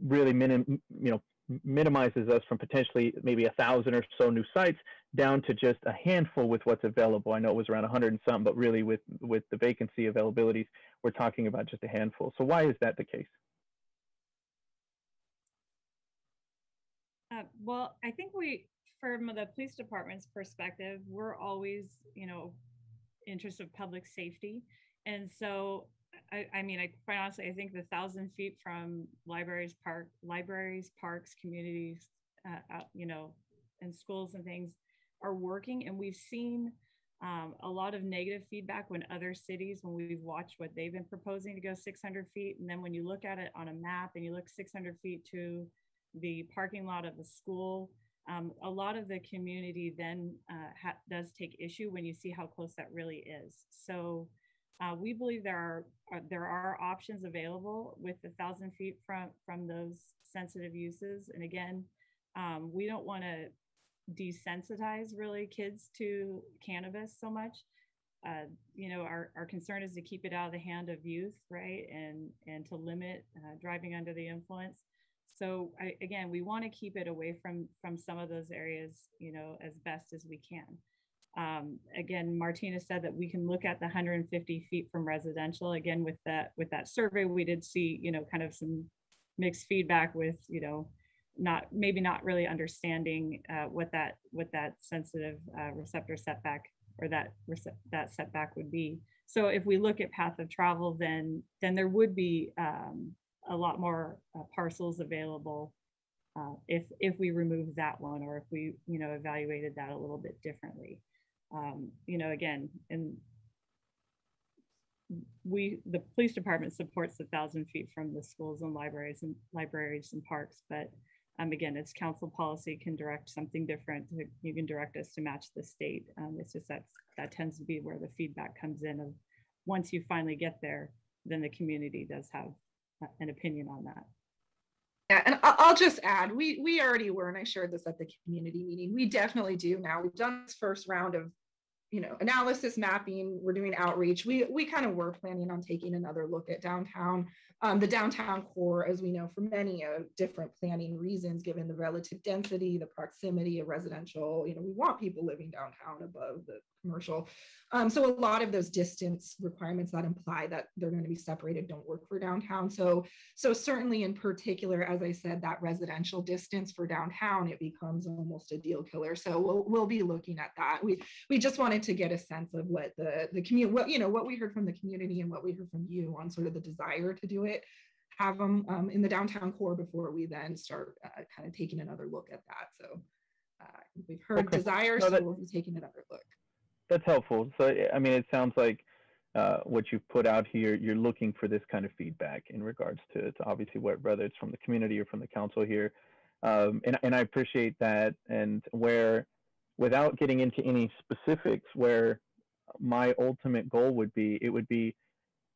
really minim, you know minimizes us from potentially maybe a thousand or so new sites down to just a handful with what's available. I know it was around 100 and some, but really with with the vacancy availabilities, we're talking about just a handful. So why is that the case? Uh, well, I think we, from the police department's perspective, we're always, you know, interest of public safety. And so I, I mean, I quite honestly, I think the thousand feet from libraries, park, libraries, parks, communities, uh, out, you know, and schools and things are working. And we've seen um, a lot of negative feedback when other cities, when we've watched what they've been proposing to go 600 feet. And then when you look at it on a map and you look 600 feet to the parking lot of the school, um, a lot of the community then uh, does take issue when you see how close that really is. So uh, we believe there are, are, there are options available with the thousand feet from from those sensitive uses. And again, um, we don't want to desensitize really kids to cannabis so much. Uh, you know, our, our concern is to keep it out of the hand of youth, right? And and to limit uh, driving under the influence. So I, again, we want to keep it away from from some of those areas, you know, as best as we can. Um, again, Martina said that we can look at the 150 feet from residential. Again, with that with that survey, we did see, you know, kind of some mixed feedback with, you know, not maybe not really understanding uh, what that what that sensitive uh, receptor setback or that that setback would be. So if we look at path of travel, then then there would be um, a lot more uh, parcels available uh, if if we remove that one or if we you know evaluated that a little bit differently um, you know, again, and we, the police department supports the thousand feet from the schools and libraries and libraries and parks, but um, again, it's council policy can direct something different. You can direct us to match the state. Um, it's just that that tends to be where the feedback comes in of once you finally get there, then the community does have an opinion on that. Yeah, and I'll just add, we we already were, and I shared this at the community meeting. We definitely do now. We've done this first round of you know analysis mapping we're doing outreach we we kind of were planning on taking another look at downtown um, the downtown core as we know for many uh, different planning reasons given the relative density the proximity of residential you know we want people living downtown above the commercial. Um, so a lot of those distance requirements that imply that they're going to be separated don't work for downtown. So, so certainly in particular, as I said, that residential distance for downtown, it becomes almost a deal killer. So we'll, we'll be looking at that. We, we just wanted to get a sense of what the, the community, what, you know, what we heard from the community and what we heard from you on sort of the desire to do it have them um, in the downtown core before we then start uh, kind of taking another look at that. So uh, we've heard okay. desire, no, so we'll be taking another look that's helpful. So, I mean, it sounds like uh, what you've put out here, you're looking for this kind of feedback in regards to, to obviously what, whether it's from the community or from the council here. Um, and, and I appreciate that. And where, without getting into any specifics, where my ultimate goal would be it would be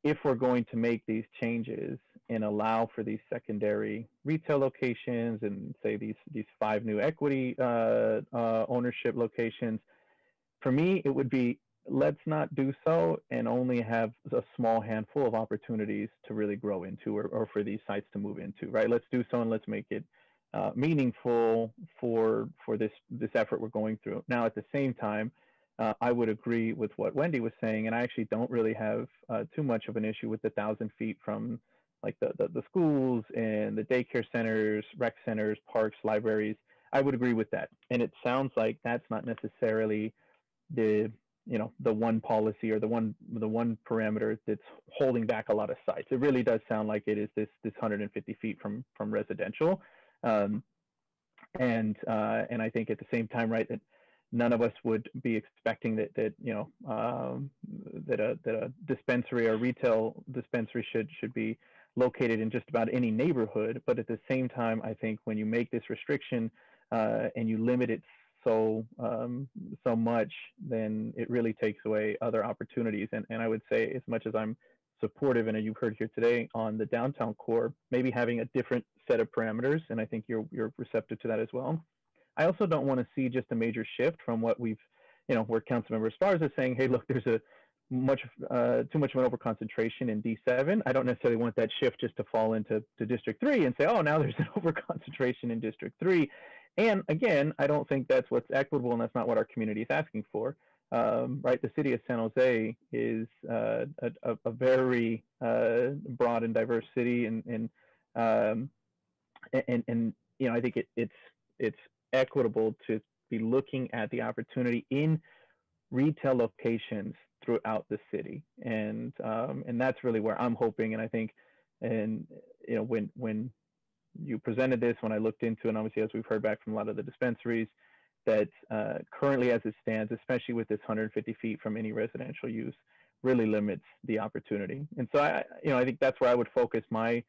if we're going to make these changes and allow for these secondary retail locations and say these these five new equity uh, uh, ownership locations, for me it would be let's not do so and only have a small handful of opportunities to really grow into or, or for these sites to move into right? Let's do so and let's make it uh, meaningful for for this this effort we're going through. Now at the same time uh, I would agree with what Wendy was saying, and I actually don't really have uh, too much of an issue with the thousand feet from like the, the, the schools and the daycare centers, rec centers, parks, libraries. I would agree with that, and it sounds like that's not necessarily the you know the one policy or the one the one parameter that's holding back a lot of sites. It really does sound like it is this this 150 feet from from residential, um, and uh, and I think at the same time, right, that none of us would be expecting that that you know um, that a that a dispensary or retail dispensary should should be located in just about any neighborhood. But at the same time, I think when you make this restriction uh, and you limit it so um, so much, then it really takes away other opportunities. And and I would say as much as I'm supportive, and you've heard here today on the downtown core, maybe having a different set of parameters, and I think you're you're receptive to that as well I also don't want to see just a major shift from what we've, you know, where Councilmember Esparza is saying, hey, look, there's a much uh, too much of an overconcentration in D7. I don't necessarily want that shift just to fall into to District 3 and say, oh, now there's an (laughs) overconcentration in District 3. And again, I don't think that's what's equitable and that's not what our community is asking for. Um, right, the city of San Jose is uh, a, a, very uh, broad and diverse city, and and, um, and and you know I think it, it's it's equitable to be looking at the opportunity in retail locations throughout the city and um, and that's really where i'm hoping and i think and you know when when you presented this when i looked into and obviously as we've heard back from a lot of the dispensaries that uh, currently as it stands especially with this 150 feet from any residential use really limits the opportunity. And so i you know i think that's where i would focus my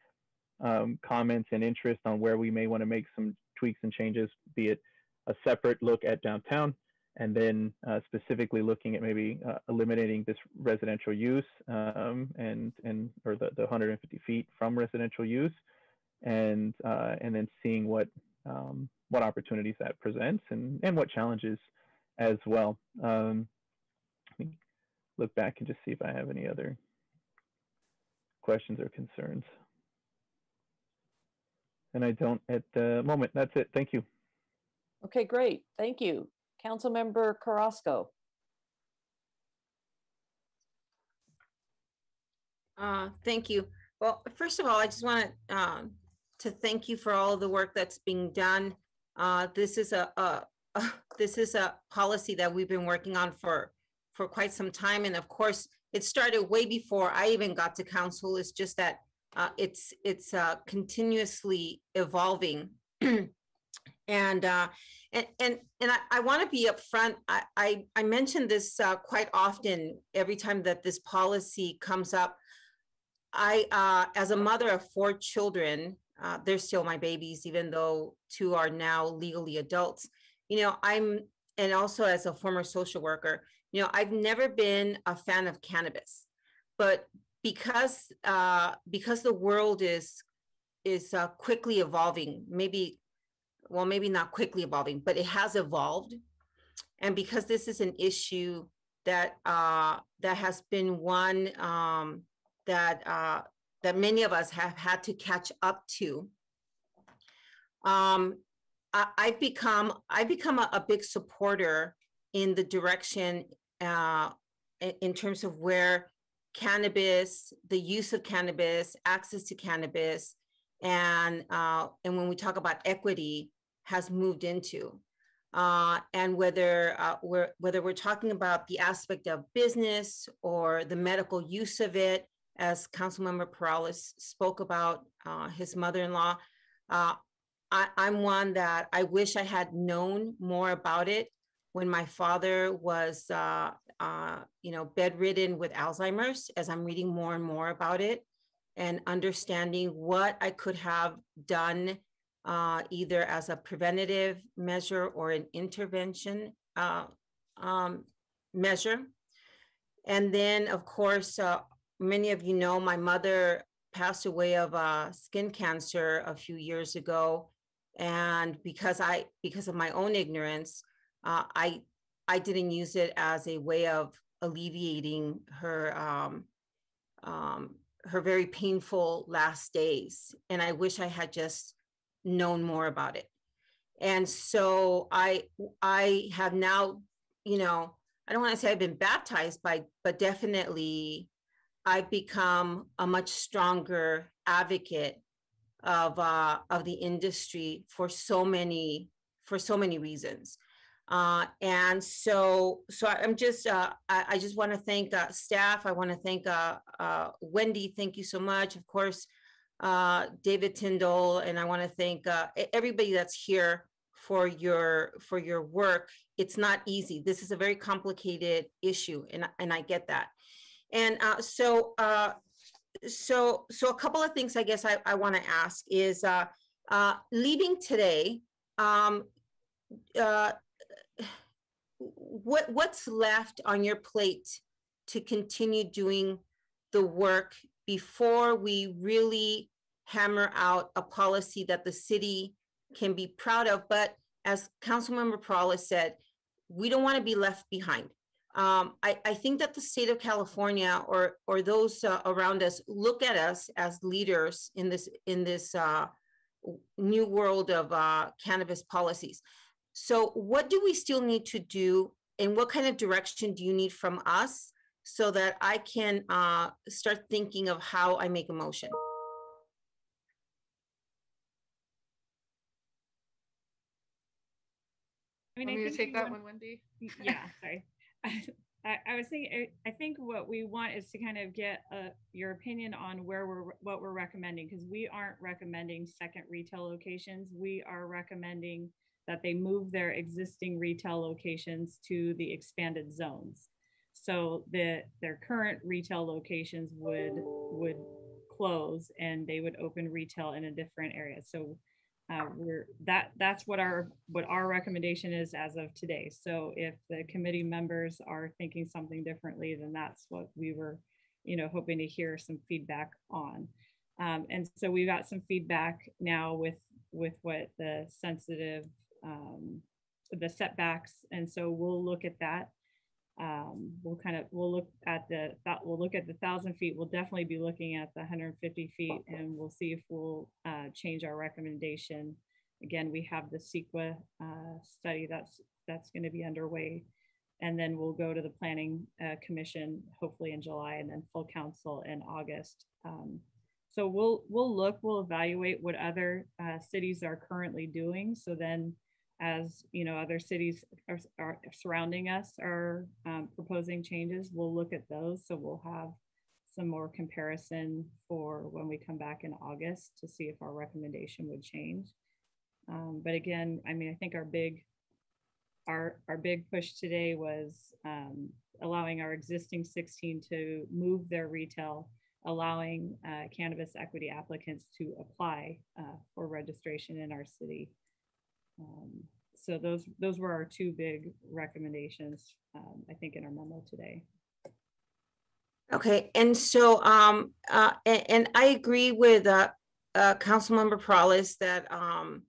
um, comments and interest on where we may want to make some tweaks and changes, be it a separate look at downtown and then uh, specifically looking at maybe uh, eliminating this residential use um, and and or the, the 150 feet from residential use and uh, and then seeing what um, what opportunities that presents and and what challenges as well. Um, let me look back and just see if I have any other questions or concerns and I don't at the moment. That's it. Thank you. Okay, great. Thank you. Councilmember Carrasco. Uh, thank you. Well, first of all, I just want um, to thank you for all the work that's being done. Uh, this is a, a, a, this is a policy that we've been working on for for quite some time, and of course, it started way before I even got to council. It's just that uh, it's it's uh, continuously evolving. (clears throat) and uh, and and and I, I want to be upfront. I, I I mention this uh, quite often every time that this policy comes up. I, uh, as a mother of four children, uh, they're still my babies, even though two are now legally adults. You know, I'm, and also as a former social worker, you know, I've never been a fan of cannabis, but because uh, because the world is is uh, quickly evolving, maybe well, maybe not quickly evolving, but it has evolved, and because this is an issue that uh, that has been one um, that uh, that many of us have had to catch up to. Um, I, have become I've become a, a, big supporter in the direction uh, in, terms of where cannabis, the use of cannabis, access to cannabis, and uh, and when we talk about equity, has moved into, uh, and whether uh, we're whether we're talking about the aspect of business or the medical use of it, as Councilmember Peralez spoke about uh, his mother-in-law. Uh, I, I'm one that I wish I had known more about it when my father was uh, uh, you know, bedridden with Alzheimer's as I'm reading more and more about it and understanding what I could have done uh, either as a preventative measure or an intervention uh, um, measure. And then, of course, uh, many of you know my mother passed away of uh, skin cancer a few years ago, and because I because of my own ignorance, uh, I I didn't use it as a way of alleviating her um, um, her very painful last days, and I wish I had just known more about it. And so I I have now, you know, I don't want to say I've been baptized by, but definitely I've become a much stronger advocate of uh, of the industry for so many for so many reasons. Uh, and so, so I'm just, uh, I, I just want to thank uh, staff. I want to thank uh, uh, Wendy. Thank you so much. Of course, uh, David Tyndall, and I want to thank everybody that's here for your for your work. It's not easy. This is a very complicated issue, and and I get that. And uh, so, uh, so so a couple of things I guess I, I want to ask is uh, uh, leaving today. Um, uh, what what's left on your plate to continue doing the work before we really hammer out a policy that the city can be proud of but as councilmember Peralez said we don't want to be left behind um, I, I think that the state of california or or those uh, around us look at us as leaders in this in this uh, new world of uh, cannabis policies so what do we still need to do and what kind of direction do you need from us so that I can uh, start thinking of how I make a motion? I mean, Want I me to think take that want- one, Wendy? Yeah, sorry. (laughs) (laughs) I, I was thinking, I think what we want is to kind of get uh, your opinion on where we're, what we're recommending, because we aren't recommending second retail locations. We are recommending that they move their existing retail locations to the expanded zones. So the, their current retail locations would, would close and they would open retail in a different area. So uh, we're, that, that's what our, what our recommendation is as of today. So if the committee members are thinking something differently, then that's what we were, you know, hoping to hear some feedback on. Um, and so we've got some feedback now with, with what the sensitive, um, the setbacks. And so we'll look at that. Um, we'll kind of, we'll look at the, that, we'll look at the thousand feet. We'll definitely be looking at the hundred and fifty feet and we'll see if we'll, uh, change our recommendation. Again, we have the CEQA, uh, study that's, that's going to be underway. And then we'll go to the planning, uh, commission, hopefully in July and then full council in August. Um, so we'll, we'll look, we'll evaluate what other, uh, cities are currently doing. So then as you know other cities are, are surrounding us are um, proposing changes we'll look at those. So we'll have some more comparison for when we come back in august to see if our recommendation would change. Um, but again i mean i think our big our our big push today was um, allowing our existing 16 to move their retail allowing uh, cannabis equity applicants to apply uh, for registration in our city um, so those those were our two big recommendations, um, I think, in our memo today. Okay, and so, um, uh, and, and I agree with, uh, uh, Councilmember Peralez that, um,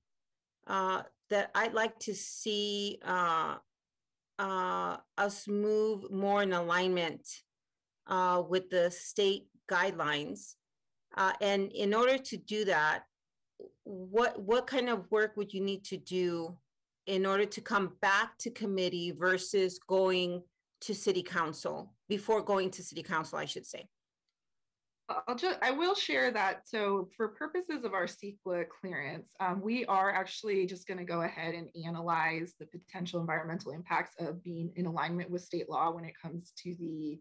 uh, that I'd like to see, uh, uh, us move more in alignment, uh, with the state guidelines. Uh, and in order to do that, what, what kind of work would you need to do in order to come back to committee versus going to city council, before going to city council, I should say? I'll just, I will share that. So for purposes of our CEQA clearance, um, we are actually just going to go ahead and analyze the potential environmental impacts of being in alignment with state law when it comes to the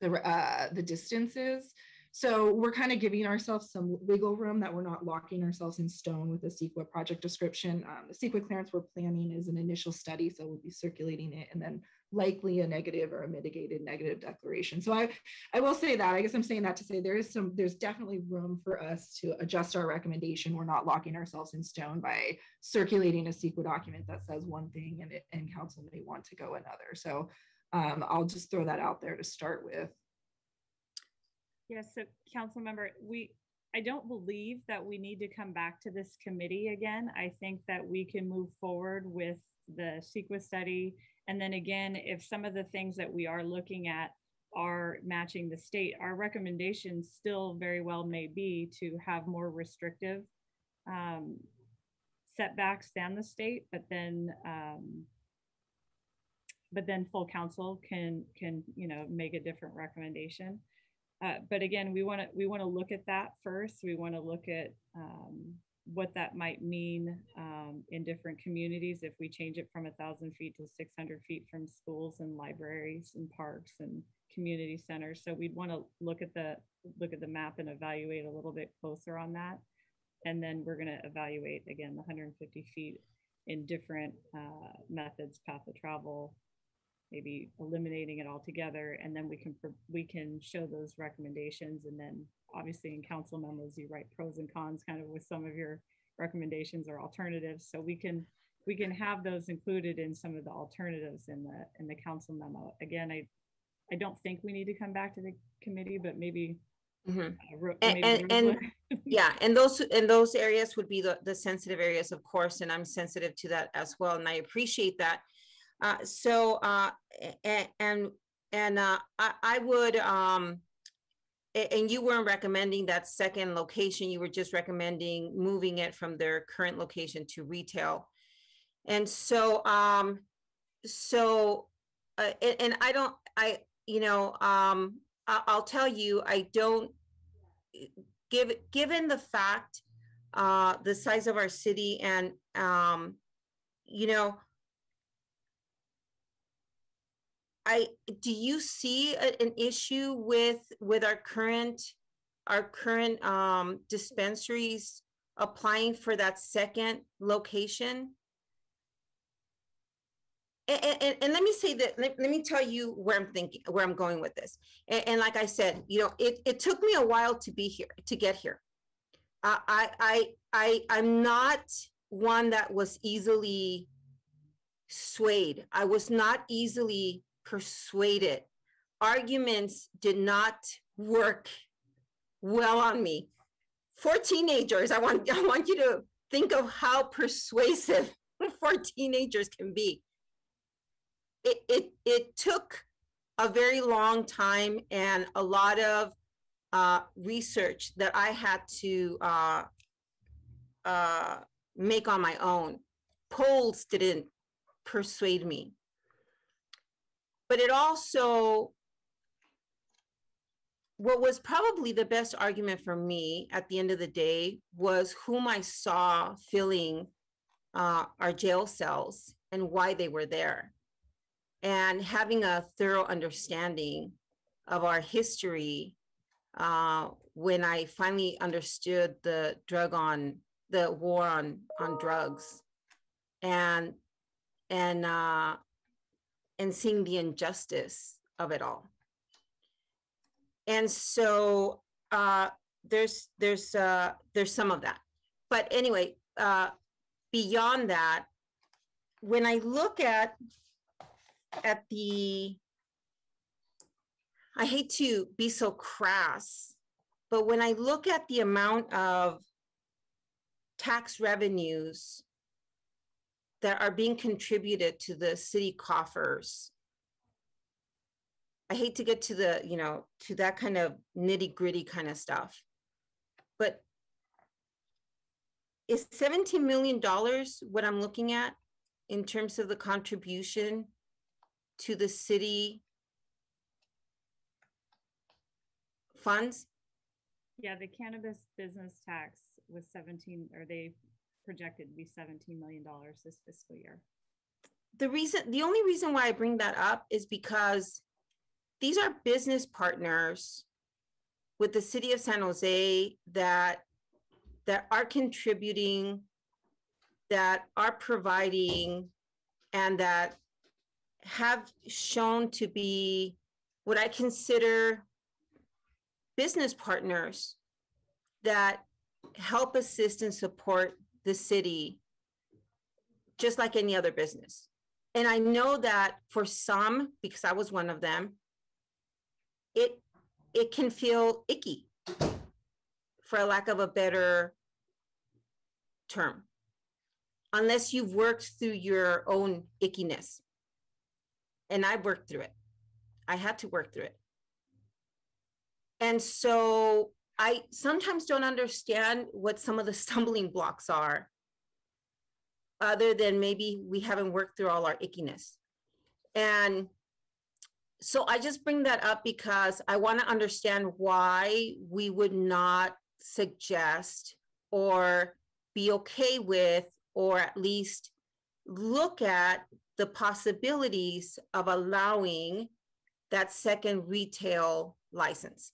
the uh, the distances. So we're kind of giving ourselves some wiggle room that we're not locking ourselves in stone with a CEQA project description. Um, the CEQA clearance we're planning is an initial study, so we'll be circulating it and then likely a negative or a mitigated negative declaration. So I, I will say that, I guess I'm saying that to say there is some, there's definitely room for us to adjust our recommendation. We're not locking ourselves in stone by circulating a CEQA document that says one thing and it, and council may want to go another. So Um, I'll just throw that out there to start with. Yes, so council member, we, I don't believe that we need to come back to this committee again. I think that we can move forward with the CEQA study. And then again, if some of the things that we are looking at are matching the state, our recommendation still very well may be to have more restrictive um, setbacks than the state, but then um, but then full council can can you know make a different recommendation. Uh, but again, we want to we want to look at that first. We want to look at um, what that might mean um, in different communities if we change it from a thousand feet to 600 feet from schools and libraries and parks and community centers. So we'd want to look at the look at the map and evaluate a little bit closer on that. And then we're going to evaluate again the 150 feet in different uh, methods, path of travel, maybe eliminating it altogether, and then we can we can show those recommendations. And then obviously in council memos, you write pros and cons kind of with some of your recommendations or alternatives. So we can we can have those included in some of the alternatives in the in the council memo. Again, I I don't think we need to come back to the committee, but maybe. Mhm. uh, ro- And, and, and (laughs) yeah, and those, and those areas would be the, the sensitive areas, of course, and I'm sensitive to that as well, and I appreciate that. Uh, so, uh, and, and, uh, I, I would, um, and you weren't recommending that second location, you were just recommending moving it from their current location to retail. And so, um, so, uh, and, and I don't, I, you know, um, I, I'll tell you, I don't, give, given the fact, uh, the size of our city and, um, you know, I, do you see a- an issue with, with our current, our current, um, dispensaries applying for that second location? And, and, and let me say that, let, let me tell you where I'm thinking, where I'm going with this. And, and like I said, you know, it, it took me a while to be here, to get here. I, I, I, I, I'm not one that was easily swayed. I was not easily persuaded. Arguments did not work well on me. For teenagers, I want, I want you to think of how persuasive (laughs) for teenagers can be it, it, it took a very long time and a lot of uh, research that I had to uh, uh, make on my own. Polls didn't persuade me. But it also, what was probably the best argument for me at the end of the day was whom I saw filling uh, our jail cells and why they were there. And having a thorough understanding of our history uh, when I finally understood the drug on the war on on drugs. And and uh, and seeing the injustice of it all. And so uh, there's there's uh, there's some of that, but anyway, uh, beyond that, when I look at at the I hate to be so crass, but when I look at the amount of tax revenues that are being contributed to the city coffers, I hate to get to the, you know, to that kind of nitty gritty kind of stuff. But is $17 million what I'm looking at in terms of the contribution to the city funds? Yeah, the cannabis business tax was 17, or they projected to be $17 million this fiscal year. The reason, the only reason why I bring that up is because these are business partners with the city of San Jose that that are contributing, that are providing, and that have shown to be what I consider business partners that help assist and support the city just like any other business. and I know that for some, because I was one of them, it it can feel icky, for a lack of a better term, unless you've worked through your own ickiness. And I worked through it. I had to work through it. And so I sometimes don't understand what some of the (laughs) stumbling blocks are, other than maybe we haven't worked through all our ickiness. And so I just bring that up because I want to understand why we would not suggest or be okay with, or at least look at the possibilities of allowing that second retail license.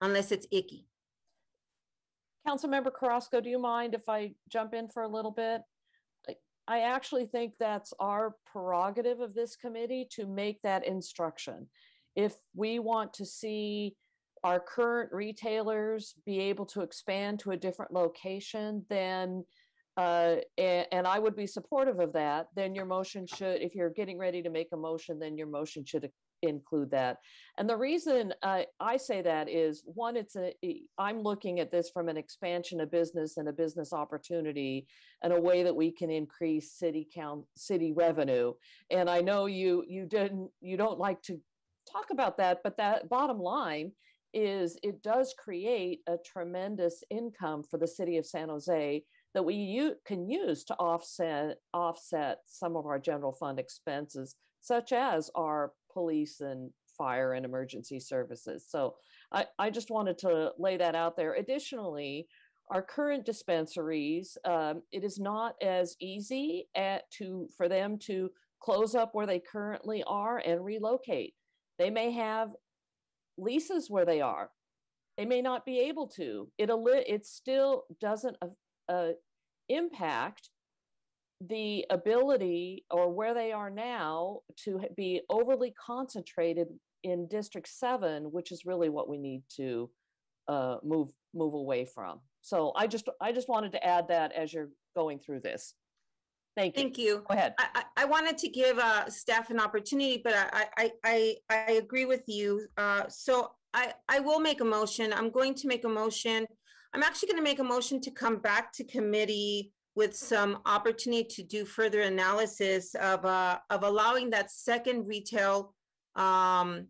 Unless it's icky. Councilmember Carrasco, do you mind if I jump in for a little bit? I- actually think that's our prerogative of this committee to make that instruction. If we want to see our current retailers be able to expand to a different location, then uh, and, and I would be supportive of that, then your motion should, if you're getting ready to make a motion, then your motion should include that. And the reason uh, I say that is one, it's a, I'm looking at this from an expansion of business and a business opportunity and a way that we can increase city count, city revenue. And I know you, you didn't, you don't like to talk about that, but that bottom line is it does create a tremendous income for the city of San Jose that we u- can use to offset offset some of our general fund expenses, such as our police and fire and emergency services. So I, I just wanted to lay that out there. Additionally, our current dispensaries, um, it is not as easy at to for them to close up where they currently are and relocate. They may have leases where they are. They may not be able to. It it still doesn't uh, impact the ability or where they are now to be overly concentrated in District Seven, which is really what we need to uh, move move away from. So I just I just wanted to add that as you're going through this. Thank you. Thank you. Go ahead. I, I, I wanted to give uh, staff an opportunity, but I, I, I, I agree with you. Uh, so I, I will make a motion. I'm going to make a motion. I'm actually going to make a motion to come back to committee with some opportunity to do further analysis of, uh, of allowing that second retail um,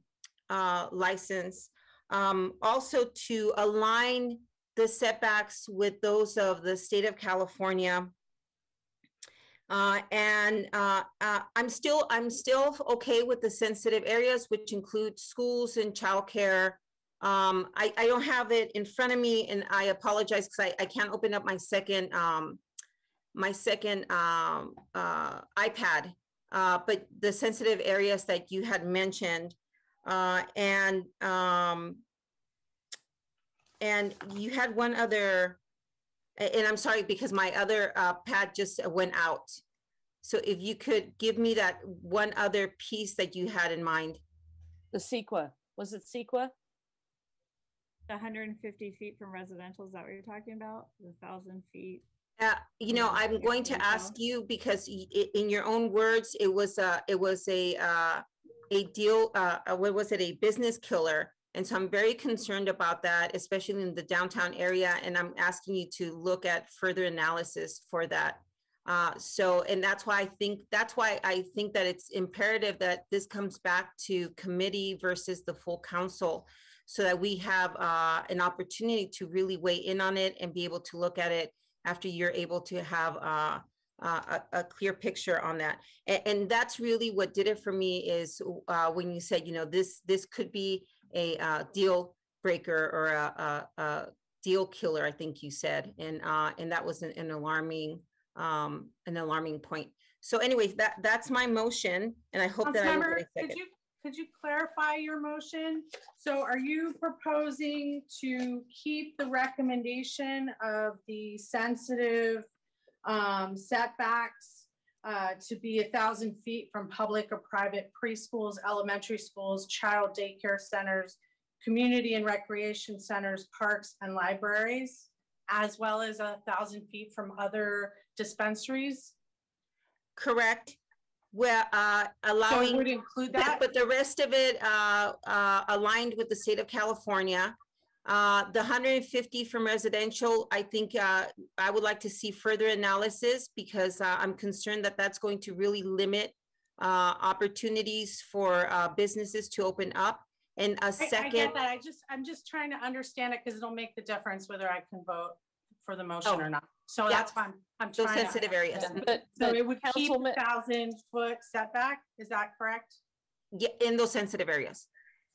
uh, license. Um, also to align the setbacks with those of the state of California. Uh, and uh, uh, I'm still I'm still okay with the sensitive areas, which include schools and childcare. Um, I, I don't have it in front of me, and I apologize because I, I can't open up my second um, my second um, uh, iPad. Uh, but the sensitive areas that you had mentioned, uh, and um, and you had one other and I'm sorry because my other uh, pad just went out. So if you could give me that one other piece that you had in mind. The CEQA, was it CEQA? 150 feet from residential, is that what you're talking about? The thousand feet? Uh, you know, I'm going to ask you because in your own words, it was a, it was a, uh, a deal, uh, what was it, a business killer. And so I'm very concerned about that, especially in the downtown area. And I'm asking you to look at further analysis for that. Uh, so, and that's why I think that's why I think that it's imperative that this comes back to committee versus the full council, so that we have uh, an opportunity to really weigh in on it and be able to look at it after you're able to have uh, uh, a, a, clear picture on that. And, and, that's really what did it for me is uh, when you said, you know, this this could be a uh, deal breaker or a, a, a, deal killer, I think you said, and uh, and that was an, an alarming um, an alarming point. So, anyways, that that's my motion, and I hope that I. Could you could you clarify your motion? So, are you proposing to keep the recommendation of the sensitive um, setbacks uh, to be a thousand feet from public or private preschools, elementary schools, child daycare centers, community and recreation centers, parks, and libraries. as well as a thousand feet from other dispensaries? Correct. Well, uh, allowing. would include but- that? But the rest of it, uh, uh, aligned with the state of California. Uh, the hundred and fifty from residential, I think, uh, I would like to see further analysis because, uh, I'm concerned that that's going to really limit, uh, opportunities for, uh, businesses to open up. And a I- I get second, that. I just, I'm just trying to understand it because it'll make the difference whether I can vote for the motion Oh, or not. So yeah. that's fine. I'm Those trying to sensitive areas. But- So but it would keep Councilman- thousand foot setback, is that correct? yeah, in those sensitive areas.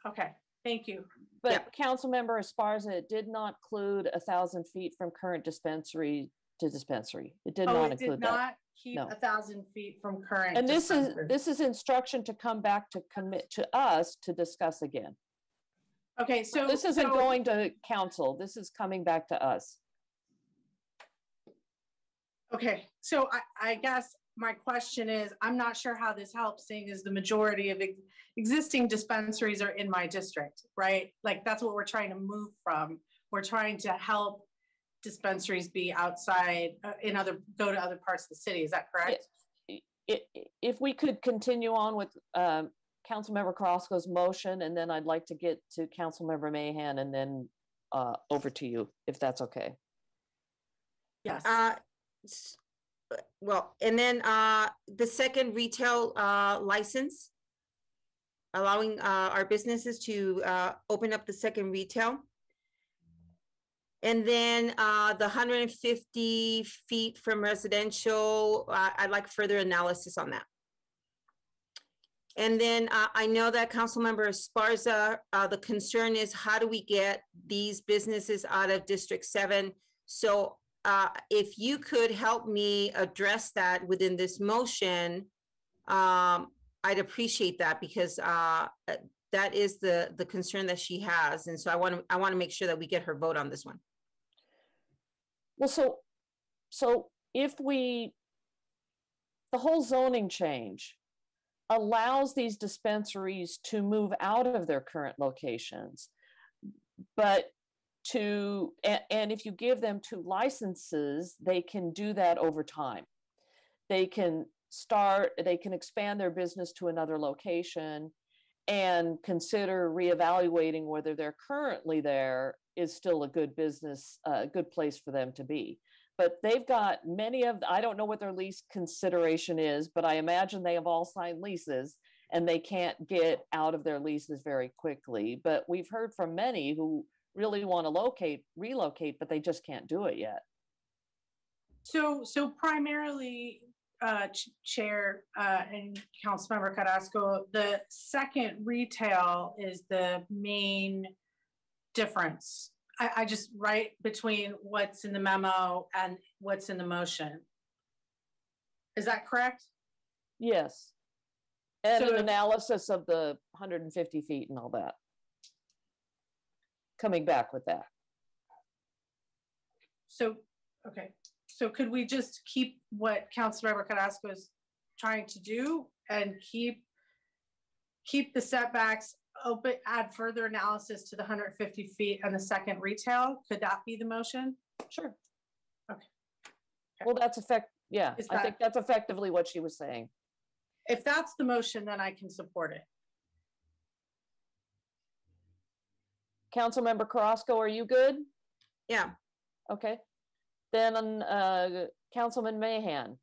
Okay, thank you. But Councilmember Esparza, it did not include a thousand feet from current dispensary to dispensary. It did Oh, not it did include that. not keep No. a thousand feet from current. And this is, dispensary. this is instruction to come back to commit to us to discuss again. Okay, so. This isn't so- going to council. This is coming back to us. Okay, so I, I guess my question is, I'm not sure how this helps, seeing as the majority of ex- existing dispensaries are in my district, right? Like, that's what we're trying to move from. We're trying to help dispensaries be outside, uh, in other, go to other parts of the city, is that correct? I- i- If we could continue on with um, Councilmember Carrasco's motion, and then I'd like to get to Councilmember Mahan and then uh, over to you, if that's okay. Yes. Uh, well, and then, uh, the second retail, uh, license. Allowing, uh, our businesses to, uh, open up the second retail. And then, uh, the hundred and fifty feet from residential, uh, I'd like further analysis on that. And then, uh, I know that Councilmember Esparza, uh, the concern is how do we get these businesses out of District Seven? So, uh, if you could help me address that within this motion, um, I'd appreciate that because, uh, that is the, the concern that she has. And so I want to, I want to make sure that we get her vote on this one. Well, so, so if we, the whole zoning change allows these dispensaries to move out of their current locations. But to, and, if you give them two licenses, they can do that over time. They can start, they can expand their business to another location and consider reevaluating whether they're currently there is still a good business, a good place for them to be. But they've got many of, I don't know what their lease consideration is, but I imagine they have all signed leases and they can't get out of their leases very quickly. But we've heard from many who really want to locate, relocate, but they just can't do it yet. So, so primarily, uh, Ch- Chair, uh, and Councilmember Carrasco, the second retail is the main difference. I, I just write between what's in the memo and what's in the motion. Is that correct? Yes. And So an analysis of the 150 feet and all that. Coming back with that. So, okay, so could we just keep what Councilmember Carrasco is trying to do and keep keep the setbacks open, add further analysis to the hundred fifty feet and the second retail? Could that be the motion? Sure. Okay. Well, that's effect, yeah, I think that's effectively what she was saying. If that's the motion, then I can support it. Councilmember Carrasco, are you good? Yeah. Okay. Then, uh, Councilman Mahan.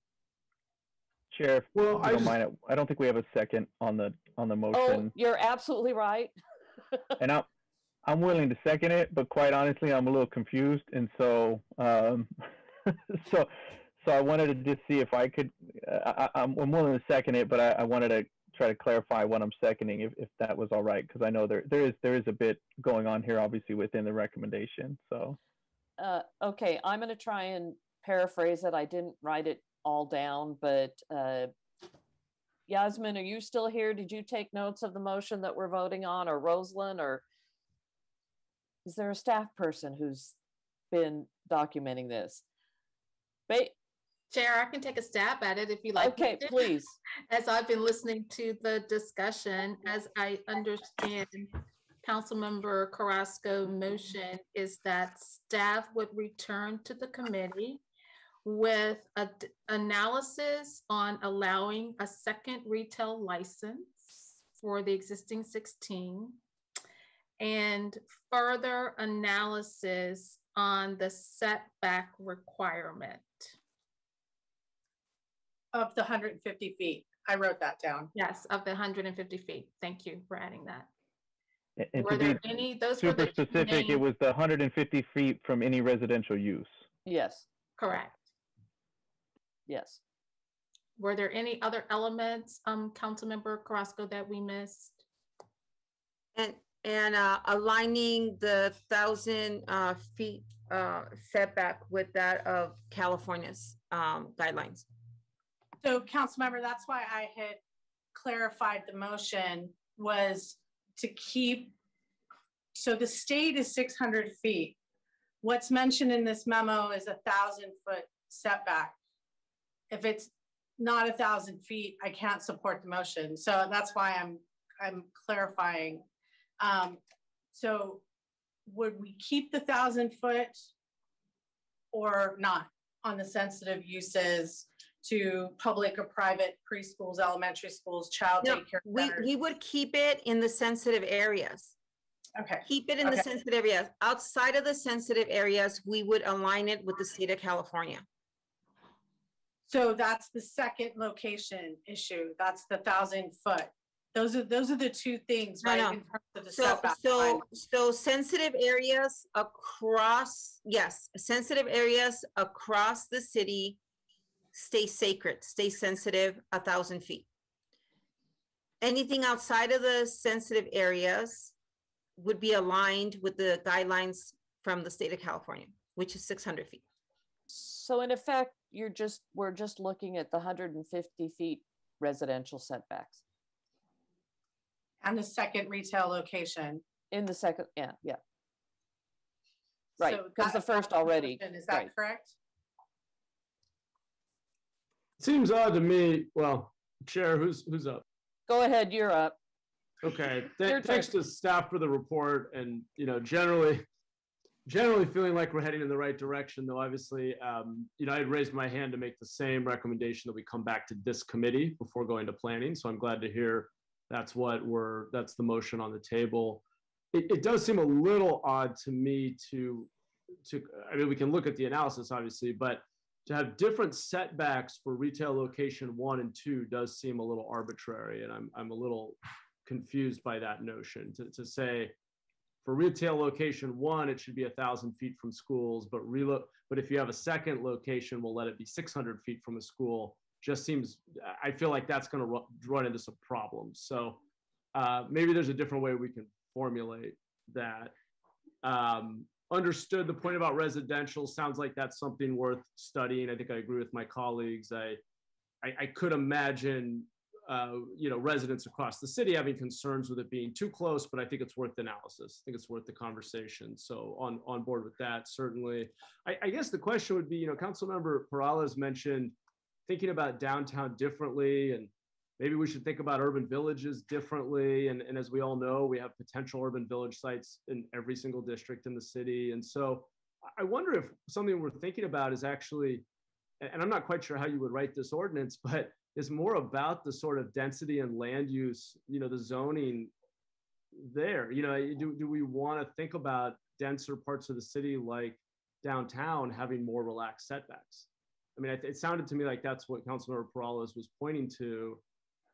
Chair, Well, if I don't just- mind, it, I don't think we have a second on the, on the Oh, motion. you're absolutely right. (laughs) And I'm, I'm willing to second it, but quite honestly, I'm a little confused. And so, um, (laughs) so, so I wanted to just see if I could, uh, I, I- I'm, I'm willing to second it, but I, I wanted to try to clarify what I'm seconding, if, if that was all right, because I know there, there is, there is a bit going on here, obviously, within the recommendation, so. Uh, okay, I'm gonna try and paraphrase it. I didn't write it all down, but, uh, Yasmin, are you still here? Did you take notes of the motion that we're voting on, or Rosalynn, or is there a staff person who's been documenting this? Ba- Chair, I can take a stab at it if you like. Okay, (laughs) please. As I've been listening to the discussion, as I understand Councilmember Carrasco motion is that staff would return to the committee with a d- analysis on allowing a second retail license for the existing 16 and further analysis on the setback requirement. Of the hundred and fifty feet. I wrote that down. Yes, of the 150 feet. Thank you for adding that. And Were to there be any, those were super the two specific, it main- was the hundred and fifty feet from any residential use. Yes, Correct. yes. Were there any other elements, um, Councilmember Carrasco, that we missed? And, and uh, aligning the thousand uh, feet uh, setback with that of California's um, guidelines. So Councilmember, that's why I had clarified the motion was to keep, so the state is six hundred feet. What's mentioned in this memo is a thousand foot setback. If it's not a thousand feet, I can't support the motion. So that's why I'm, I'm clarifying. Um, so would we keep the thousand foot or not on the sensitive uses to public or private preschools, elementary schools, child No, daycare we, centers? we would keep it in the sensitive areas. Okay. Keep it in the sensitive areas. Outside of the sensitive areas, we would align it with the state of California. So that's the second location issue. That's the thousand foot. Those are, those are the two things, right? no. in terms of the So, so, so sensitive areas across, yes, sensitive areas across the city stay sacred, stay sensitive, a thousand feet. Anything outside of the sensitive areas would be aligned with the guidelines from the state of California, which is six hundred feet. So in effect, you're just, we're just looking at the hundred and fifty feet residential setbacks And the second retail location. in the second, yeah, yeah. Right, So because the that- first already, motion. Is right. that correct? Seems odd to me. Well, Chair, who's who's up? Go ahead, you're up. Okay. (laughs) Th- thanks to staff for the report, and you know, generally, generally feeling like we're heading in the right direction. Though obviously, um, you know, I had raised my hand to make the same recommendation that we come back to this committee before going to planning. So I'm glad to hear that's what we're that's the motion on the table. It, it does seem a little odd to me to to I mean, we can look at the analysis obviously, but to have different setbacks for retail location one and two does seem a little arbitrary, and I'm I'm a little confused by that notion to, to say for retail location one it should be a thousand feet from schools, but relo but if you have a second location, we'll let it be 600 feet from a school. Just seems I feel like that's going to ru- run into some problems. So uh, maybe there's a different way we can formulate that. Um, understood the point about residential. Sounds like that's something worth studying. I think I agree with my colleagues. I, I, I could imagine, uh, you know, residents across the city having concerns with it being too close, but I think it's worth the analysis. I think it's worth the conversation. So on, on board with that, certainly. I, I guess the question would be, you know, Councilmember Peralez mentioned thinking about downtown differently and maybe we should think about urban villages differently. And, and as we all know, we have potential urban village sites in every single district in the city. And so I wonder if something we're thinking about is actually, and I'm not quite sure how you would write this ordinance, but is more about the sort of density and land use, you know, the zoning there. You know, do, do we want to think about denser parts of the city like downtown having more relaxed setbacks? I mean, it, sounded to me like that's what Councilmember Peralez was pointing to.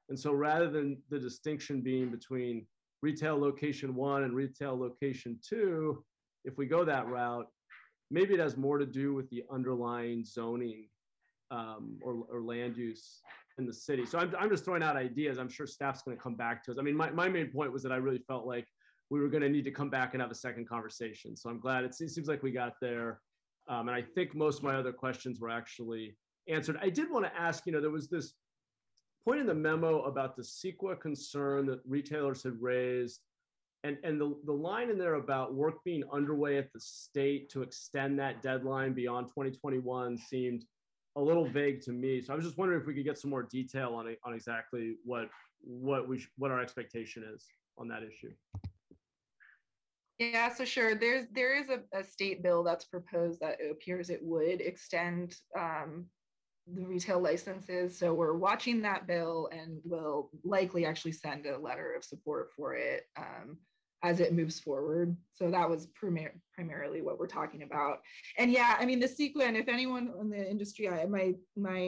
And so rather than the distinction being between retail location one and retail location two, if we go that route, maybe it has more to do with the underlying zoning um, or, or land use in the city. So I'm, I'm just throwing out ideas. I'm sure staff's going to come back to us. I mean, my, my main point was that I really felt like we were going to need to come back and have a second conversation. So I'm glad it seems, seems like we got there. Um, and I think most of my other questions were actually answered. I did want to ask, you know, there was this point in the memo about the CEQA concern that retailers had raised. And, and the, the line in there about work being underway at the state to extend that deadline beyond 2021 seemed a little vague to me. So I was just wondering if we could get some more detail on on exactly what what we what our expectation is on that issue. Yeah, so sure. There's there is a, a state bill that's proposed that appears it would extend um, the retail licenses. So we're watching that bill and will likely actually send a letter of support for it. Um, as it moves forward. So that was primar- primarily what we're talking about. And yeah, I mean the and if anyone in the industry, I my my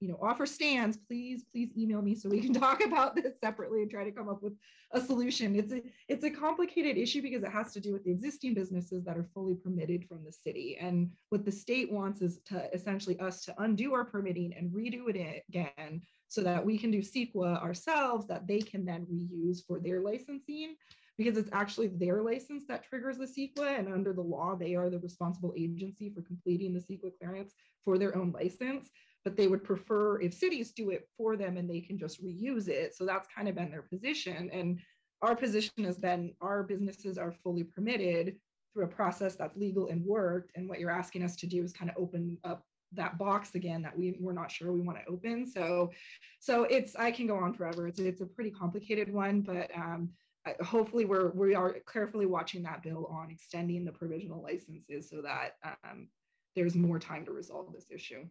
you know offer stands, please please email me so we can (laughs) talk about this separately and try to come up with a solution. It's a it's a complicated issue because it has to do with the existing businesses that are fully permitted from the city. And what the state wants is to essentially us to undo our permitting and redo it again so that we can do CEQA ourselves that they can then reuse for their licensing because it's actually their license that triggers the CEQA. And under the law, they are the responsible agency for completing the CEQA clearance for their own license. But they would prefer if cities do it for them and they can just reuse it. So that's kind of been their position. And our position has been our businesses are fully permitted through a process that's legal and worked. And what you're asking us to do is kind of open up that box again that we we're not sure we want to open. So, so it's I can go on forever. It's it's a pretty complicated one, but um, hopefully we're we are carefully watching that bill on extending the provisional licenses so that um, there's more time to resolve this issue.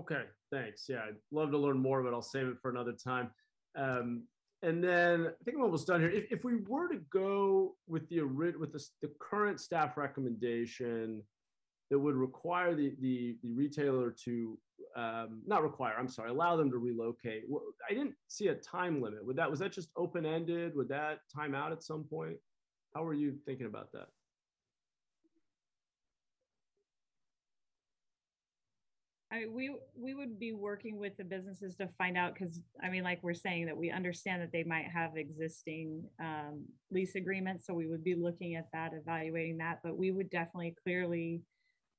Okay, thanks. Yeah, I'd love to learn more, but I'll save it for another time. Um, and then I think I'm almost done here. If, if we were to go with the with the, the current staff recommendation that would require the, the, the retailer to um, not require, I'm sorry, allow them to relocate. I didn't see a time limit. Would that was that just open ended? Would that time out at some point? How were you thinking about that? I we we would be working with the businesses to find out because I mean, like we're saying that we understand that they might have existing um, lease agreements, so we would be looking at that, evaluating that. But we would definitely clearly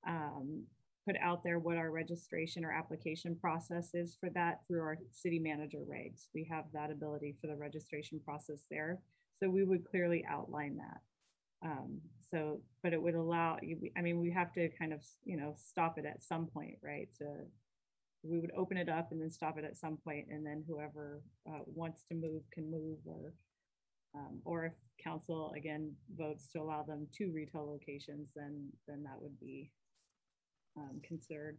um, put out there what our registration or application process is for that through our city manager regs. We have that ability for the registration process there. So we would clearly outline that. Um, so, but it would allow, I mean, we have to kind of, you know, stop it at some point, right? To, we would open it up and then stop it at some point and then whoever uh, wants to move can move or um, or if council again votes to allow them two retail locations then then that would be um, considered.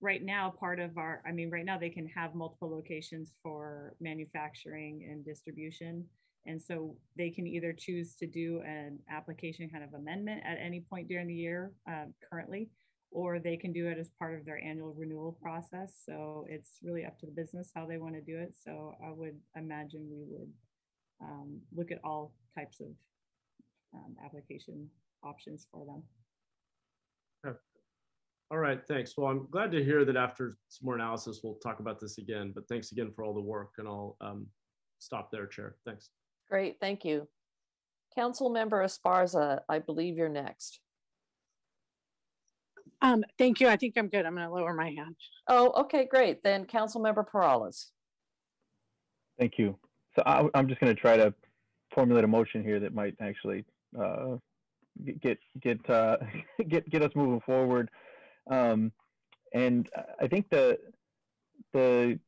Right now, part of our, I mean, right now they can have multiple locations for manufacturing and distribution. And so they can either choose to do an application kind of amendment at any point during the year um, currently, or they can do it as part of their annual renewal process. So it's really up to the business how they want to do it. So I would imagine we would um, look at all types of um, application options for them. All right, thanks. Well, I'm glad to hear that after some more analysis, we'll talk about this again, but thanks again for all the work and I'll um, stop there, Chair. Thanks. Great, thank you. Council Member Esparza, I believe you're next. Um, thank you. I think I'm good. I'm going to lower my hand. Oh, okay, great. Then Council Member Peralez. Thank you. So I, am just going to try to formulate a motion here that might actually uh, get get uh, (laughs) get get us moving forward. Um, and I think the the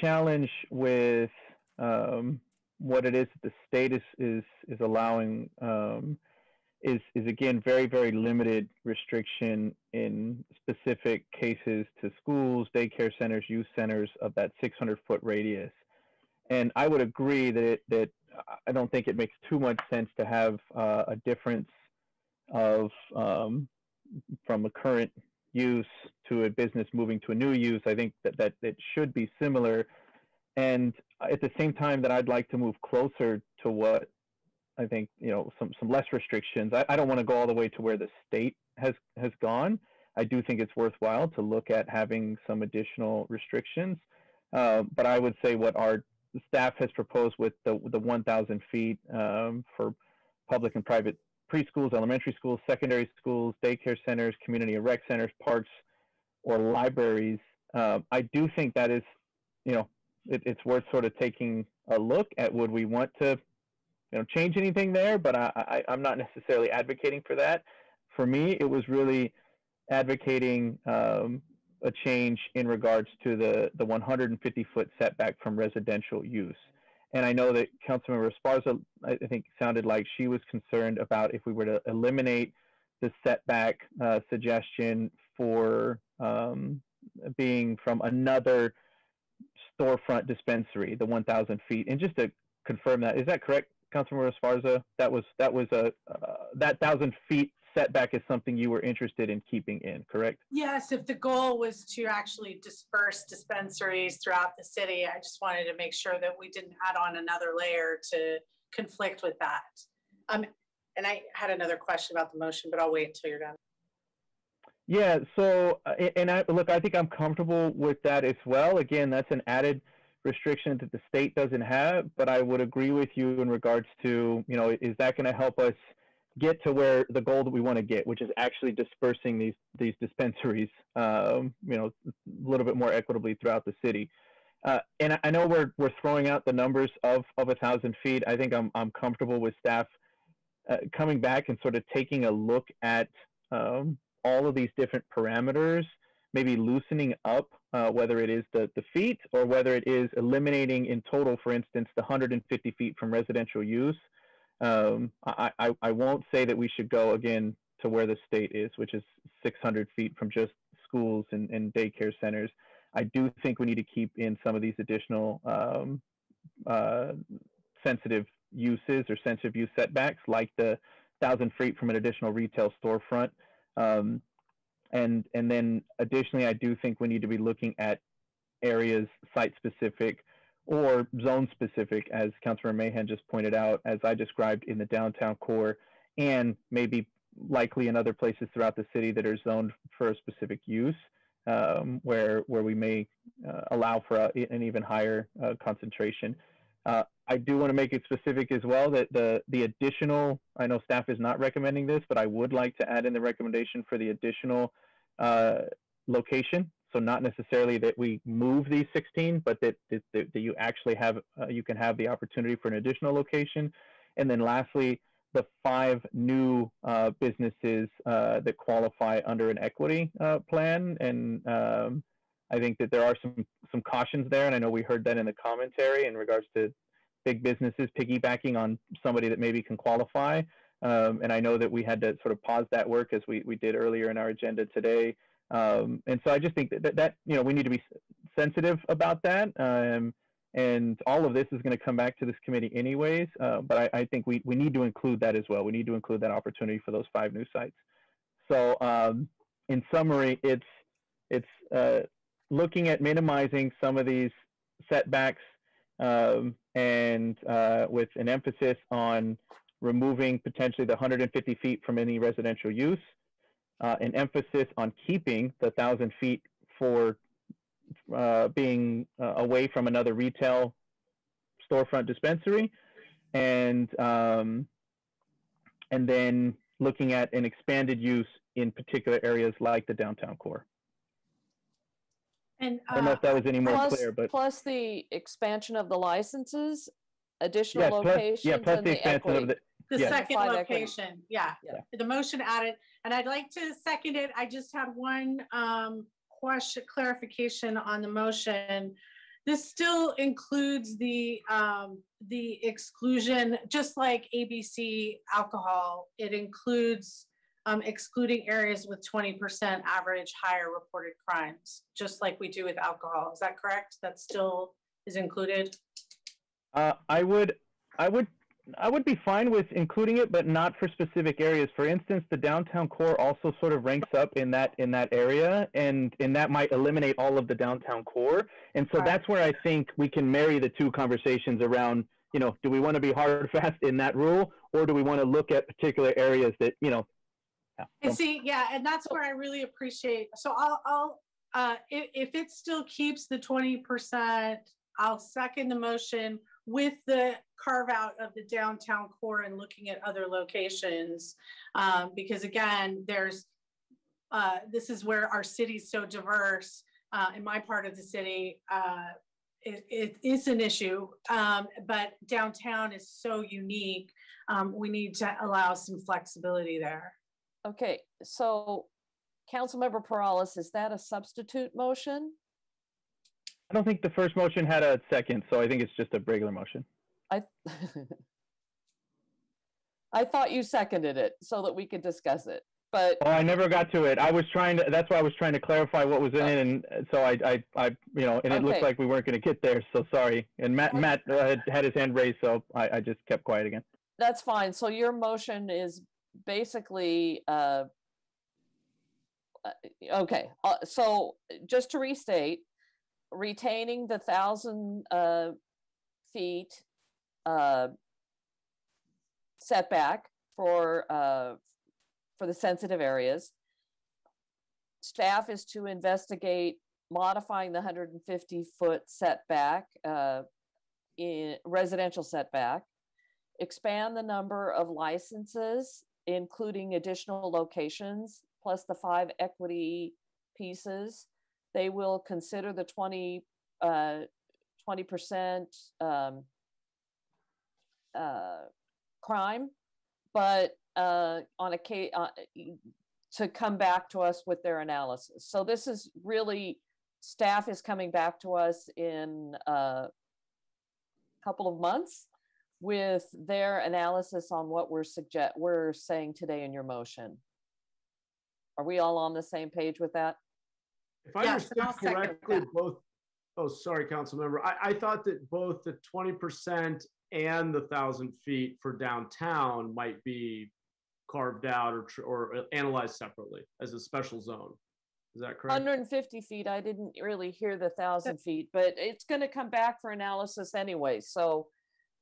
challenge with um, what it is that the state is is, is allowing um, is is again very very limited restriction in specific cases to schools, daycare centers, youth centers of that 600 foot radius. And I would agree that it, that I don't think it makes too much sense to have uh, a difference of um, from a current use to a business moving to a new use. I think that, that it should be similar. And at the same time that I'd like to move closer to what I think, you know, some, some less restrictions. I, I don't want to go all the way to where the state has, has gone. I do think it's worthwhile to look at having some additional restrictions. Uh, but I would say what our staff has proposed with the, the 1,000 feet um, for public and private preschools, elementary schools, secondary schools, daycare centers, community and rec centers, parks, or libraries. Uh, I do think that is, you know, it, it's worth sort of taking a look at would we want to, you know, change anything there, but I, I, I'm not necessarily advocating for that. For me, it was really advocating um, a change in regards to the, the 150 foot setback from residential use. And I know that Councilmember Esparza, I think, sounded like she was concerned about if we were to eliminate the setback uh, suggestion for um, being from another storefront dispensary, the 1,000 feet. And just to confirm that, is that correct, Councilmember Esparza? That was that was a uh, that thousand feet setback is something you were interested in keeping in, correct? Yes, if the goal was to actually disperse dispensaries throughout the city, I just wanted to make sure that we didn't add on another layer to conflict with that. Um, and I had another question about the motion, but I'll wait until you're done. Yeah, so, uh, and I, look, I think I'm comfortable with that as well. Again, that's an added restriction that the state doesn't have, but I would agree with you in regards to, you know, is that going to help us get to where the goal that we want to get, which is actually dispersing these these dispensaries, um, you know, a little bit more equitably throughout the city. Uh, and I- know we're we're throwing out the numbers of of a thousand feet. I think I'm I'm comfortable with staff uh, coming back and sort of taking a look at um, all of these different parameters, maybe loosening up uh, whether it is the, the feet or whether it is eliminating in total, for instance, the 150 feet from residential use. Um, I, I, I won't say that we should go again to where the state is, which is 600 feet from just schools and, and daycare centers. I do think we need to keep in some of these additional um, uh, sensitive uses or sensitive use setbacks, like the thousand feet from an additional retail storefront. Um, and and then additionally, I do think we need to be looking at areas site specific or zone specific, as Councilor Mahan just pointed out, as I described in the downtown core, and maybe likely in other places throughout the city that are zoned for a specific use, um, where where we may uh, allow for a, an even higher uh, concentration. Uh, I do want to make it specific as well that the the additional, I know staff is not recommending this, but I would like to add in the recommendation for the additional uh, location. So not necessarily that we move these 16, but that that, that you actually have uh, you can have the opportunity for an additional location. And then lastly, the five new uh, businesses uh, that qualify under an equity uh, plan. And um, I think that there are some some cautions there, and I know we heard that in the commentary in regards to big businesses piggybacking on somebody that maybe can qualify. Um, and I know that we had to sort of pause that work as we we did earlier in our agenda today. Um, and so I just think that, that that you know we need to be sensitive about that. Um, and all of this is going to come back to this committee anyways. Uh, but I, I think we we need to include that as well. We need to include that opportunity for those five new sites. So um, in summary, it's it's uh, looking at minimizing some of these setbacks um, and uh, with an emphasis on removing potentially the 150 feet from any residential use, uh, an emphasis on keeping the 1,000 feet for uh, being uh, away from another retail storefront dispensary, and um, and then looking at an expanded use in particular areas like the downtown core. And I don't know if that was any more plus, clear, but plus the expansion of the licenses, additional Yes, plus- locations, yeah, plus and the the expansion of the- The Yeah. second Five equity. location, yeah. Yeah. The motion added, and I'd like to second it. I just had one um question, clarification on the motion. This still includes the um the exclusion, just like ABC alcohol, it includes um excluding areas with twenty percent average higher reported crimes, just like we do with alcohol. Is that correct? That still is included? Uh, I would, I would, I would be fine with including it, but not for specific areas. For instance, the downtown core also sort of ranks up in that in that area, and and that might eliminate all of the downtown core. And so that's where I think we can marry the two conversations around. You know, do we want to be hard fast in that rule, or do we want to look at particular areas that you know? yeah, And see, yeah, and that's where I really appreciate, so I'll, I'll, uh, if, if it still keeps the twenty percent, I'll second the motion with the carve out of the downtown core and looking at other locations. Um, because again, there's, uh, this is where our city's so diverse, uh, in my part of the city, uh, it, it is an issue, um, but downtown is so unique. Um, we need to allow some flexibility there. Okay, so Councilmember Peralez, is that a substitute motion? I don't think the first motion had a second, so I think it's just a regular motion. I (laughs) I thought you seconded it so that we could discuss it, but Oh, I never got to it. I was trying to, that's why I was trying to clarify what was in it, and so I, I, I, you know, and it looked like we weren't gonna get there, so sorry. And Matt, Matt uh, had- had his hand raised, so I, I just kept quiet again. that's fine. So your motion is basically, uh, uh, okay, uh, so just to restate, retaining the thousand, uh, feet, uh, setback for, uh, for the sensitive areas. Staff is to investigate modifying the hundred and fifty foot setback, uh, in residential setback expand the number of licenses, including additional locations, plus the five equity pieces. They will consider the 20, uh, 20% um, uh, crime, but uh, on a case, to come back to us with their analysis. So this is really, staff is coming back to us in a couple of months with their analysis on what we're suggest, we're saying today in your motion. Are we all on the same page with that? If I Yes, and understood correctly, both, oh, sorry, council member, I, I thought that both the twenty percent and the thousand feet for downtown might be carved out or, or uh, analyzed separately as a special zone. Is that correct? Hundred and fifty feet, I didn't really hear the thousand feet, but it's gonna come back for analysis anyway, so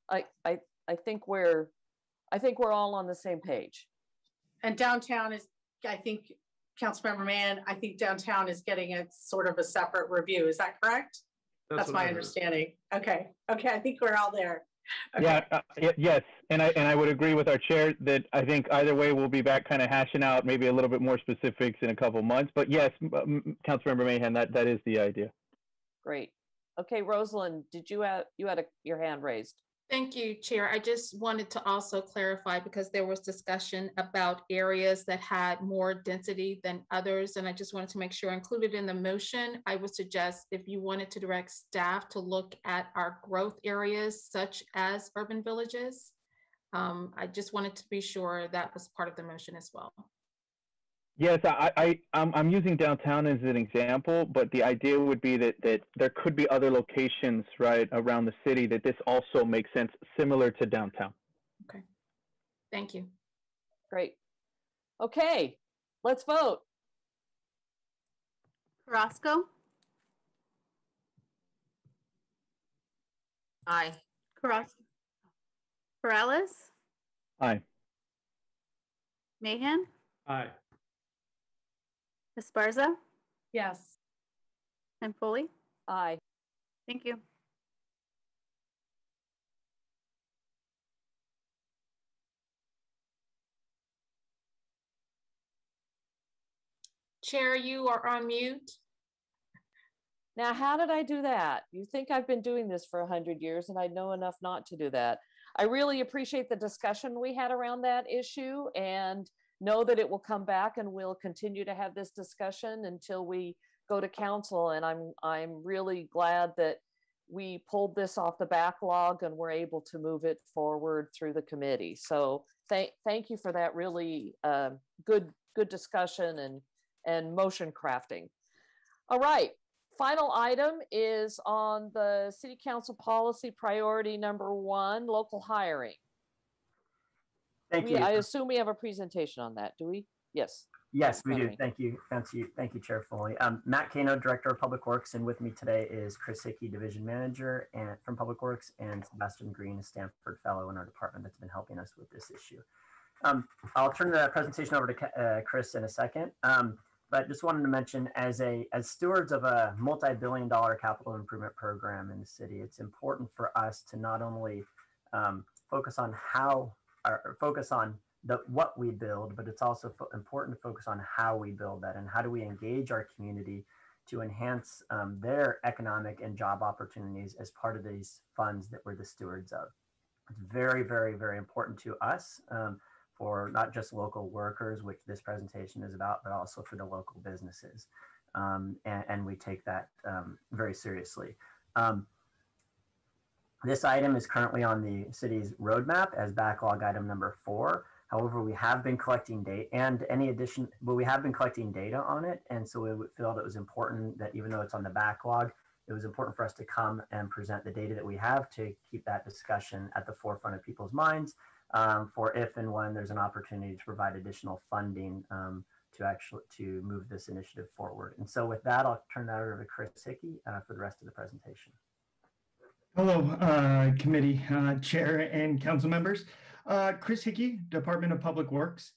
I, I, I think we're, I think we're all on the same page. And downtown is, I think, Councilmember Mahan, I think downtown is getting a sort of a separate review. Is that correct? That's That's my understanding. Okay, okay, I think we're all there. Okay. Yeah, uh, y- yes, and I, and I would agree with our chair that I think either way, we'll be back kind of hashing out maybe a little bit more specifics in a couple months. But yes, m- m- Councilmember Mahan, that, that is the idea. Great. Okay, Rosalynn, did you have, you had a, your hand raised? Thank you, Chair. I just wanted to also clarify because there was discussion about areas that had more density than others. And I just wanted to make sure included in the motion, I would suggest if you wanted to direct staff to look at our growth areas such as urban villages. Um, I just wanted to be sure that was part of the motion as well. Yes, I, I, I'm, I'm using downtown as an example, but the idea would be that, that there could be other locations, right, around the city that this also makes sense, similar to downtown. Okay, thank you. Great. Okay, let's vote. Carrasco, Aye. Carrasco, Peralez, Aye. Mahan, Aye. Esparza, Yes. and Foley. Aye. Thank you. Chair, you are on mute. Now, how did I do that? You think I've been doing this for a hundred years and I know enough not to do that. I really appreciate the discussion we had around that issue and know that it will come back and we'll continue to have this discussion until we go to council. And I'm, I'm really glad that we pulled this off the backlog and we're able to move it forward through the committee. So thank, thank you for that really uh, good, good discussion and, and motion crafting. All right, final item is on the city council policy priority number one, local hiring. Thank We- you. I assume we have a presentation on that, do we? Yes. Yes, we do. me. Thank you. Thank you. Thank you, Chair Foley. Um, Matt Cano, Director of Public Works, and with me today is Chris Hickey, Division Manager and from Public Works, and Sebastian Green, a Stanford Fellow in our department that's been helping us with this issue. Um, I'll turn the presentation over to uh, Chris in a second. Um, but just wanted to mention as a as stewards of a multi-billion dollar capital improvement program in the city, it's important for us to not only um, focus on how or focus on the what we build, but it's also fo- important to focus on how we build that and how do we engage our community to enhance um, their economic and job opportunities as part of these funds that we're the stewards of. It's very, very, very important to us um, for not just local workers, which this presentation is about, but also for the local businesses. Um, and, and we take that um, very seriously. Um, This item is currently on the city's roadmap as backlog item number four. However, we have been collecting data and any addition, but we have been collecting data on it. And so we felt it was important that even though it's on the backlog, it was important for us to come and present the data that we have to keep that discussion at the forefront of people's minds um, for if and when there's an opportunity to provide additional funding um, to actually to move this initiative forward. And so with that, I'll turn that over to Chris Hickey uh, for the rest of the presentation. Hello, uh, committee uh, chair and council members. Uh, Chris Hickey, Department of Public Works.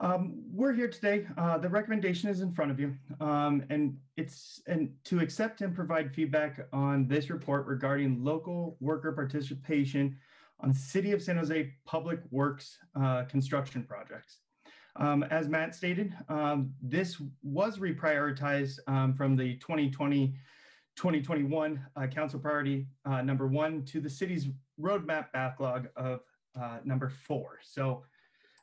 Um, we're here today. Uh, the recommendation is in front of you, um, and it's and to accept and provide feedback on this report regarding local worker participation on City of San Jose Public Works uh, construction projects. Um, as Matt stated, um, this was reprioritized um, from the 2020 2021 uh, council priority uh, number one to the city's roadmap backlog of uh, number four. So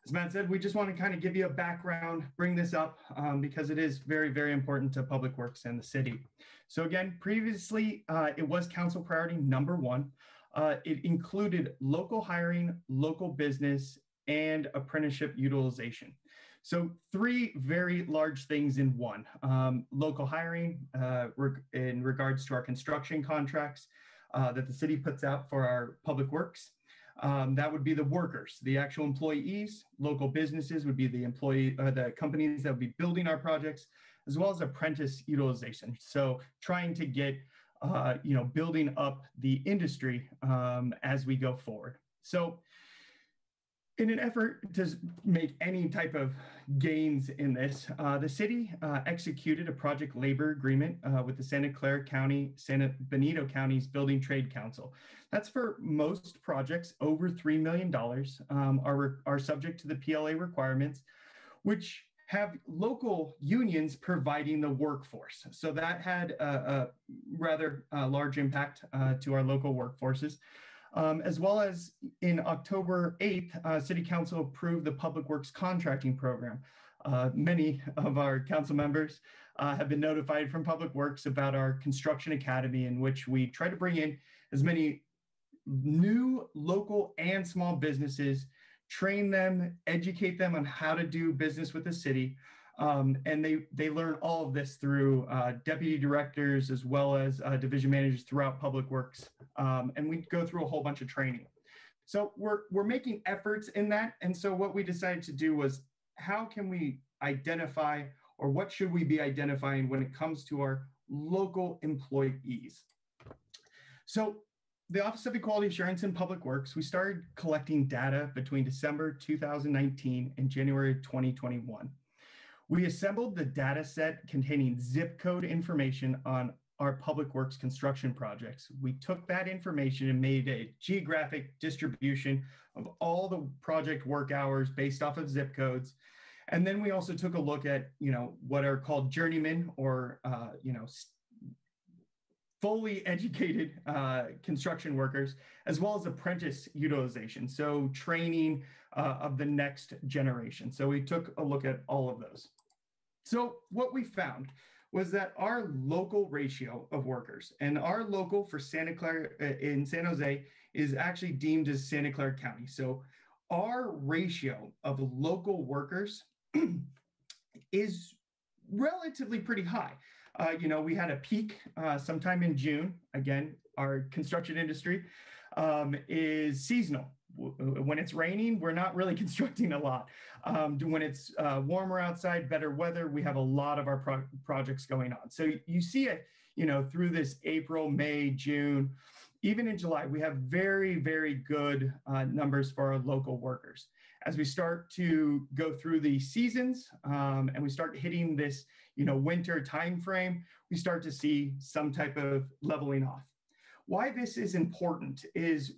as Matt said, we just want to kind of give you a background, bring this up um, because it is very, very important to Public Works and the city. So again, previously uh, it was council priority number one. Uh, it included local hiring, local business, and apprenticeship utilization. So three very large things in one. Um, local hiring uh, reg in regards to our construction contracts uh, that the city puts out for our public works. Um, that would be the workers, the actual employees. Local businesses would be the employee, uh, the companies that would be building our projects, as well as apprentice utilization. So trying to get, uh, you know, building up the industry um, as we go forward. So in an effort to make any type of gains in this, uh, the city uh, executed a project labor agreement uh, with the Santa Clara County, San Benito County's Building Trade Council. That's for most projects over $3 million um, are, are subject to the PLA requirements, which have local unions providing the workforce. So that had a, a rather uh, large impact uh, to our local workforces. Um, as well as in October 8th, uh, City Council approved the Public Works Contracting Program. Uh, many of our council members uh, have been notified from Public Works about our Construction Academy, in which we try to bring in as many new local and small businesses, train them, educate them on how to do business with the city, um, and they they learn all of this through uh, deputy directors as well as uh, division managers throughout public works. Um, and we go through a whole bunch of training. So we're we're making efforts in that. And so what we decided to do was how can we identify or what should we be identifying when it comes to our local employees? So the Office of Equality Assurance in Public Works, we started collecting data between December 2019 and January 2021. We assembled the data set containing zip code information on our public works construction projects. We took that information and made a geographic distribution of all the project work hours based off of zip codes. And then we also took a look at, you know, what are called journeymen or, uh, you know, fully educated uh, construction workers, as well as apprentice utilization. So training uh, of the next generation. So we took a look at all of those. So what we found was that our local ratio of workers and our local for Santa Clara uh, in San Jose is actually deemed as Santa Clara County. So our ratio of local workers (clears throat) is relatively pretty high. Uh, you know, we had a peak uh, sometime in June. Again, our construction industry um, is seasonal when it's raining, we're not really (laughs) constructing a lot. Um, when it's uh, warmer outside, better weather, we have a lot of our pro projects going on. So you see it, you know, through this April, May, June, even in July, we have very, very good uh, numbers for our local workers. As we start to go through the seasons um, and we start hitting this, you know, winter time frame, we start to see some type of leveling off. Why this is important is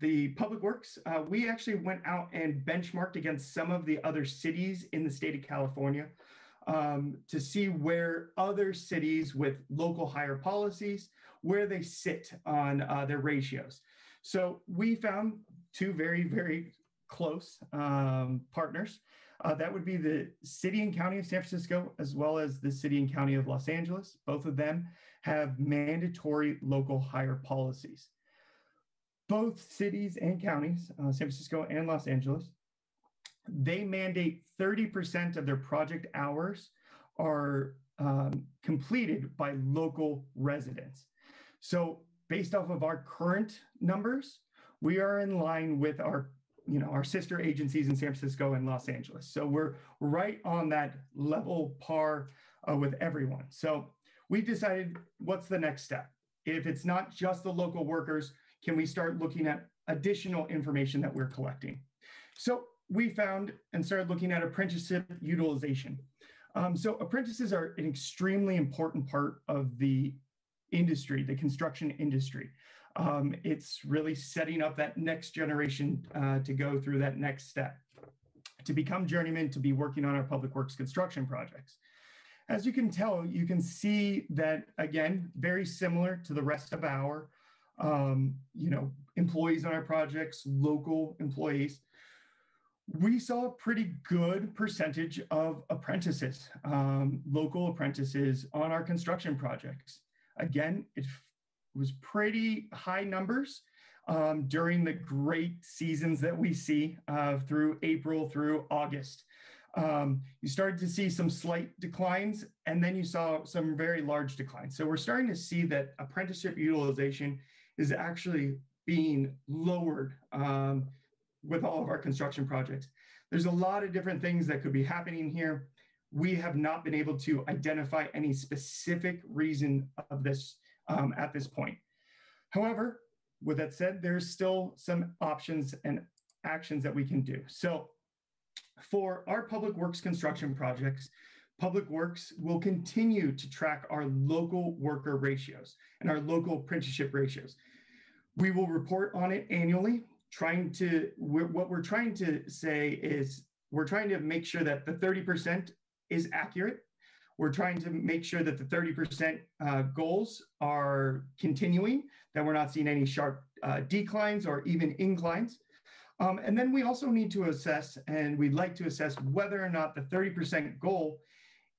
the public works, uh, we actually went out and benchmarked against some of the other cities in the state of California um, to see where other cities with local hire policies, where they sit on uh, their ratios. So we found two very, very close um, partners. Uh, that would be the city and county of San Francisco, as well as the city and county of Los Angeles. Both of them have mandatory local hire policies. Both cities and counties, uh, San Francisco and Los Angeles, they mandate 30% of their project hours are um, completed by local residents. So based off of our current numbers, we are in line with our, you know, our sister agencies in San Francisco and Los Angeles. So we're right on that level par uh, with everyone. So we decided what's the next step? If it's not just the local workers, can we start looking at additional information that we're collecting? So we found and started looking at apprenticeship utilization. Um, so apprentices are an extremely important part of the industry, the construction industry. Um, it's really setting up that next generation uh, to go through that next step, to become journeymen, to be working on our public works construction projects. As you can tell, you can see that, again, very similar to the rest of our, um, you know, employees on our projects, local employees we saw a pretty good percentage of apprentices, um, local apprentices on our construction projects. Again, it was pretty high numbers um, during the great seasons that we see uh, through April through August. Um, you started to see some slight declines, and then you saw some very large declines. So we're starting to see that apprenticeship utilization is actually being lowered um, with all of our construction projects. There's a lot of different things that could be happening here. We have not been able to identify any specific reason of this um, at this point. However, with that said, there's still some options and actions that we can do. So for our public works construction projects, Public Works will continue to track our local worker ratios and our local apprenticeship ratios. We will report on it annually. Trying to we're, what we're trying to say is we're trying to make sure that the 30% is accurate. We're trying to make sure that the 30% uh, goals are continuing that we're not seeing any sharp uh, declines or even inclines. Um, and then we also need to assess and we'd like to assess whether or not the 30% goal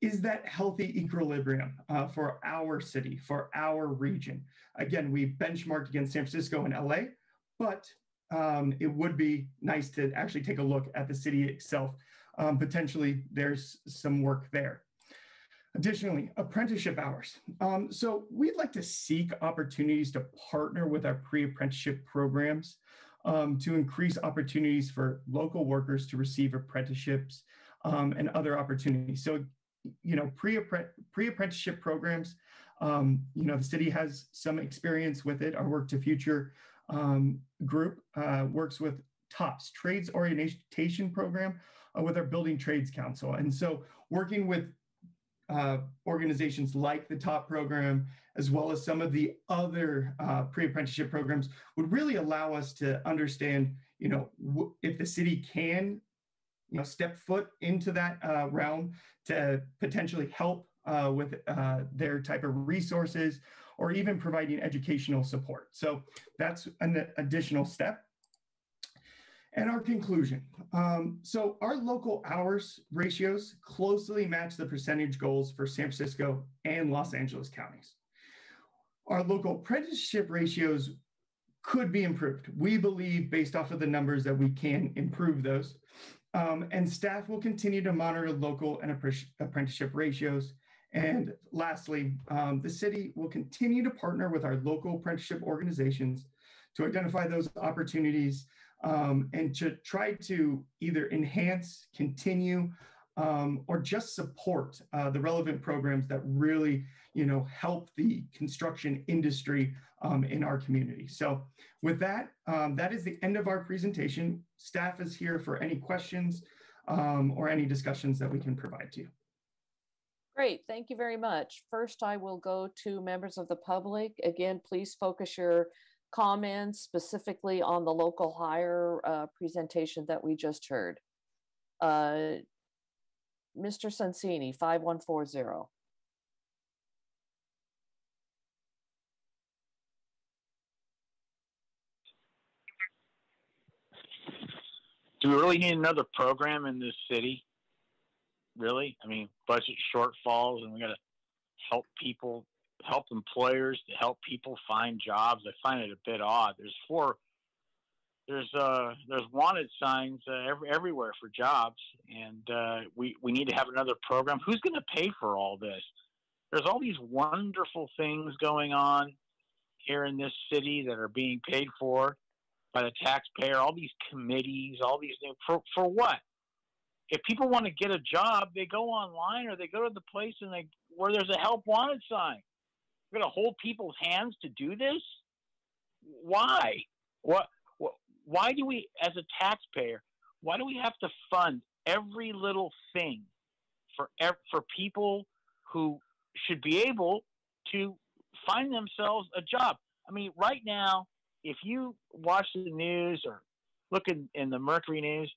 is that healthy equilibrium uh, for our city for our region again we benchmarked against san francisco and la but um, it would be nice to actually take a look at the city itself. Um, potentially, there's some work there. Additionally, apprenticeship hours. Um, so we'd like to seek opportunities to partner with our pre-apprenticeship programs um, to increase opportunities for local workers to receive apprenticeships um, and other opportunities. So, you know, pre-apprenticeship programs, um, you know, the city has some experience with it. Our work2future um, group uh, works with TOPS, Trades Orientation Program, uh, with our Building Trades Council. And so working with uh, organizations like the TOP program, as well as some of the other uh, pre-apprenticeship programs, would really allow us to understand, you know, if the city can, you know, step foot into that uh, realm to potentially help uh, with uh, their type of resources or even providing educational support. So that's an additional step. And our conclusion. Um, so our local hours ratios closely match the percentage goals for San Francisco and Los Angeles counties. Our local apprenticeship ratios could be improved. We believe based off of the numbers that we can improve those. Um, and staff will continue to monitor local and apprenticeship ratios. And lastly, um, the city will continue to partner with our local apprenticeship organizations to identify those opportunities um, and to try to either enhance, continue, um, or just support uh, the relevant programs that really, you know, help the construction industry um, in our community. So with that, um, that is the end of our presentation. Staff is here for any questions um, or any discussions that we can provide to you. Great, thank you very much. First, I will go to members of the public. Again, please focus your comments specifically on the local hire uh, presentation that we just heard. Uh, Mr. Sensini, 5140. Do we really need another program in this city? really. I mean, budget shortfalls, and we got to help people, help employers to help people find jobs. I find it a bit odd. There's four there's uh there's wanted signs uh, every, everywhere for jobs, and uh, we we need to have another program. Who's going to pay for all this? There's all these wonderful things going on here in this city that are being paid for by the taxpayer. All these committees, all these things for for what? If people want to get a job, they go online or they go to the place and they where there's a help wanted sign. We're going to hold people's hands to do this? Why? What? why do we, as a taxpayer, why do we have to fund every little thing for for people who should be able to find themselves a job? I mean, right now, if you watch the news or look in, in the Mercury News,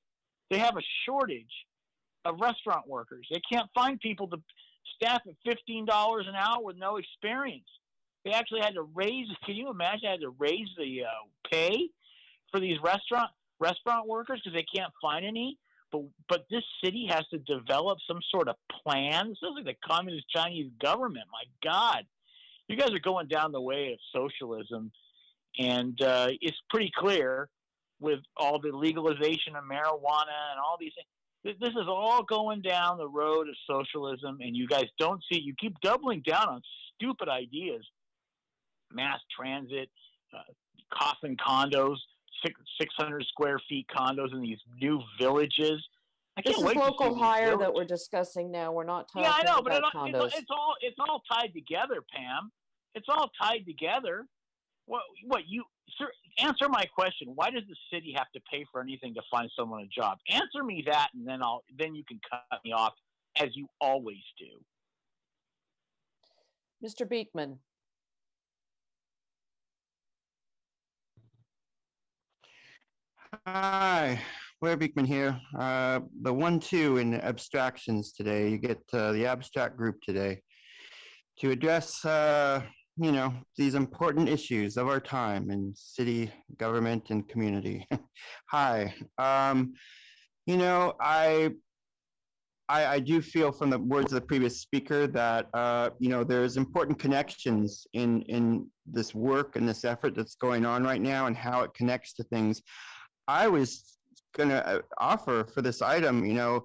they have a shortage of restaurant workers. They can't find people to staff at fifteen dollars an hour with no experience. They actually had to raise. Can you imagine? They had to raise the uh, pay for these restaurant restaurant workers because they can't find any. But but this city has to develop some sort of plan. This is like the communist Chinese government. My God, you guys are going down the way of socialism, and uh, it's pretty clear with all the legalization of marijuana and all these things. This is all going down the road of socialism, and you guys don't see. You keep doubling down on stupid ideas, mass transit, uh, coffin condos six, 600 square feet condos in these new villages. I This is local hire that we're discussing now. We're not talking yeah, I know, but it, it's all it's all tied together, Pam. It's all tied together. What what you sir, answer my question? Why does the city have to pay for anything to find someone a job? Answer me that, and then I'll then you can cut me off as you always do. Mr. Beekman. Hi, Blair Beekman here. Uh, the one, two in abstractions today. You get uh, the abstract group today to address, uh, you know, these important issues of our time in city, government, and community. (laughs) Hi. Um, you know, I I, I do feel from the words of the previous speaker that uh, you know there's important connections in in this work and this effort that's going on right now and how it connects to things. I was going to offer for this item, you know,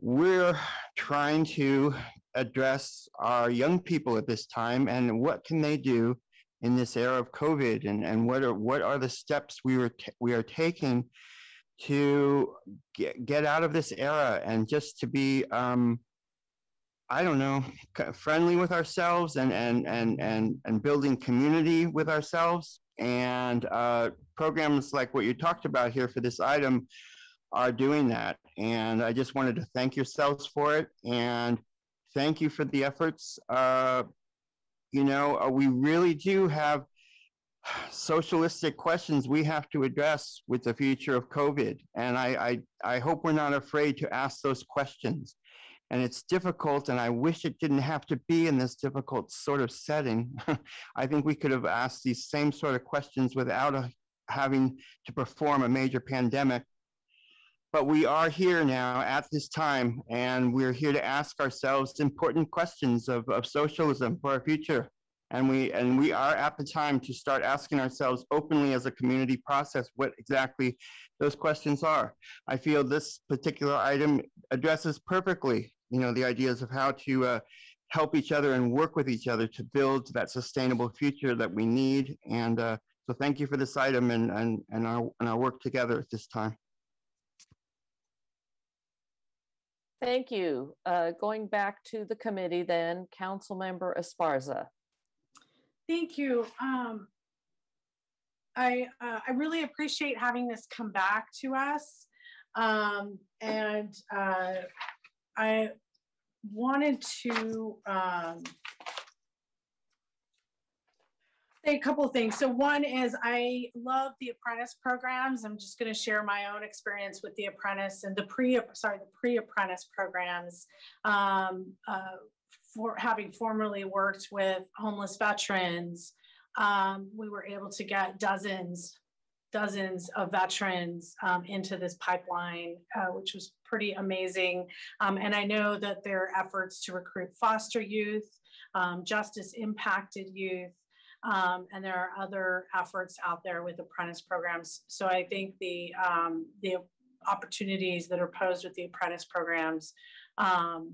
we're trying to address our young people at this time and what can they do in this era of COVID? And, and what are what are the steps we were we are taking to get, get out of this era and just to be um, I don't know friendly with ourselves and and and and and building community with ourselves? And uh, programs like what you talked about here for this item are doing that. And I just wanted to thank yourselves for it. And thank you for the efforts. Uh, you know, uh, we really do have socialistic questions we have to address with the future of COVID. And I, I, I hope we're not afraid to ask those questions and it's difficult and i wish it didn't have to be in this difficult sort of setting (laughs) i think we could have asked these same sort of questions without a, having to perform a major pandemic but we are here now at this time and we're here to ask ourselves important questions of, of socialism for our future. And we and we are at the time to start asking ourselves openly as a community process what exactly those questions are. I feel this particular item addresses perfectly you know the ideas of how to uh, help each other and work with each other to build that sustainable future that we need. And uh, so thank you for this item and and and our, and our work together at this time Thank you. Uh, going back to the committee then, Councilmember Esparza. Thank you. Um, I, uh, I really appreciate having this come back to us. Um, and uh, I wanted to um, a couple of things. So one is I love the apprentice programs. I'm just going to share my own experience with the apprentice and the pre sorry the pre-apprentice programs. Um, uh, for having formerly worked with homeless veterans, um, we were able to get dozens dozens of veterans um, into this pipeline, uh, which was pretty amazing. Um, and I know that their efforts to recruit foster youth, um, justice impacted youth, Um, and there are other efforts out there with apprentice programs. So I think the, um, the opportunities that are posed with the apprentice programs um,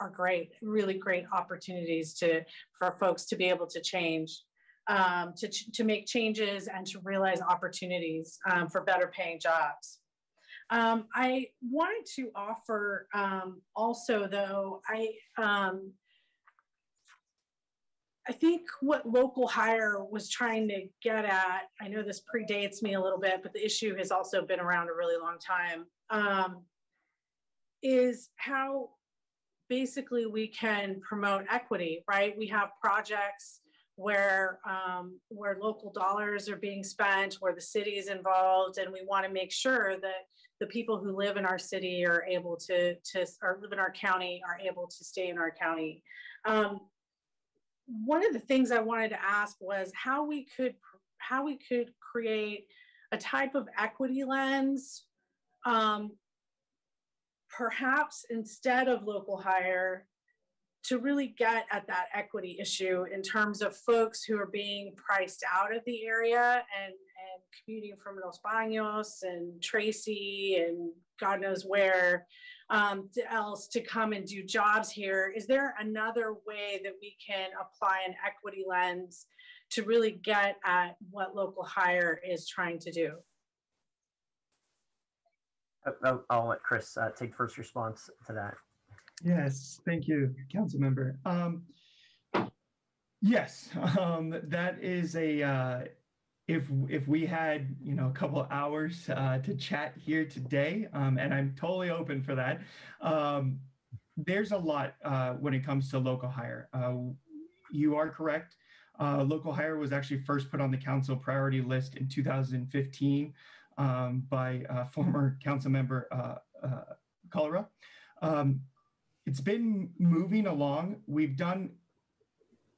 are great, really great opportunities to, for folks to be able to change um, to, to make changes and to realize opportunities um, for better paying jobs. Um, I wanted to offer also, though, I I think what local hire was trying to get at, I know this predates me a little bit, but the issue has also been around a really long time, um, is how basically we can promote equity, right? We have projects where um, where local dollars are being spent, where the city is involved, and we want to make sure that the people who live in our city are able to to or live in our county are able to stay in our county. Um, one of the things I wanted to ask was how we could how we could create a type of equity lens, um, perhaps instead of local hire, to really get at that equity issue in terms of folks who are being priced out of the area and, and commuting from Los Baños and Tracy and God knows where um, to else to come and do jobs here. Is there another way that we can apply an equity lens to really get at what local hire is trying to do? I'll, I'll let Chris uh, take first response to that. Yes, thank you, council member. Um, yes, (laughs) um, that is a, uh, if, if we had, you know, a couple hours uh, to chat here today, um, and I'm totally open for that. Um, there's a lot uh, when it comes to local hire. Uh, you are correct. Uh, local hire was actually first put on the council priority list in 2015 um, by former (laughs) council member uh, uh. Um, it's been moving along. We've done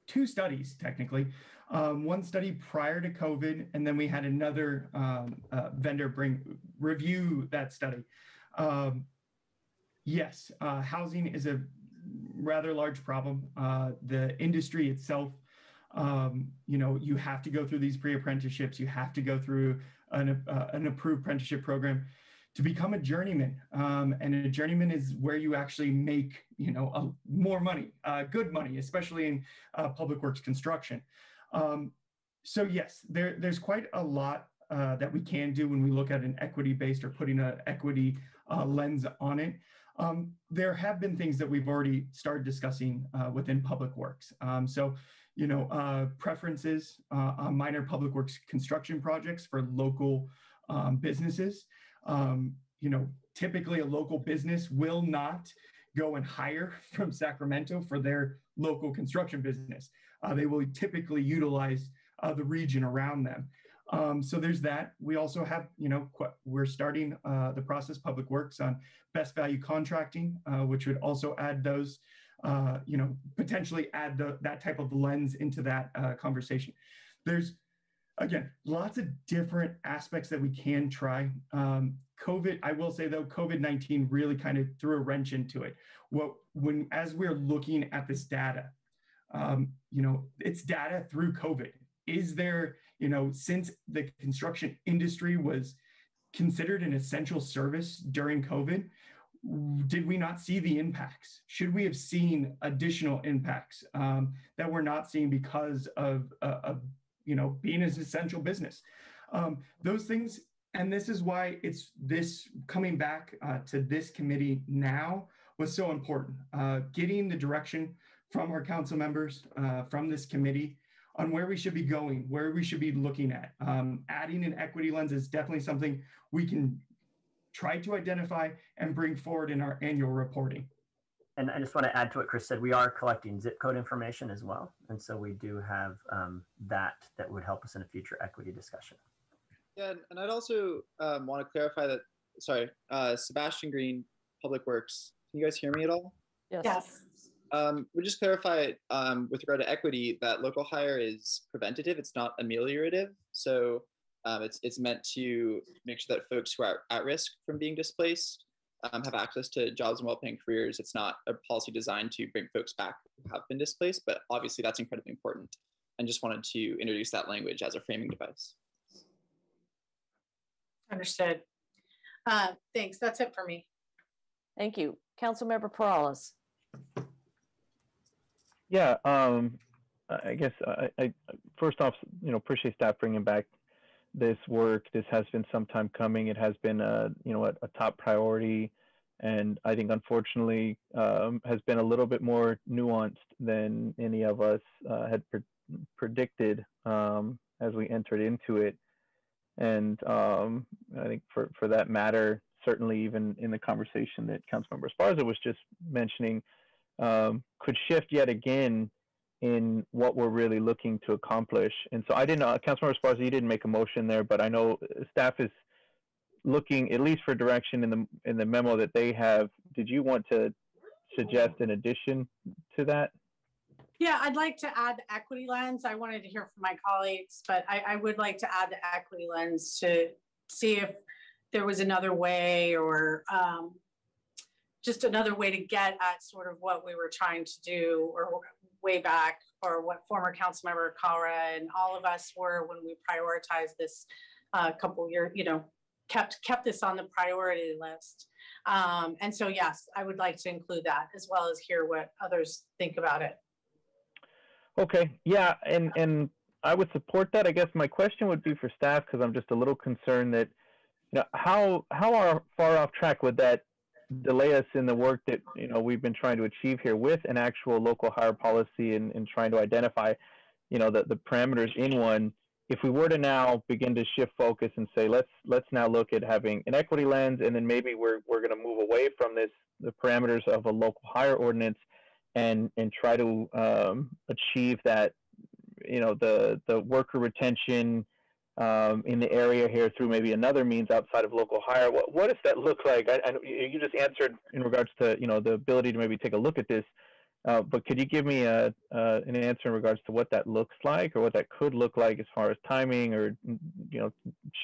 two studies technically. Um, one study prior to COVID, and then we had another um, uh, vendor bring review that study. Um, yes, uh, housing is a rather large problem. Uh, the industry itself, um, you know, you have to go through these pre-apprenticeships. You have to go through an, uh, an approved apprenticeship program to become a journeyman. Um, and a journeyman is where you actually make, you know, a, more money, uh, good money, especially in uh, public works construction. Um, so yes, there, there's quite a lot uh, that we can do when we look at an equity-based or putting an equity uh, lens on it. Um, there have been things that we've already started discussing uh, within public works. Um, so, you know, uh, preferences on minor public works construction projects for local um, businesses um, you know, typically a local business will not go and hire (laughs) from Sacramento for their local construction business. Uh, they will typically utilize uh, the region around them. Um, so there's that. We also have, you know, we're starting uh, the process public works on best value contracting, uh, which would also add those, uh, you know, potentially add the, that type of lens into that uh, conversation. There's again, lots of different aspects that we can try. Um, COVID, I will say though, COVID 19 really kind of threw a wrench into it. What when as we're looking at this data, um, you know, it's data through COVID. Is there, you know, since the construction industry was considered an essential service during COVID, did we not see the impacts? Should we have seen additional impacts um, that we're not seeing because of, uh, of you know, being an essential business. Um, those things, and this is why it's this coming back uh, to this committee now was so important. Uh, getting the direction from our council members, uh, from this committee on where we should be going, where we should be looking at. Um, adding an equity lens is definitely something we can try to identify and bring forward in our annual reporting and I just want to add to what Chris said. We are collecting zip code information as well, and so we do have um, that that would help us in a future equity discussion. Yeah, and I'd also um, want to clarify that. Sorry, uh, Sebastian Green, Public Works. Can you guys hear me at all? Yes. Yes. Um, we just clarify um, with regard to equity that local hire is preventative. It's not ameliorative. So um, it's it's meant to make sure that folks who are at risk from being displaced um, have access to jobs and well-paying careers. It's not a policy designed to bring folks back who have been displaced, but obviously that's incredibly important. and just wanted to introduce that language as a framing device. Understood. Uh, thanks. That's it for me. Thank you. Councilmember Peralez. Yeah, um, I guess I, I, first off, you know, appreciate staff bringing back this work. This has been some time coming. It has been a, you know, a, a top priority, and I think unfortunately um, has been a little bit more nuanced than any of us uh, had pre- predicted um, as we entered into it. And um, I think for, for that matter, certainly even in the conversation that Councilmember Esparza was just mentioning, um, could shift yet again in what we're really looking to accomplish. And so I didn't know, Councilmember Esparza, you didn't make a motion there, but I know staff is looking at least for direction in the in the memo that they have. Did you want to suggest an addition to that? Yeah, I'd like to add the equity lens. I wanted to hear from my colleagues, but I, I would like to add the equity lens to see if there was another way or um, just another way to get at sort of what we were trying to do or way back or what former council member Kara and all of us were when we prioritized this uh, couple year, you know, kept kept this on the priority list. Um, and so, yes, I would like to include that as well as hear what others think about it. Okay, yeah, and and I would support that. I guess my question would be for staff because I'm just a little concerned that you know how how far off track would that delay us in the work that you know we've been trying to achieve here with an actual local hire policy and, and trying to identify you know the, the parameters in one. If we were to now begin to shift focus and say let's let's now look at having an equity lens and then maybe we're we're going to move away from this the parameters of a local hire ordinance and and try to um, achieve that you know the the worker retention um, in the area here through maybe another means outside of local hire. What what does that look like? I, you just answered in regards to you know the ability to maybe take a look at this, uh, but could you give me a uh, an answer in regards to what that looks like or what that could look like as far as timing or you know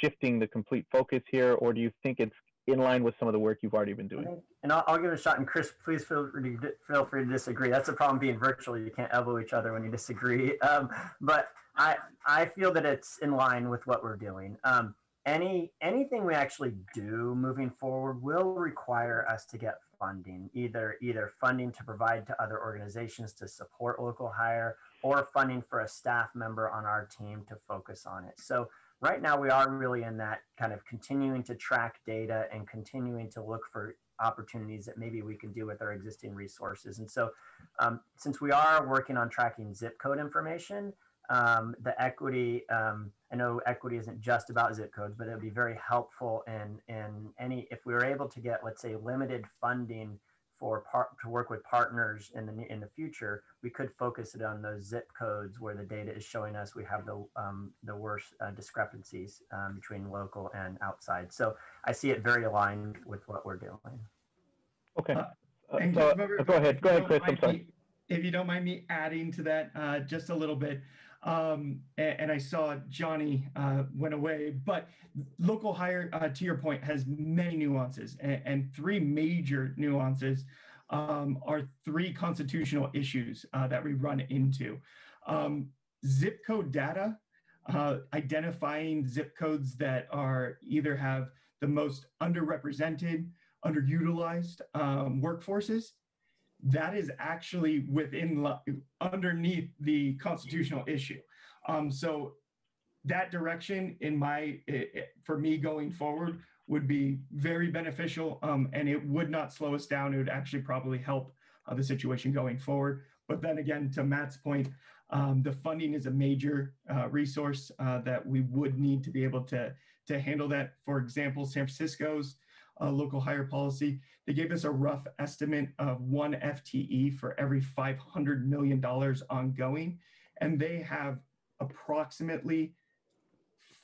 shifting the complete focus here, or do you think it's in line with some of the work you've already been doing? And I'll, I'll give it a shot. And Chris, please feel free, to, feel free to disagree. That's the problem being virtual. You can't elbow each other when you disagree. (laughs) Um, but I, I feel that it's in line with what we're doing. Um, any anything we actually do moving forward will require us to get funding, either either funding to provide to other organizations to support local hire, or funding for a staff member on our team to focus on it. So right now we are really in that kind of continuing to track data and continuing to look for opportunities that maybe we can do with our existing resources. And so um, since we are working on tracking zip code information, um, the equity, um, I know equity isn't just about zip codes, but it would be very helpful in, in any, if we were able to get, let's say, limited funding for part to work with partners in the in the future, we could focus it on those zip codes where the data is showing us we have the um, the worst uh, discrepancies um, between local and outside. So I see it very aligned with what we're doing. Okay. Uh, Uh, and so- Councilmember, go ahead, go you ahead, Chris. I'm sorry. me- If you don't mind me adding to that uh, just a little bit, um, a- and, I saw Johnny uh, went away, but local hire, uh, to your point, has many nuances, and, and three major nuances um, are three constitutional issues uh, that we run into. Um, zip code data, uh, identifying zip codes that are either have the most underrepresented, underutilized um, workforces, that is actually within underneath the constitutional issue. Um, so that direction in my for me going forward would be very beneficial um, and it would not slow us down. It would actually probably help uh, the situation going forward. But then again, to Matt's point, um, the funding is a major uh, resource uh, that we would need to be able to, to handle that. For example, San Francisco's uh, local hire policy, they gave us a rough estimate of one FTE for every $500 million ongoing. And they have approximately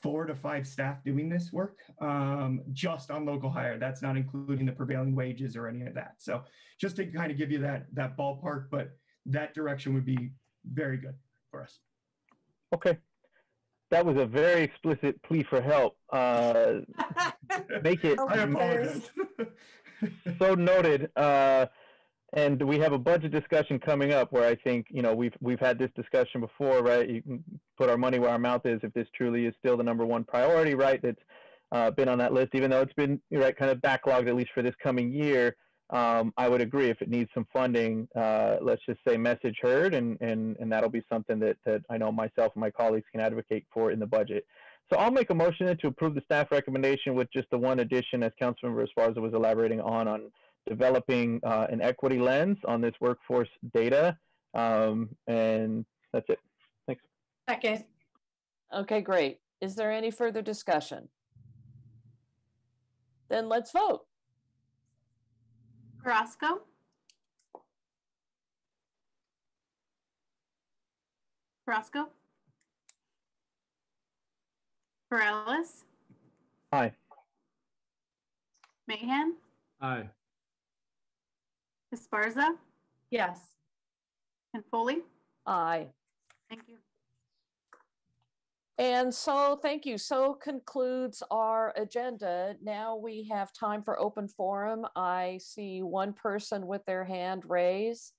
four to five staff doing this work um, just on local hire. That's not including the prevailing wages or any of that. So just to kind of give you that that ballpark, but that direction would be very good for us. Okay. That was a very explicit plea for help. Uh, (laughs) make it (laughs) I apologize. so noted. Uh, and we have a budget discussion coming up where I think you know we've we've had this discussion before, right? You can put our money where our mouth is if this truly is still the number one priority, right? That's uh, been on that list, even though it's been right kind of backlogged at least for this coming year. Um, I would agree if it needs some funding, uh, let's just say message heard, and and and that'll be something that that I know myself and my colleagues can advocate for in the budget. So I'll make a motion to approve the staff recommendation with just the one addition, as Councilmember Esparza was elaborating on, on developing uh, an equity lens on this workforce data. Um, and that's it. Thanks. Second. Okay, great. Is there any further discussion? Then let's vote. Carrasco? Carrasco? Morales? Aye. Mahan? Aye. Esparza? Yes. And Foley? Aye. Thank you. And so, thank you. So concludes our agenda. Now we have time for open forum. I see one person with their hand raised.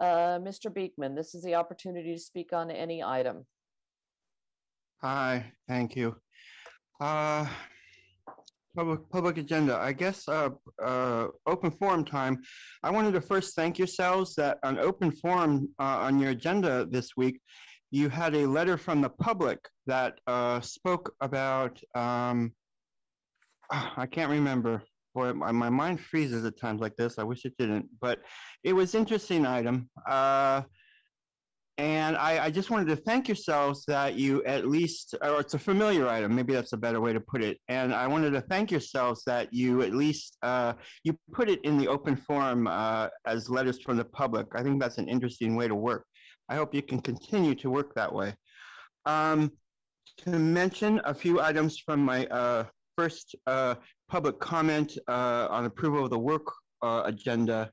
Uh, Mr. Beekman, this is the opportunity to speak on any item. Hi, thank you. Uh, public, public agenda, I guess, uh, uh, open forum time. I wanted to first thank yourselves that on open forum, uh, on your agenda this week, you had a letter from the public that, uh, spoke about, um, I can't remember. Boy, my, my mind freezes at times like this. I wish it didn't, but it was interesting item. And I, I, just wanted to thank yourselves that you at least, or it's a familiar item, maybe that's a better way to put it. And I wanted to thank yourselves that you at least, uh, you put it in the open forum uh, as letters from the public. I think that's an interesting way to work. I hope you can continue to work that way. Um, to mention a few items from my uh, first uh, public comment uh, on approval of the work uh, agenda.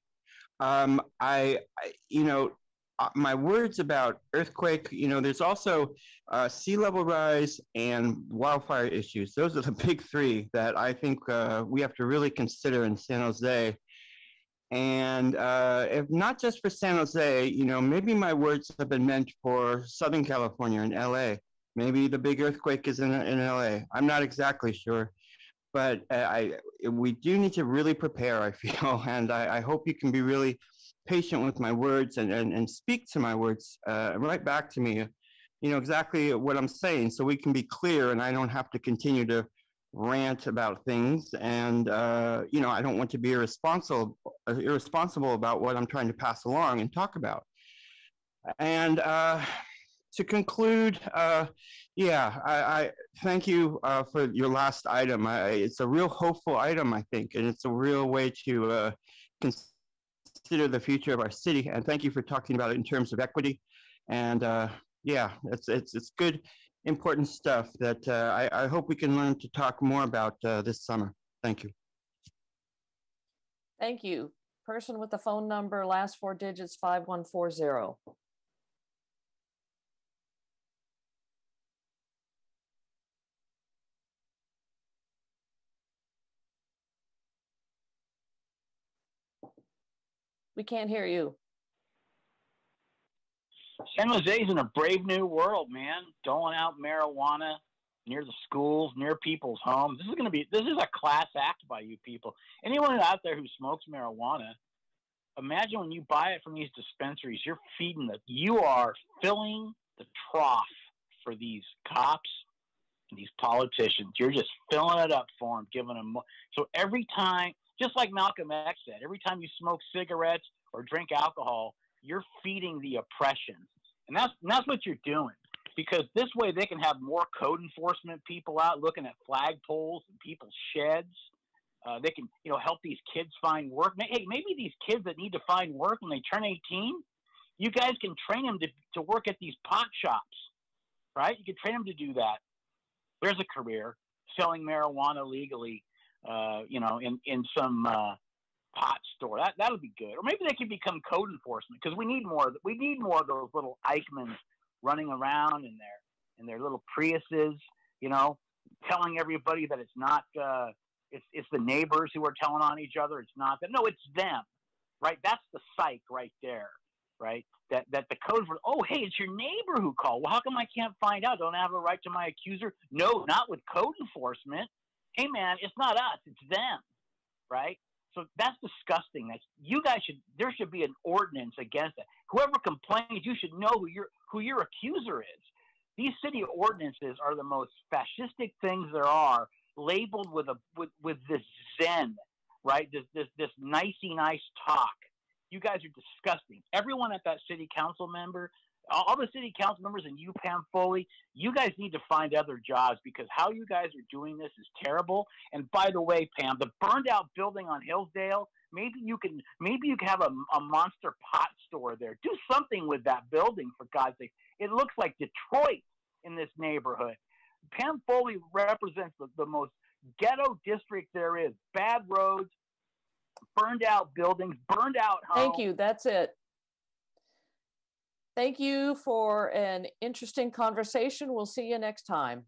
Um, I, I, you know, uh, my words about earthquake, you know, there's also uh, sea level rise and wildfire issues. Those are the (laughs) big three that I think uh, we have to really consider in San Jose. And uh, if not just for San Jose, you know, maybe my words have been meant for Southern California and LA. Maybe the big earthquake is in, in LA. I'm not exactly sure. But uh, I, we do need to really prepare, I (laughs) feel. And I, I hope you can be really patient with my words and, and, and speak to my words uh, right back to me, you know, exactly what I'm saying so we can be clear and I don't have to continue to rant about things. And, uh, you know, I don't want to be irresponsible, irresponsible about what I'm trying to pass along and talk about. And uh, to conclude, uh, yeah, I, I, thank you uh, for your last item. I, it's a real hopeful item, I think, and it's a real way to uh, consider consider the future of our city. And thank you for talking about it in terms of equity. And uh, yeah, it's, it's, it's good, important stuff that uh, I, I hope we can learn to talk more about uh, this summer. Thank you. Thank you. Person with the phone number, last four digits, 5140. We can't hear you. San Jose's in a brave new world, man. Doling out marijuana near the schools, near people's homes. This is going to be this is a class act by you people. Anyone out there who smokes marijuana, imagine when you buy it from these dispensaries, you're feeding the you are filling the trough for these cops and these politicians. You're just filling it up for them, giving them more. So every time just like Malcolm X said, every time you smoke cigarettes or drink alcohol, you're feeding the oppression. And that's, and that's what you're doing. Because this way they can have more code enforcement people out looking at flagpoles and people's sheds. Uh, they can, you know, help these kids find work. Hey, maybe these kids that need to find work when they turn 18, you guys can train them to, to work at these pot shops, right? You can train them to do that. There's a career selling marijuana legally uh, you know, in in some uh, pot store. That that would be good. Or maybe they could become code enforcement because we need more. We need more of those little Eichmanns running around in their in their little Priuses. You know, telling everybody that it's not. Uh, it's it's the neighbors who are telling on each other. It's not that. No, it's them. right? That's the psych right there, right? That that the code for oh hey it's your neighbor who called. Well, how come I can't find out? Don't I have a right to my accuser? No, not with code enforcement. Hey man, it's not us, it's them, right? So that's disgusting. That's you guys should there should be an ordinance against it. Whoever complains, you should know who your who your accuser is. These city ordinances are the most fascistic things there are, labeled with a with, with this zen, right? This this this nicey nice talk. You guys are disgusting. Everyone at that city council member, all the city council members and you, Pam Foley, you guys need to find other jobs because how you guys are doing this is terrible. And by the way, Pam, the burned out building on Hillsdale, maybe you can maybe you can have a, a monster pot store there. Do something with that building for God's sake. It looks like Detroit in this neighborhood. Pam Foley represents the, the most ghetto district there is. Bad roads, burned out buildings, burned out homes. Thank you. That's it. Thank you for an interesting conversation. We'll see you next time.